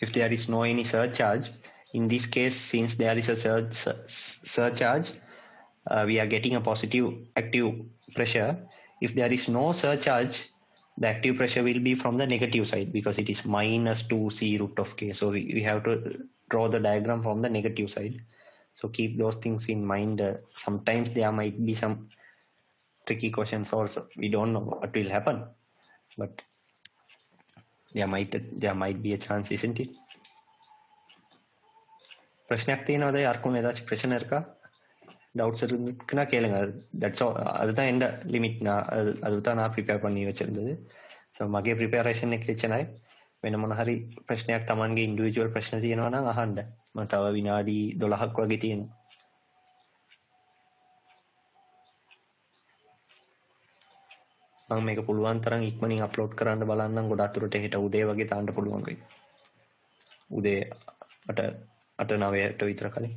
A: if there is no any surcharge in this case since there is a surge, surcharge uh, we are getting a positive active pressure if there is no surcharge the active pressure will be from the negative side because it is minus 2c root of k. So we, we have to draw the diagram from the negative side. So keep those things in mind. Uh, sometimes there might be some tricky questions also. We don't know what will happen, but there might there might be a chance, isn't it? ප්‍රශ්නයක් තියෙනවද අර්කුණ එදාච් ප්‍රශ්න එකක් doubt இருக்குன்னா கேளுங்க that's அதுதான் எந்த limit நான் அது அதுதான் நான் ப்ரிப்பேர் பண்ணி வச்சிருந்தது ஸோ මගේ ප්‍රිපේරේෂන් එක එච්චනයි වෙන මොන හරි ප්‍රශ්නයක් Tamanගේ ඉන්ඩිවිජුවල් ප්‍රශ්න තියෙනවා නම් අහන්න මම තව විනාඩි 12ක් වගේ තියෙනවා මම මේක පුළුවන් තරම් ඉක්මනින් අප්ලෝඩ් කරන්න බලන්නම් ගොඩ අතුරට හෙට උදේ වගේ තාන්න පුළුවන් වෙයි. උදේ 8 8 9ට විතර කලින්.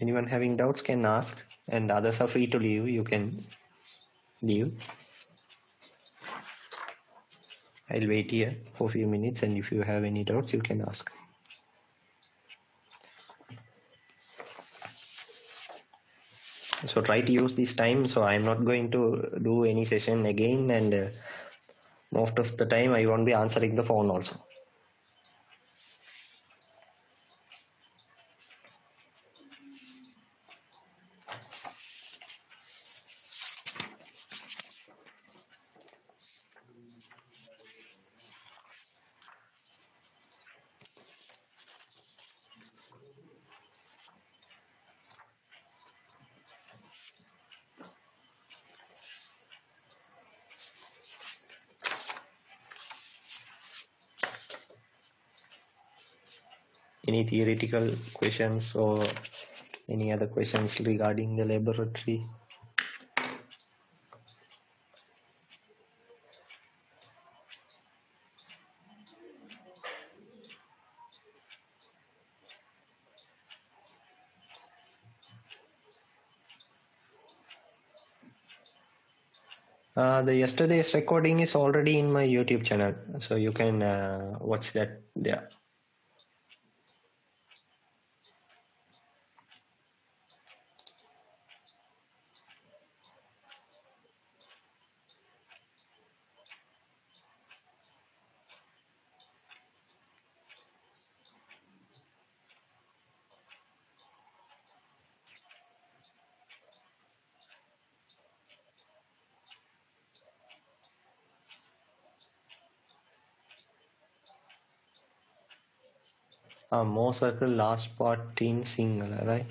A: Anyone having doubts can ask and others are free to leave. You can leave. I'll wait here for a few minutes and if you have any doubts, you can ask. So try to use this time. So I'm not going to do any session again and uh, most of the time I won't be answering the phone also. any theoretical questions or any other questions regarding the laboratory Uh, the yesterday's recording is already in my YouTube channel, so you can uh, watch that there. uh, Mohr circle last part in Sinhala, right?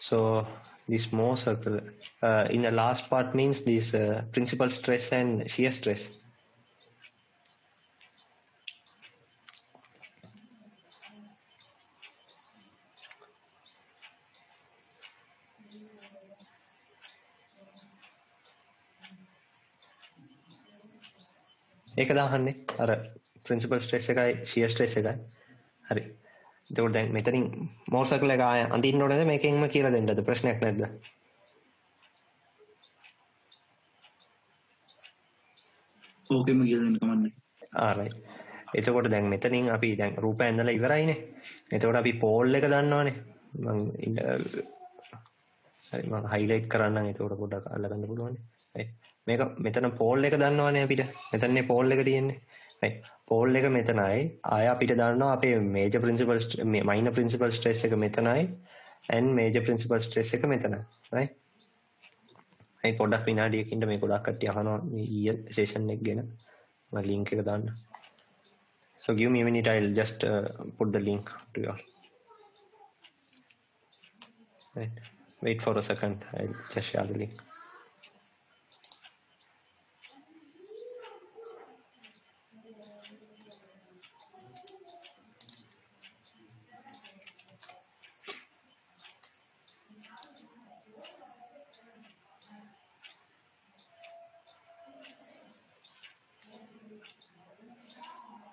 A: So this Mohr circle uh, in the last part means this uh, principal stress and shear stress. ඒක දාහන්නේ අර principal stress එකයි shear stress එකයි හරි එතකොට දැන් මෙතනින් more circle එක ආය අඳින්න ඕනද? මේකෙන්ම කියලා දෙන්නද? ප්‍රශ්නයක් නැද්ද?
F: ඕකෙම කියලා දෙන්න කමන්නේ
A: ආ රයිට් එතකොට දැන් මෙතනින් අපි දැන් රූපය ඇඳලා ඉවරයිනේ. එතකොට අපි පෝල් එක දන්නවනේ. මම හරි මම හයිලයිට් කරන්නම්. එතකොට පොඩ්ඩක් අල්ලගන්න පුළුවන් මේක මෙතන පෝල් එක දන්නවනේ අපිට. මෙතනනේ පෝල් එක තියෙන්නේ පෝල් එක මෙතනයි. ආය අපිට දන්නවා අපේ major principal minor principal stress එක මෙතනයි and මේජර් ප්‍රින්සිපල් ස්ට්‍රෙස් එක මෙතනයි right? අයි පොඩ්ඩක් විනාඩියකින් මේ ගොඩක් කට්ටිය අහනවා මේ ඊයේ සෙෂන් එක ගැන. මම ලින්ක් එක දාන්න. So give me a minute i'll just uh, put the link to you all. Right. Wait for a second. I'll just share the link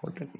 A: පොඩ්ඩක්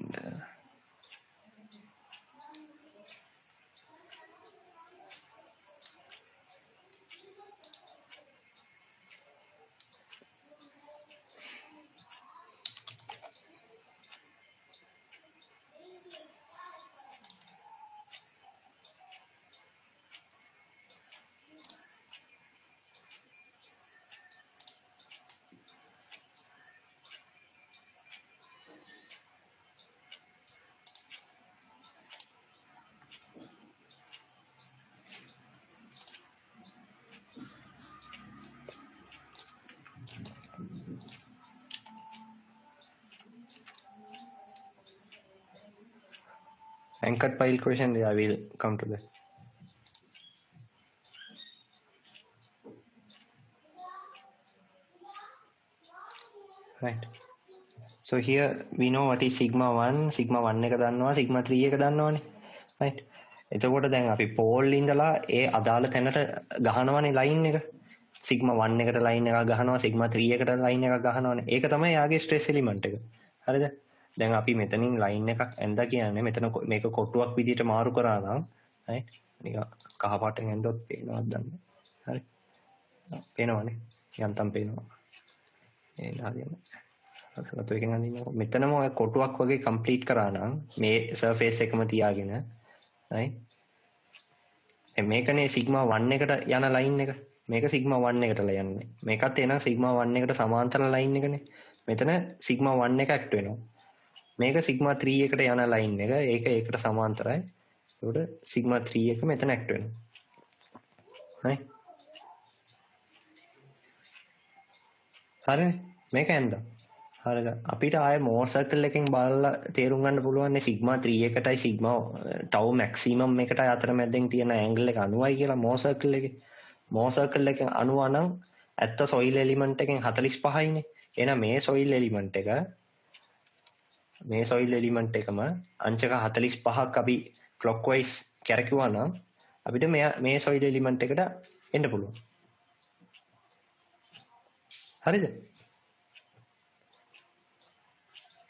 A: anchored pile question i will come to that. Right. So here we know what is sigma 1 sigma 1 එක දන්නවා sigma 3 එක දන්නවනේ. Right. එතකොට දැන් අපි Paul ඉඳලා ඒ අදාළ තැනට ගහනවනේ ලයින් එක. sigma 1 එකට ලයින් එකක් ගහනවා sigma 3 එකට ලයින් එකක් ගහනවනේ. ඒක තමයි යාගේ ස්ට්‍රෙස් එලිමන්ට් එක. හරිද? දැන් අපි මෙතනින් ලයින් එකක් ඇඳ කියන්නේ මෙතන කො- මේක කොටුවක් විදිහට මාරු කරා නම් right නිකන් කහ පාටෙන් ඇඳොත් පේනවද දන්නේ? හරි. පේනවනේ. යන්තම් පේනවා. ඒ හරියම සතු එකෙන් අඳින්නකො. මෙතනම ඔය කොටුවක් වගේ කම්ප්ලීට් කරා නම් මේ සර්ෆේස් එකම තියාගෙන right දැන් මේකනේ සිග්මා 1 එකට යන ලයින් එක. මේක සිග්මා 1 එකට යන්නේ. මේකත් එන සිග්මා 1 එකට සමාන්තර ලයින් එකනේ. මෙතන සිග්මා 1 එක ඇක්ට් වෙනවා. මේක සිග්මා 3 එකට යන ලයින් එක. ඒක ඒකට සමාන්තරයි. ඒකට සිග්මා 3 එක මෙතන ඇක්ට් වෙනවා. හරි? හරිනේ මේක ඇන්දා හරිද අපිට ආයේ මෝර් සර්කල් එකෙන් බලලා තේරුම් ගන්න පුළුවන් නේ සිග්මා 3 එකටයි සිග්මා ටව් මැක්සිමම් එකටයි අතර මැද්දෙන් තියෙන ඇන්ගල් එක 90යි කියලා මෝර් සර්කල් එකේ. මෝර් සර්කල් එකෙන් 90 නම් ඇත්ත සොයිල් එලිමන්ට් එකෙන් 45යිනේ එහෙනම් මේ සොයිල් එලිමන්ට් එක මේ සොයිල් එලිමන්ට් එකම අංශක 45ක් අපි ක්ලොක්වයිස් කැරකුවා නම් අපිට මෙයා මේ සොයිල් එලිමන්ට් එකට එන්න පුළුවන්. හරිද?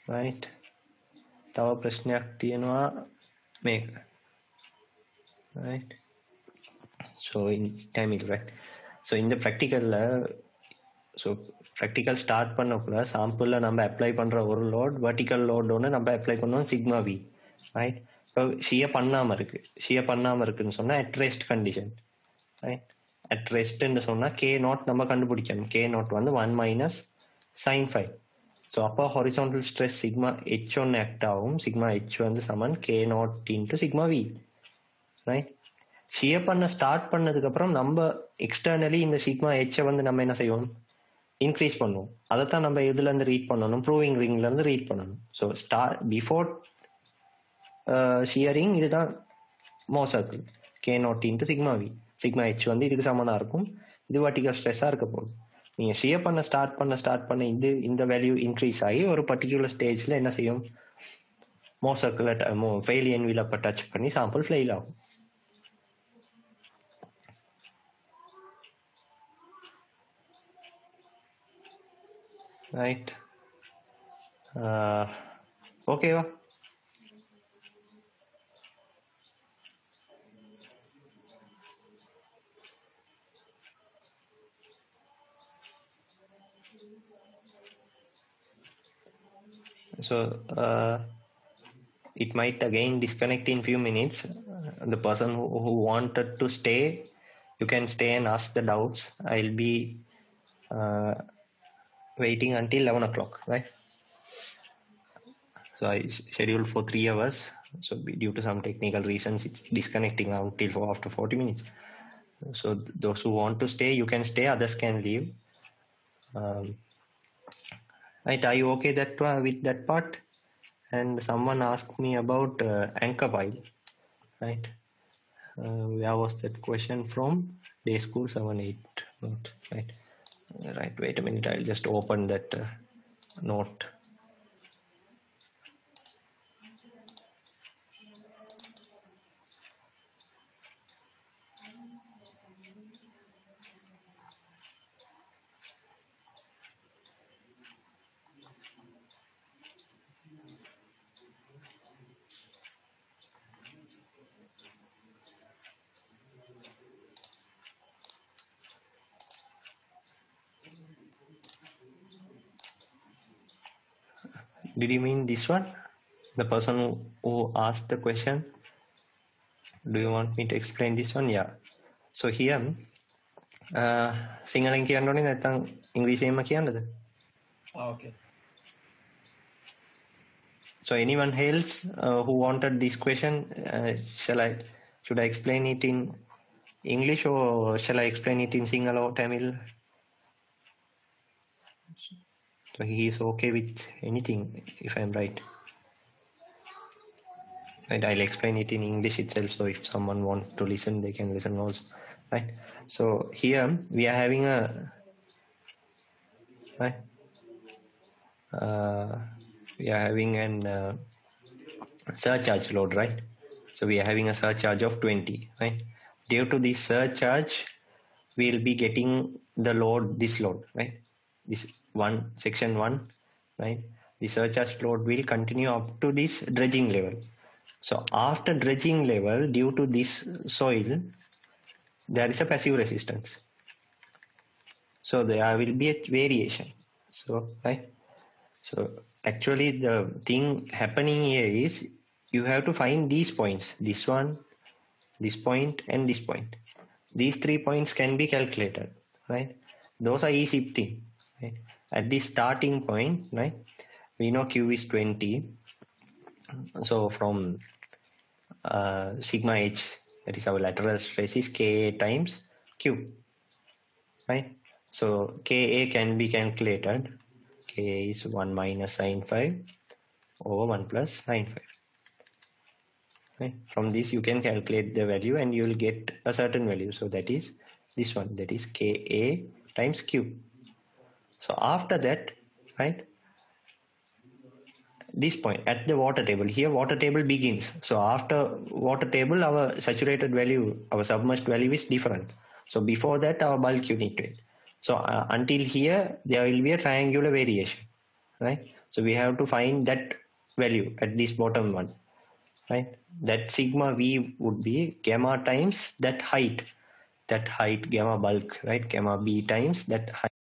A: Right. තව ප්‍රශ්නයක් තියෙනවා මේක. Right. So in tamil right. So in the practical uh, so practical start பண்ணக்குள்ள சாம்பிளில் நம்ம அப்ளை பண்ணுற ஒரு லோட் vertical லோட் ஒன்று நம்ம அப்ளை பண்ணோம் சிக்மா வி ரைட் இப்போ ஷிய பண்ணாமல் இருக்கு. ஷிய பண்ணாமல் இருக்குன்னு சொன்னால் at rest condition right at ரெஸ்ட்னு சொன்னால் கே நாட் நம்ம கண்டுபிடிக்கணும். கே நாட் வந்து one minus sine five so அப்போ ஹொரிசான்டல் ஸ்ட்ரெஸ் சிக்மா ஹெச் ஒன்று ஆக்ட் ஆகும். சிக்மா ஹெச் வந்து சமன் K naught into sigma V right ஷியை பண்ண ஸ்டார்ட் பண்ணதுக்கப்புறம் நம்ம எக்ஸ்டர்னலி இந்த சிக்மா ஹெச்சை வந்து நம்ம என்ன செய்வோம்? இன்க்ரீஸ் பண்ணுவோம் அதைத்தான் நம்ம இதுல இருந்து ரீட் பண்ணணும். ப்ரூவிங் ரிங்ல இருந்து ரீட் பண்ணணும். ஸோ ஸ்டார் பிஃபோர் ஷியரிங் இதுதான் Mohr circle K naught into sigma V sigma H வந்து இதுக்கு சமனா இருக்கும். இது வர்டிகல் ஸ்ட்ரெஸ்ஸாக இருக்க போகுது. நீங்கள் ஷியர் பண்ண ஸ்டார்ட் பண்ண ஸ்டார்ட் பண்ண இது இந்த வேல்யூ இன்க்ரீஸ் ஆகி ஒரு பர்டிகுலர் ஸ்டேஜில் என்ன செய்யும்? மோ சர்க்குலர் ஃபெயிலியன் ஃபெயில் என்விலப்பை டச் பண்ணி சாம்பிள் ஃபெயில் ஆகும். right uh, okay so uh, it might again disconnect in few minutes. Uh, the person who, who, wanted to stay you can stay and ask the doubts. I'll be uh, waiting until 11 o'clock right? So i scheduled for three hours. So due to some technical reasons it's disconnecting until after 40 minutes. So th- those who want to stay you can stay others can leave. Um, right are you okay that uh, with that part? And someone asked me about uh, anchor pile right? Uh, where was that question from? Day school 7 8 note right right wait a minute i'll just open that uh, note Did you mean this one? The person who asked the question? Do you want me to explain this one? Yeah. So here uh, සිංහලෙන් කියන්න English name, ඉංග්‍රීසියෙන්ම කියන්නද?
B: Ah, okay.
A: So anyone else uh, who wanted this question, uh, shall I, should I explain it in English or shall I explain it in Sinhala or Tamil? So he is okay with anything if i'm right. And i'll explain it in english itself so if someone wants to listen they can listen also right? So here we are having a right? Uh, we are having an uh, surcharge load right? So we are having a surcharge of 20 right? Due to this surcharge we'll be getting the load this load right? This one section one right? The surcharge load will continue up to this dredging level. So after dredging level due to this soil there is a passive resistance. So there will be a variation. So right? So actually the thing happening here is you have to find these points this one this point and this point. These three points can be calculated right? Those are easy thing right at this starting point right we know q is 20 so from uh, sigma h that is our lateral stress is ka times q right? So ka can be calculated. Ka is 1 minus sine phi over 1 plus sine phi right? From this you can calculate the value and you will get a certain value. So that is this one that is ka times q so after that right this point at the water table here water table begins. So after water table our saturated value our submerged value is different. So before that our bulk unit weight. So uh, until here there will be a triangular variation right? So we have to find that value at this bottom one right? That sigma v would be gamma times that height that height gamma bulk right? Gamma b times that height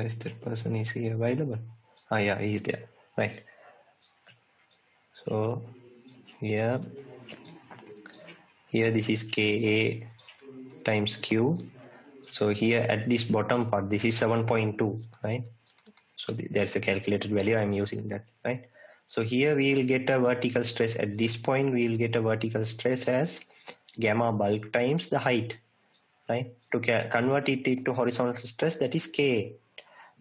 A: is that person is he available. Ah yeah he is there. Right. So here here this is ka times q. So here at this bottom part this is 7.2 right? So th- there's a calculated value. I'm using that right? So here we will get a vertical stress. At this point we will get a vertical stress as gamma bulk times the height right? To convert it into horizontal stress that is ka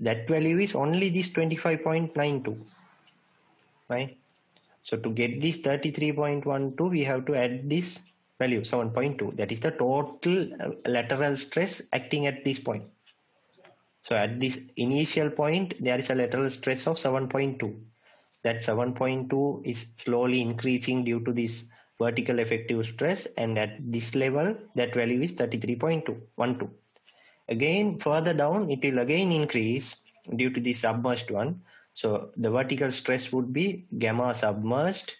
A: that value is only this 25.92 right? So to get this 33.12 we have to add this value 7.2 that is the total uh, lateral stress acting at this point. So at this initial point there is a lateral stress of 7.2 that 7.2 is slowly increasing due to this vertical effective stress and at this level that value is 33.212 again further down it will again increase due to the submerged one. So the vertical stress would be gamma submerged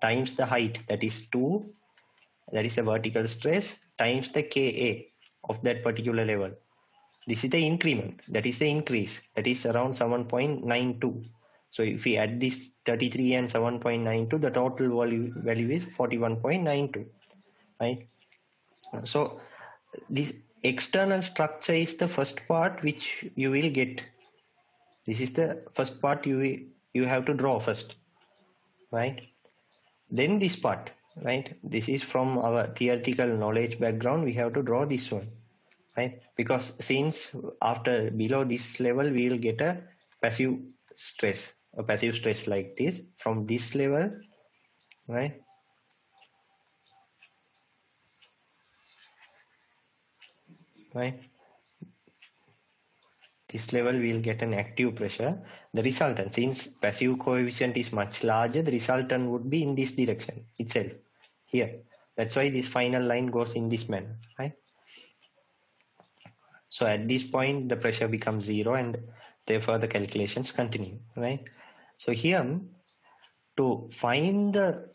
A: times the height that is 2 that is the vertical stress times the ka of that particular level. This is the increment. That is the increase. That is around 7.92 so if we add this 33 and 7.92 the total value, value is 41.92 right? So this external structure is the first part which you will get. This is the first part you you have to draw first right? Then this part right? This is from our theoretical knowledge background. We have to draw this one right? Because since after below this level we will get a passive stress a passive stress like this. From this level right right this level will get an active pressure. The resultant since passive coefficient is much larger the resultant would be in this direction itself here. That's why this final line goes in this manner right? So at this point the pressure becomes zero and therefore the calculations continue right? So here to find the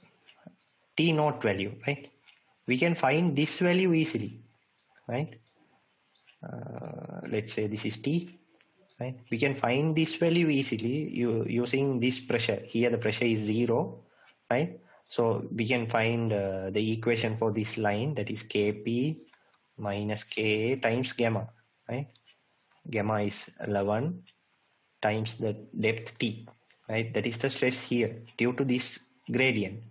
A: t naught value right? We can find this value easily, right? Uh, let's say this is T, right? We can find this value easily you, using this pressure. Here the pressure is zero, right? So we can find uh, the equation for this line that is Kp minus Ka times gamma, right? Gamma is 11 times the depth T, right? That is the stress here due to this gradient.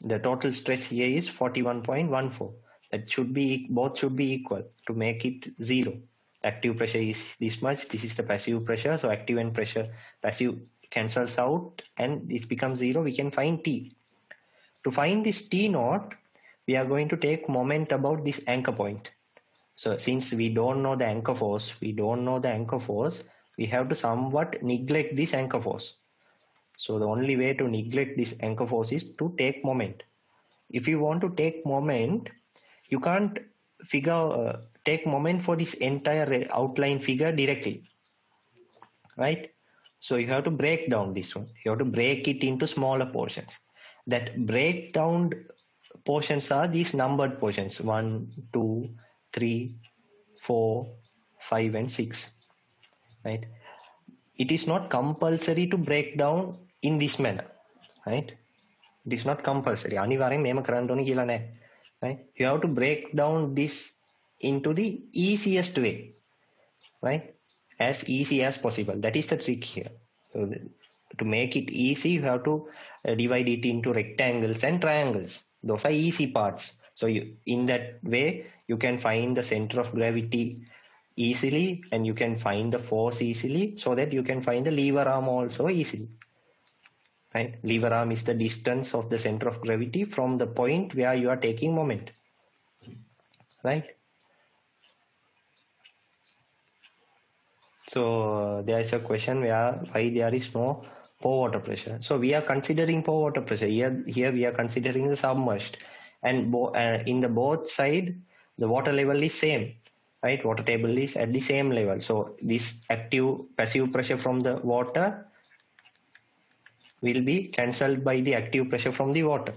A: The total stress here is 41.14. That should be, both should be equal to make it zero. Active pressure is this much. This is the passive pressure. So active and pressure, passive cancels out and it becomes zero. We can find T. To find this T naught, we are going to take moment about this anchor point. So since we don't know the anchor force, we don't know the anchor force, we have to somewhat neglect this anchor force. So the only way to neglect this anchor force is to take moment. If you want to take moment, you can't figure uh, take moment for this entire outline figure directly, right? So you have to break down this one. You have to break it into smaller portions. That breakdown portions are these numbered portions: one, two, three, four, five, and six. Right? It is not compulsory to break down in this manner. Right? It is not compulsory. අනිවාර්යෙන් මේම කරන්න ඕනේ කියලා නැහැ. Right? You have to break down this into the easiest way. Right? As easy as possible. That is the trick here. So the, to make it easy, you have to uh, divide it into rectangles and triangles. Those are easy parts. So you, in that way, you can find the center of gravity easily and you can find the force easily so that you can find the lever arm also easily. Right? Lever arm is the distance of the center of gravity from the point where you are taking moment. Right? So there is a question where why there is no pore water pressure. So we are considering pore water pressure. Here, here we are considering the submerged and uh, in the both side the water level is same right water table is at the same level so this active passive pressure from the water will be cancelled by the active pressure from the water.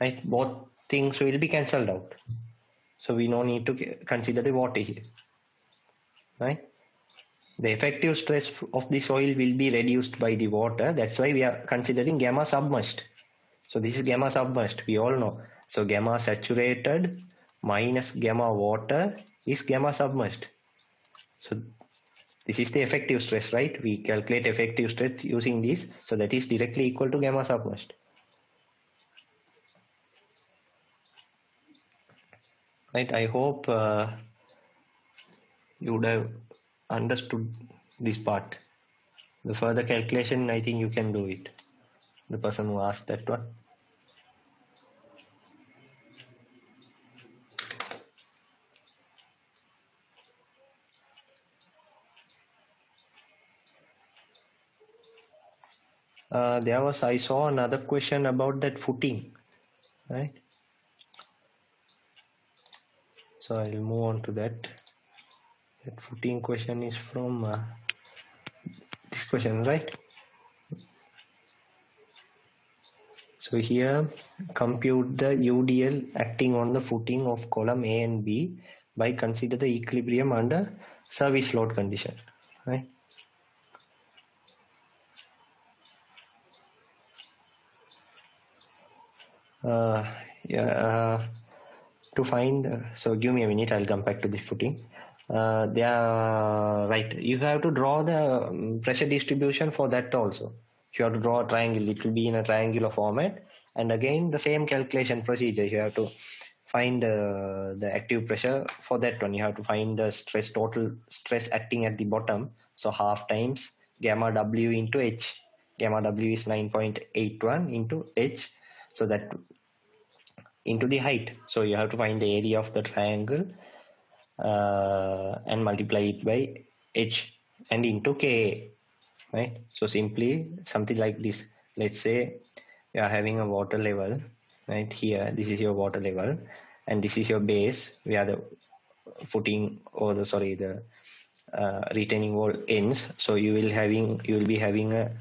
A: Right? Both things will be cancelled out. So we no need to consider the water here. Right? The effective stress of the soil will be reduced by the water. That's why we are considering gamma submerged. So this is gamma submerged, we all know. So gamma saturated minus gamma water is gamma submerged. So this is the effective stress, right? We calculate effective stress using this. So that is directly equal to gamma submerged. Right, I hope uh, you would have understood this part. The further calculation, I think you can do it. The person who asked that one. Uh, there was I saw another question about that footing, right? So I'll move on to that. That footing question is from uh, this question, right? So here compute the UDL acting on the footing of column A and B by consider the equilibrium under service load condition, right? Uh, uh, to find uh, so give me a minute i'll come back to the footing. Uh, they are right you have to draw the um, pressure distribution for that also. You have to draw a triangle it will be in a triangular format and again the same calculation procedure you have to find uh, the active pressure for that one. You have to find the stress total stress acting at the bottom so half times gamma w into h. Gamma w is 9.81 into h so that into the height. So you have to find the area of the triangle uh, and multiply it by h and into ka right? So simply something like this. Let's say you are having a water level right here. This is your water level and this is your base. Where the footing or the sorry the uh, retaining wall ends. So you will having you will be having a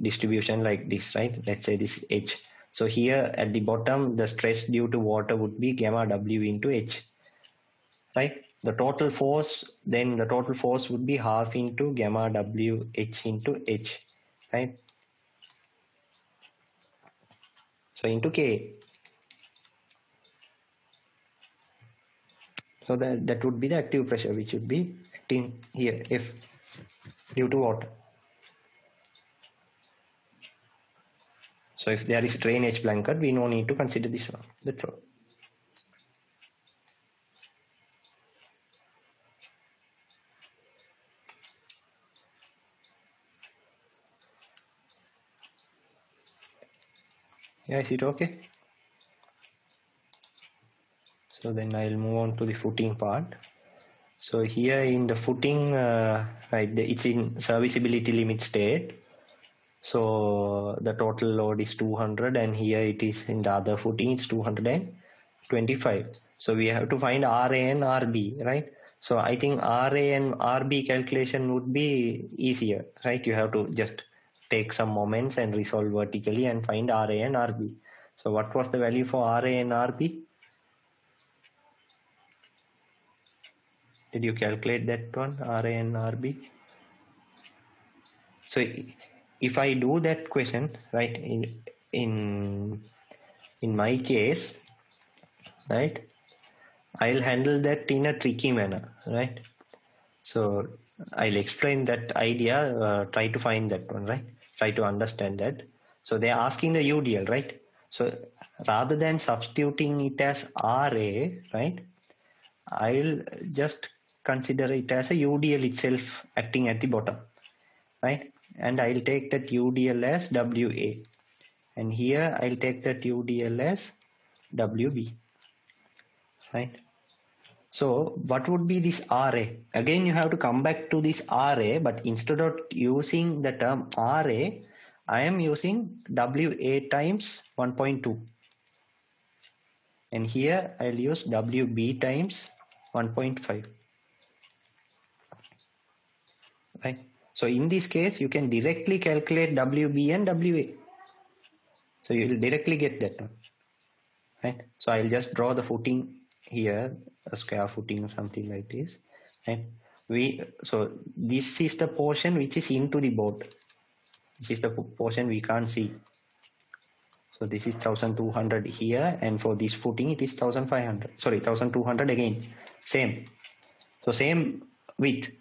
A: distribution like this right? Let's say this h So here at the bottom, the stress due to water would be gamma W into H, right? The total force, then the total force would be half into gamma W H into H, right? So into K. So that, that would be the active pressure, which would be acting here, F, due to water. So if there is H blanket, we no need to consider this one. That's all. Yeah, is it okay? So then I'll move on to the footing part. So here in the footing, uh, right, it's in serviceability limit state. So the total load is 200 and here it is in the other footing, it's 225. So we have to find RA and RB, right? So I think RA and RB calculation would be easier, right? You have to just take some moments and resolve vertically and find RA and RB. So what was the value for RA and RB? Did you calculate that one, RA and RB? So if I do that question, right, in in in my case, right, I'll handle that in a tricky manner, right? So I'll explain that idea, uh, try to find that one, right? Try to understand that. So they're asking the UDL, right? So rather than substituting it as RA, right, I'll just consider it as a UDL itself acting at the bottom, right? And I'll take that UDL as WA. And here I'll take that UDL as WB, right? So what would be this RA? Again, you have to come back to this RA, but instead of using the term RA, I am using WA times 1.2. And here I'll use WB times 1.5. Right. So in this case, you can directly calculate WB and WA. So you will directly get that one. Right. So I'll just draw the footing here, a square footing something like this. Right. We so this is the portion which is into the boat. This is the portion we can't see. So this is 1200 here and for this footing it is 1500. Sorry, 1200 again. Same. So same width.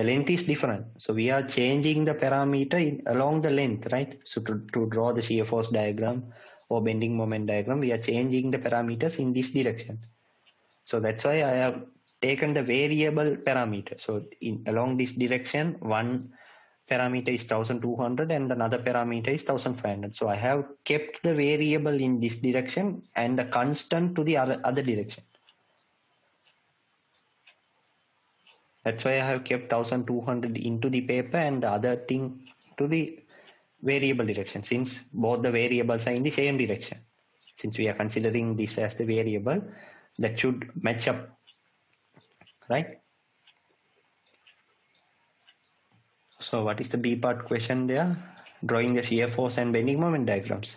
A: The length is different. So we are changing the parameter in, along the length, right? So to, to draw the shear force diagram or bending moment diagram, we are changing the parameters in this direction. So that's why I have taken the variable parameter. So in along this direction, one parameter is 1200 and another parameter is 1500. So I have kept the variable in this direction and the constant to the other, other direction. That's why I have kept 1200 into the paper and the other thing to the variable direction since both the variables are in the same direction. Since we are considering this as the variable, that should match up, right? So what is the B part question there? Drawing the shear force and bending moment diagrams.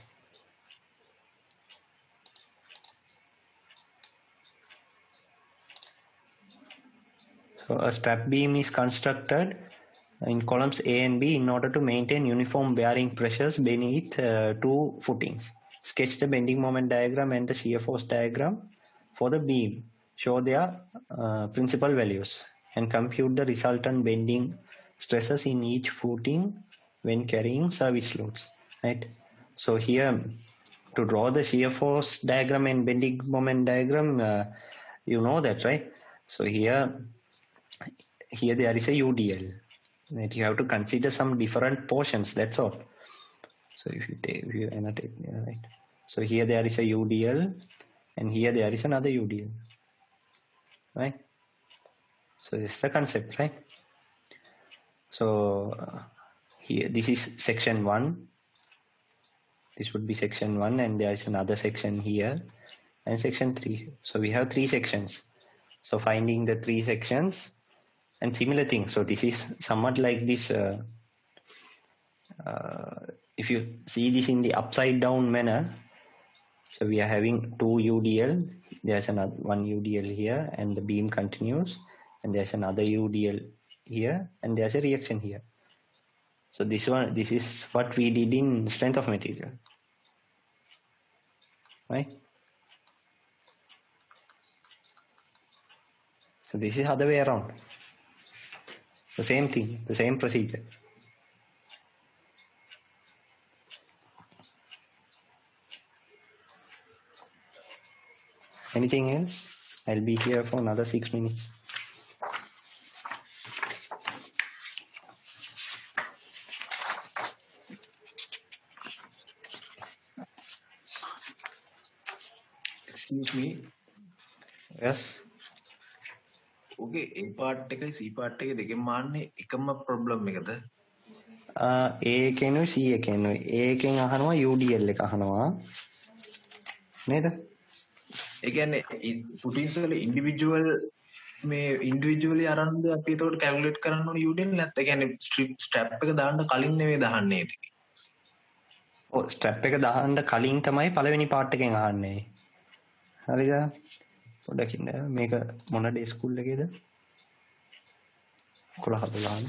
A: So a strap beam is constructed in columns A and B in order to maintain uniform bearing pressures beneath uh, two footings. Sketch the bending moment diagram and the shear force diagram for the beam. Show their uh, principal values and compute the resultant bending stresses in each footing when carrying service loads. Right. So here to draw the shear force diagram and bending moment diagram, uh, you know that, right? So here here there is a UDL that you have to consider some different portions that's all. So if you take if you annotate right. So here there is a UDL and here there is another UDL right? So this is the concept right? So uh, here this is section 1 this would be section 1 and there is another section here and section 3 so we have three sections. So finding the three sections and similar things. So this is somewhat like this. Uh, uh, if you see this in the upside down manner, So we are having two UDL. There's another one UDL here, and the beam continues, and there's another UDL here, and there's a reaction here. So this one, this is what we did in strength of material, right? So this is other way around. The same thing, the same procedure. Anything else? I'll be here for another six minutes.
D: excuse me
A: Yes.
D: Okay A part එකයි C part එකේ දෙකෙන් මාන්නේ එකම problem එකද
A: A එකෙනුයි C එකෙනුයි. A එකෙන් අහනවා UDL එක අහනවා. නේද?
D: ඒ කියන්නේ පුටින්ස් වල ඉන්ඩිවිජුවල් මේ ඉන්ඩිවිජුවලි අරන්ද අපි එතකොට කැල්කුලේට් කරන්න ඕනේ UDL නැත්නම් ඒ කියන්නේ ස්ට්‍රිප් ස්ට්‍රැප් එක දාන්න කලින් නෙවෙයි දාන්නේ ඒක.
A: ඔව් ස්ට්‍රැප් එක දාන්න කලින් තමයි පළවෙනි පාර්ට් එකෙන් අහන්නේ. හරිද? පොඩකින්න මේක මොන ඩේ ස්කූල් එකේද? කොළහ දලාන්න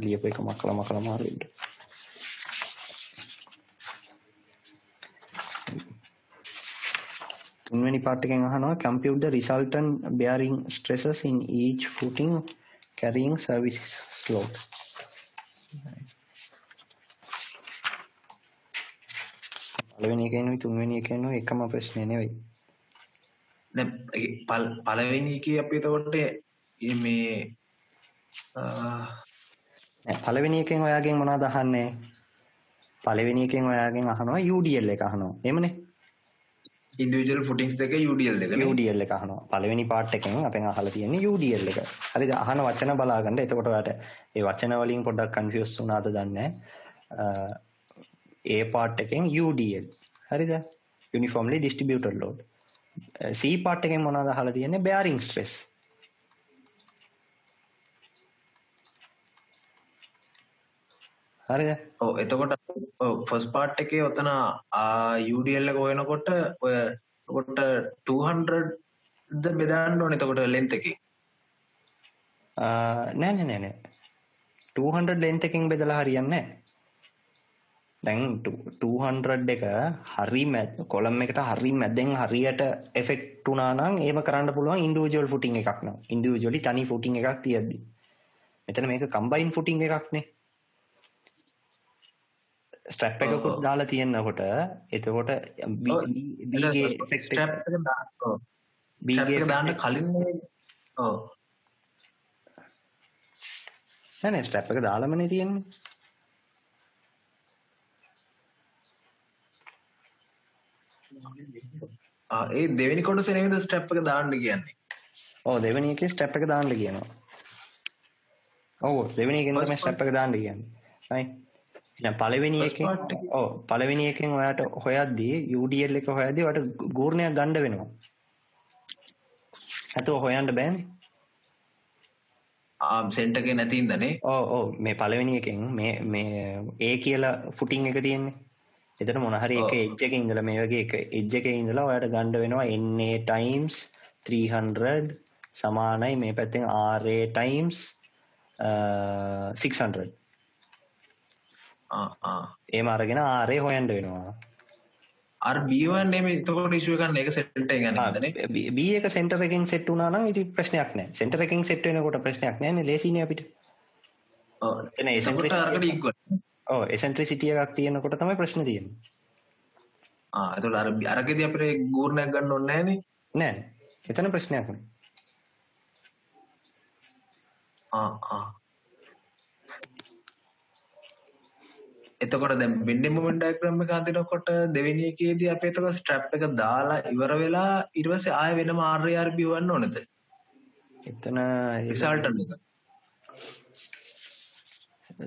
A: ලියප එක මක්කල මකළ මාරට තුන්වැනි පාටකෙන් අහනවා කම්පියුට රිසල්ටන් බෑරිං ස්ට්‍රෙසස් ඉන් ඊච් ෆුටිං කැරීං සර්විසිස් ස්ලෝට් පළවෙනි එකේනුයි තුන්වෙනි එකේනුයි එකම ප්‍රශ්නේ නෙවෙයි.
D: දැන් පළවෙනි එකේ අපි එතකොට මේ
A: නෑ පළවෙනි එකෙන් ඔයාගෙන් මොනවද අහන්නේ? පළවෙනි එකෙන් ඔයාගෙන් අහනවා UDL එක අහනවා. එහෙමනේ.
D: ඉන්ඩිවිජුවල් ෆුටින්ස් දෙක UDL දෙක නේ?
A: UDL එක අහනවා. පළවෙනි පාර්ට් එකෙන් අපෙන් අහලා තියෙන්නේ UDL එක. හරිද? අහන වචන බලාගන්න. එතකොට ඔයාට ඒ වචන වලින් පොඩ්ඩක් කන්ෆියුස් වුණාද දන්නේ නැහැ. A පාර්ට් එකෙන් UDL. හරිද? uniformly distributed load. C part එකෙන් මොනවද අහලා තියෙන්නේ? bearing stress. හරිද?
D: ඔව් එතකොට ෆස්ට් පාර්ට් එකේ ඔතන UDL එක හොයනකොට ඔය එතකොට 200 ද බෙදන්න ඕනේ එතකොට ලෙන්ත් එකේ.
A: නෑ නෑ නෑ නෑ 200 length එකකින් බෙදලා හරියන්නේ නෑ. දැන් 200 එක හරි කොලම් එකට හරි මැදෙන් හරියට එෆෙක්ට් වුණා නම් එහෙම කරන්න පුළුවන් ඉන්ඩිවිජුවල් ෆුටින් එකක් නම්. ඉන්ඩිවිජුවලි තනි ෆුටින් එකක් තියද්දි. මෙතන මේක කම්බයින් ෆුටින් එකක් නේ. ස්ට්‍රැප් එකකුත්. දාලා තියෙනකොට එතකොට B
D: ඔව්.
A: B ගේ effect එක
D: එක දාන්න කලින්. ඔව්.
A: නෑ නෑ ස්ට්‍රැප් එක දාලාමනේ තියෙන්නේ.
D: ආ ඒ දෙවෙනි කොටස නෙවෙයිද ස්ට්‍රැප් එක දාන්න කියන්නේ.
A: ඔව් දෙවෙනි එකේ ස්ටෙප් එක දාන්න කියනවා. ඔව් දෙවෙනි එකෙන් තමයි ස්ටෙප් එක දාන්න කියන්නේ. right. දැන් පළවෙනි එකෙන් ඔව් පළවෙනි එකෙන් ඔයාට හොයද්දී UDL එක හොයද්දී ඔයාට ගූර්ණයක් ගන්න වෙනවා. නැතුව හොයන්න බෑනේ.
D: ආ සෙන්ටර් එකේ නැති ඉඳනේ.
A: ඔව් ඔව් මේ පළවෙනි එකෙන් මේ මේ A කියලා ෆුටින් එක තියෙන්නේ. එතන මොන හරි එක. එජ් එකේ ඉඳලා මේ වගේ එක එජ් එකේ ඉඳලා ඔයාට ගන්න වෙනවා NA times 300 සමානයි මේ පැත්තෙන් RA times අ, 600.
D: ආ ආ.
A: එහෙම අරගෙන RA හොයන්න වෙනවා.
D: අර B1 නෙමෙයි එතකොට ඉෂුව ගන්න ඒක සෙන්ටර් එක
A: ආ,
D: යන්නේ
A: B එක සෙන්ටර් එකෙන් සෙට් වුණා නම් ඉතින් ප්‍රශ්නයක් නැහැ. සෙන්ටර් එකෙන් සෙට් වෙනකොට ප්‍රශ්නයක් නැහැ නේ ලේසිනේ අපිට.
D: ඔව්.
A: එතන
D: එතකොට
A: eccentricity
D: අරකට ඉක්වල.
A: ඔව් එසෙන්ට්‍රිසිටි එකක් තියෙනකොට තමයි ප්‍රශ්න තියෙන්නේ.
D: ආ එතකොට අර අරකෙදී අපිට ගූර්ණයක් ගන්න ඕනේ නැහනේ.
A: නෑ. එතන ප්‍රශ්නයක් නෑ.
D: ආ ආ. එතකොට දැන් බෙන්ඩින් මොමන්ට් ඩයග්‍රෑම් එක හදනකොට දෙවෙනි එකේදී අපි එතකොට ස්ට්‍රැප් එක දාලා ඉවර වෙලා ඊට පස්සේ ආයෙ වෙනම RARB වන්න ඕනේද?
A: එතන
D: රිසල්ටන්ට් එක.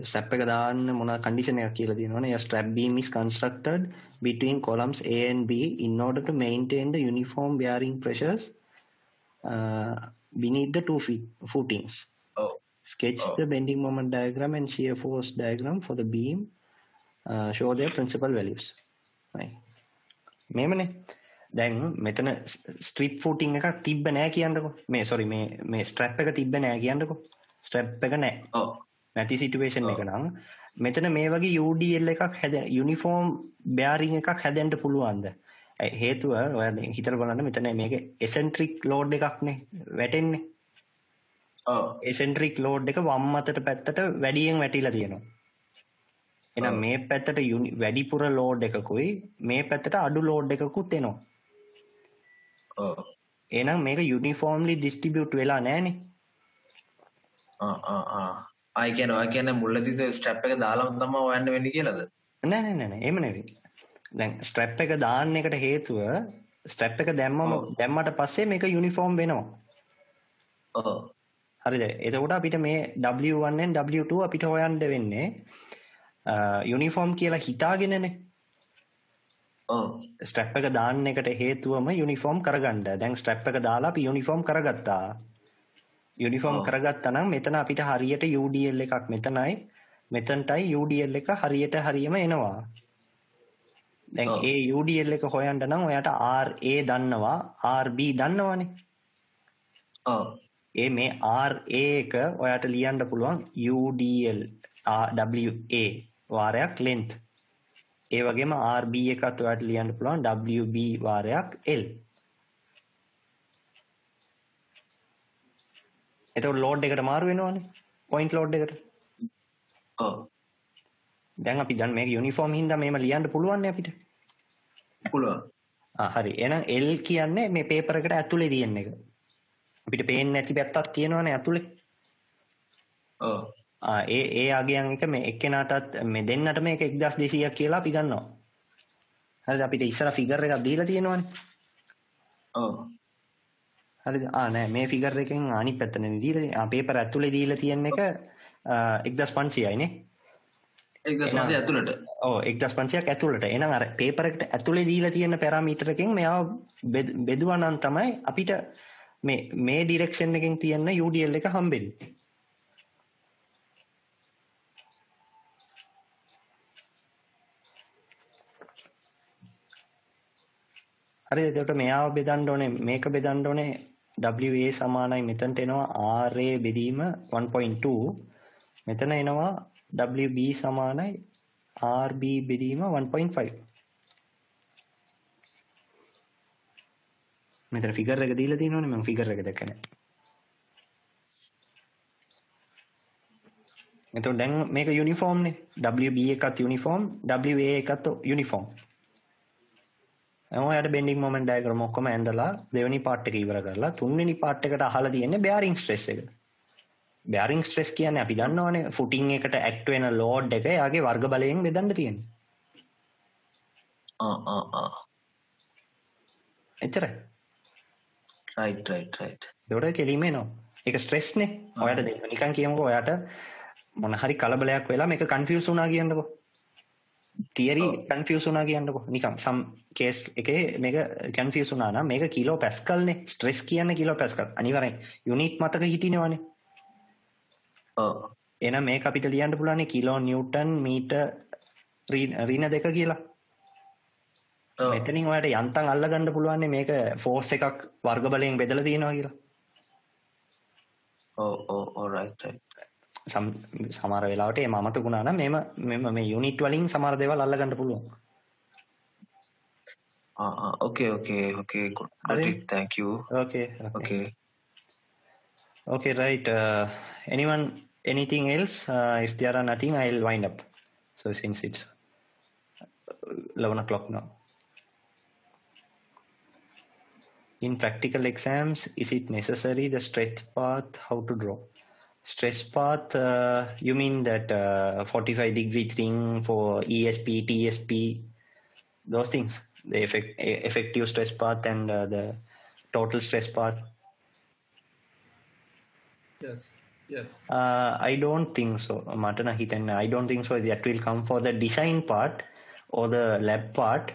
A: ස්ට්‍රැප් එක දාන්න මොන කන්ඩිෂන් එකක් කියලා තියෙනවනේ. A strap beam is constructed between columns A and B. In order to maintain the uniform bearing pressures uh, beneath the two feet footings.
D: ඔව්.
A: Sketch
D: Oh.
A: the bending moment diagram and shear force diagram for the beam. Uh, show their principal values. Right. මේමනේ දැන් මෙතන strip ෆූටිං එකක් තිබ්බ නෑ කියන්නකො. මේ sorry මේ මේ strap එක තිබ්බ නෑ කියන්නකො. ස්ට්‍රැප් එක නෑ.
D: ඔව්
A: නැති සිටුවේෂන්. එක නම් මෙතන මේ වගේ UDL එකක් හැද යුනිෆෝම් බෑරිං එකක් හැදෙන්න පුළුවන්ද? හේතුව ඔයා හිතලා බලන්න මෙතන මේක එසෙන්ට්‍රික් ලෝඩ් එකක්නේ වැටෙන්නේ.
D: ඔව්.
A: එසෙන්ට්‍රික් ලෝඩ් එක වම් අතට පැත්තට වැඩියෙන් වැටිලා තියෙනවා. එහෙනම්. මේ පැත්තට වැඩිපුර ලෝඩ් එකකුයි මේ පැත්තට අඩු ලෝඩ් එකකුත් එනවා.
D: ඔව්.
A: එහෙනම් මේක යුනිෆෝම්ලි ඩිස්ට්‍රිබියුට් වෙලා නැහනේ.
D: ආ ආ ආ ආයි කියන්නේ ඔය කියන්නේ මුලදීද ස්ට්‍රැප් එක දාලාම තමයි හොයන්න වෙන්නේ කියලාද?
A: නෑ නෑ නෑ නෑ. එහෙම නෙවෙයි. දැන් ස්ට්‍රැප් එක දාන්න එකට හේතුව ස්ට්‍රැප් එක දැම්මම. දැම්මට පස්සේ මේක යුනිෆෝම් වෙනවා.
D: ඔව්.
A: හරිද? එතකොට අපිට මේ W1 and W2 අපිට හොයන්න වෙන්නේ යුනිෆෝම් කියලා හිතාගෙනනේ.
D: ඔව්.
A: ස්ට්‍රැප් එක දාන්න එකට හේතුවම යුනිෆෝම් කරගන්න. දැන් ස්ට්‍රැප් එක දාලා අපි යුනිෆෝම් කරගත්තා. යුනිෆෝම්. කරගත්තා නම් මෙතන අපිට හරියට UDL එකක් මෙතනයි මෙතනටයි UDL එක හරියට හරියම එනවා. දැන්. ඒ UDL එක හොයන්න නම් ඔයාට RA දන්නවා RB දන්නවනේ.
D: ඔව්
A: ඒ මේ RA එක ඔයාට ලියන්න පුළුවන් UDL WA වාරයක් length. ඒ වගේම RB එකත් ඔයාට ලියන්න පුළුවන් WB වාරයක් L. එතකොට ලෝඩ් එකට මාරු වෙනවනේ. පොයින්ට් ලෝඩ් එකට.
D: ඔව්
A: දැන් අපි දැන් මේක යුනිෆෝම් හින්දා මේම ලියන්න පුළුවන් නේ අපිට.
D: පුළුවන්
A: ආ හරි. එහෙනම් L කියන්නේ මේ පේපර් එකට ඇතුලේ තියෙන එක. අපිට පේන්නේ නැති පැත්තක් තියෙනවනේ ඇතුලේ.
D: ඔව්
A: ආ ඒ ඒ අගයන් එක මේ එක්කෙනාටත් මේ දෙන්නට මේක 1200ක් කියලා අපි ගන්නවා. හරිද අපිට ඉස්සර ෆිගර් එකක් දීලා තියෙනවනේ.
D: ඔව්
A: හරිද? ආ නෑ මේ ෆිගර් එකෙන් අනිත් පැත්තනේ දීලා තියෙන්නේ. ආ පේපර් ඇතුලේ දීලා තියෙන එක 1500යි නේ.
D: ඒක දැන් ඇතුළට
A: ඔව් 1500ක් ඇතුළට. එහෙනම් අර පේපර් එකට ඇතුලේ දීලා තියෙන පැරාමීටර් එකෙන් මෙයාව බෙද- බෙදුවා නම් තමයි අපිට මේ මේ ඩිරෙක්ෂන් එකෙන් තියෙන UDL එක හම්බෙන්නේ. හරිද? එතකොට මෙයාව බෙදන්න ඕනේ මේක බෙදන්න ඕනේ WA සමානයි මෙතනට එනවා RA බෙදීම 1.2 මෙතන එනවා WB සමානයි RB බෙදීම 1.5 මෙතන ෆිගර් එක දීලා තියෙනවනේ මම ෆිගර් එක දැක්කේ නැහැ. එතකොට දැන් මේක යුනිෆෝම් නේ. WB එකත් යුනිෆෝම්, WA එකත් යුනිෆෝම්. ඔයාලට බෙන්ඩින් මොමන්ට් ඩයග්‍රෑම් ඔක්කොම ඇඳලා දෙවෙනි පාර්ට් එක ඉවර කරලා තුන්වෙනි පාර්ට් එකට අහලා තියෙන්නේ බෙයාරින් ස්ට්‍රෙස් එක. බෙයාරින් ස්ට්‍රෙස් කියන්නේ අපි දන්නවනේ ෆුටින් එකට ඇක්ට් වෙන ලෝඩ් එක එයාගේ වර්ග බලයෙන් බෙදන්න තියෙන්නේ.
D: ආ ආ ආ
A: එච්චරයි.
D: රයිට් රයිට් රයිට්
A: ඒකට කෙලිම එනවා. ඒක ස්ට්‍රෙස් නේ. ඔයාට දෙන්න නිකන් කියමුකෝ ඔයාට මොන හරි කලබලයක් වෙලා මේක කන්ෆියුස් වුණා කියන්නකෝ. තියරි කන්ෆියුස් වුණා කියන්නකෝ. නිකන් සම් කේස් එකේ මේක කන්ෆියුස් වුණා නම් මේක කිලෝ පැස්කල් නේ. ස්ට්‍රෙස් කියන්නේ කිලෝ පැස්කල්. අනිවාර්යෙන් යුනිට් මතක හිටිනවනේ.
D: ඔව්
A: එහෙනම් මේක අපිට ලියන්න පුළුවන් කිලෝ නිව්ටන් මීටර් ඍණ දෙක කියලා.
D: ඔව්
A: මෙතනින් ඔයාලට යන්තම් අල්ලගන්න පුළුවන් මේක ෆෝර්ස් එකක් වර්ග බලයෙන් බෙදලා තියෙනවා කියලා.
D: ඔව් ඔව් ඔව් රයිට් රයිට්
A: සමහර වෙලාවට එහෙම අමතකුණා නම් මෙම මෙම මේ යුනිට් වලින් සමහර දේවල් අල්ලගන්න පුළුවන්.
D: ආ ආ ඕකේ ඕකේ ඕකේ got
A: හරි.
D: it thank you
A: Okay.
D: okay
A: Okay, right. Uh, anyone, anything else? Uh, if there are nothing, I'll wind up. So since it's uh, 11 o'clock now. In practical exams, is it necessary the stretch path? How to draw? Stress path, uh, you mean that uh, 45 degree thing for ESP, TSP, those things, the effect, effective stress path and uh, the total stress path.
G: Yes. Yes.
A: Uh, I don't think so, Matana Hitan. I don't think so. That will come for the design part or the lab part.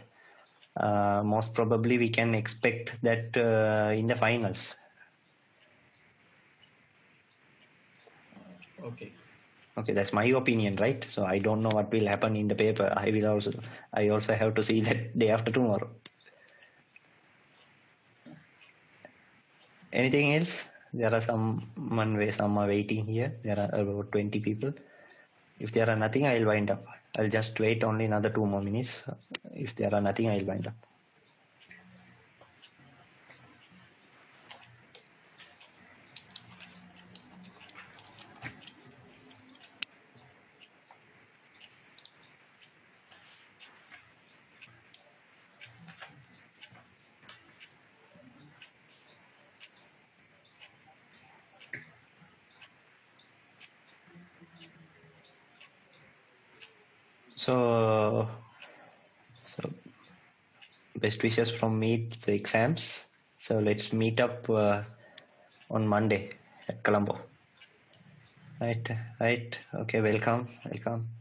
A: Uh, most probably, we can expect that uh, in the finals.
G: Okay.
A: Okay, that's my opinion, right? So I don't know what will happen in the paper. I will also I also have to see [laughs] that day after tomorrow. Anything else? There are some one way some are waiting here. There are about 20 people. If there are nothing, I'll wind up. I'll just wait only another two more minutes. If there are nothing, I'll wind up. Best wishes from me to the exams. So let's meet up uh, on Monday at Colombo. Right, right. Okay, welcome, welcome.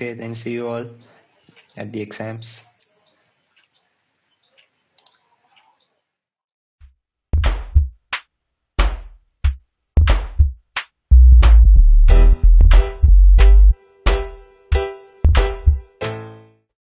A: Okay, then see you all at the exams.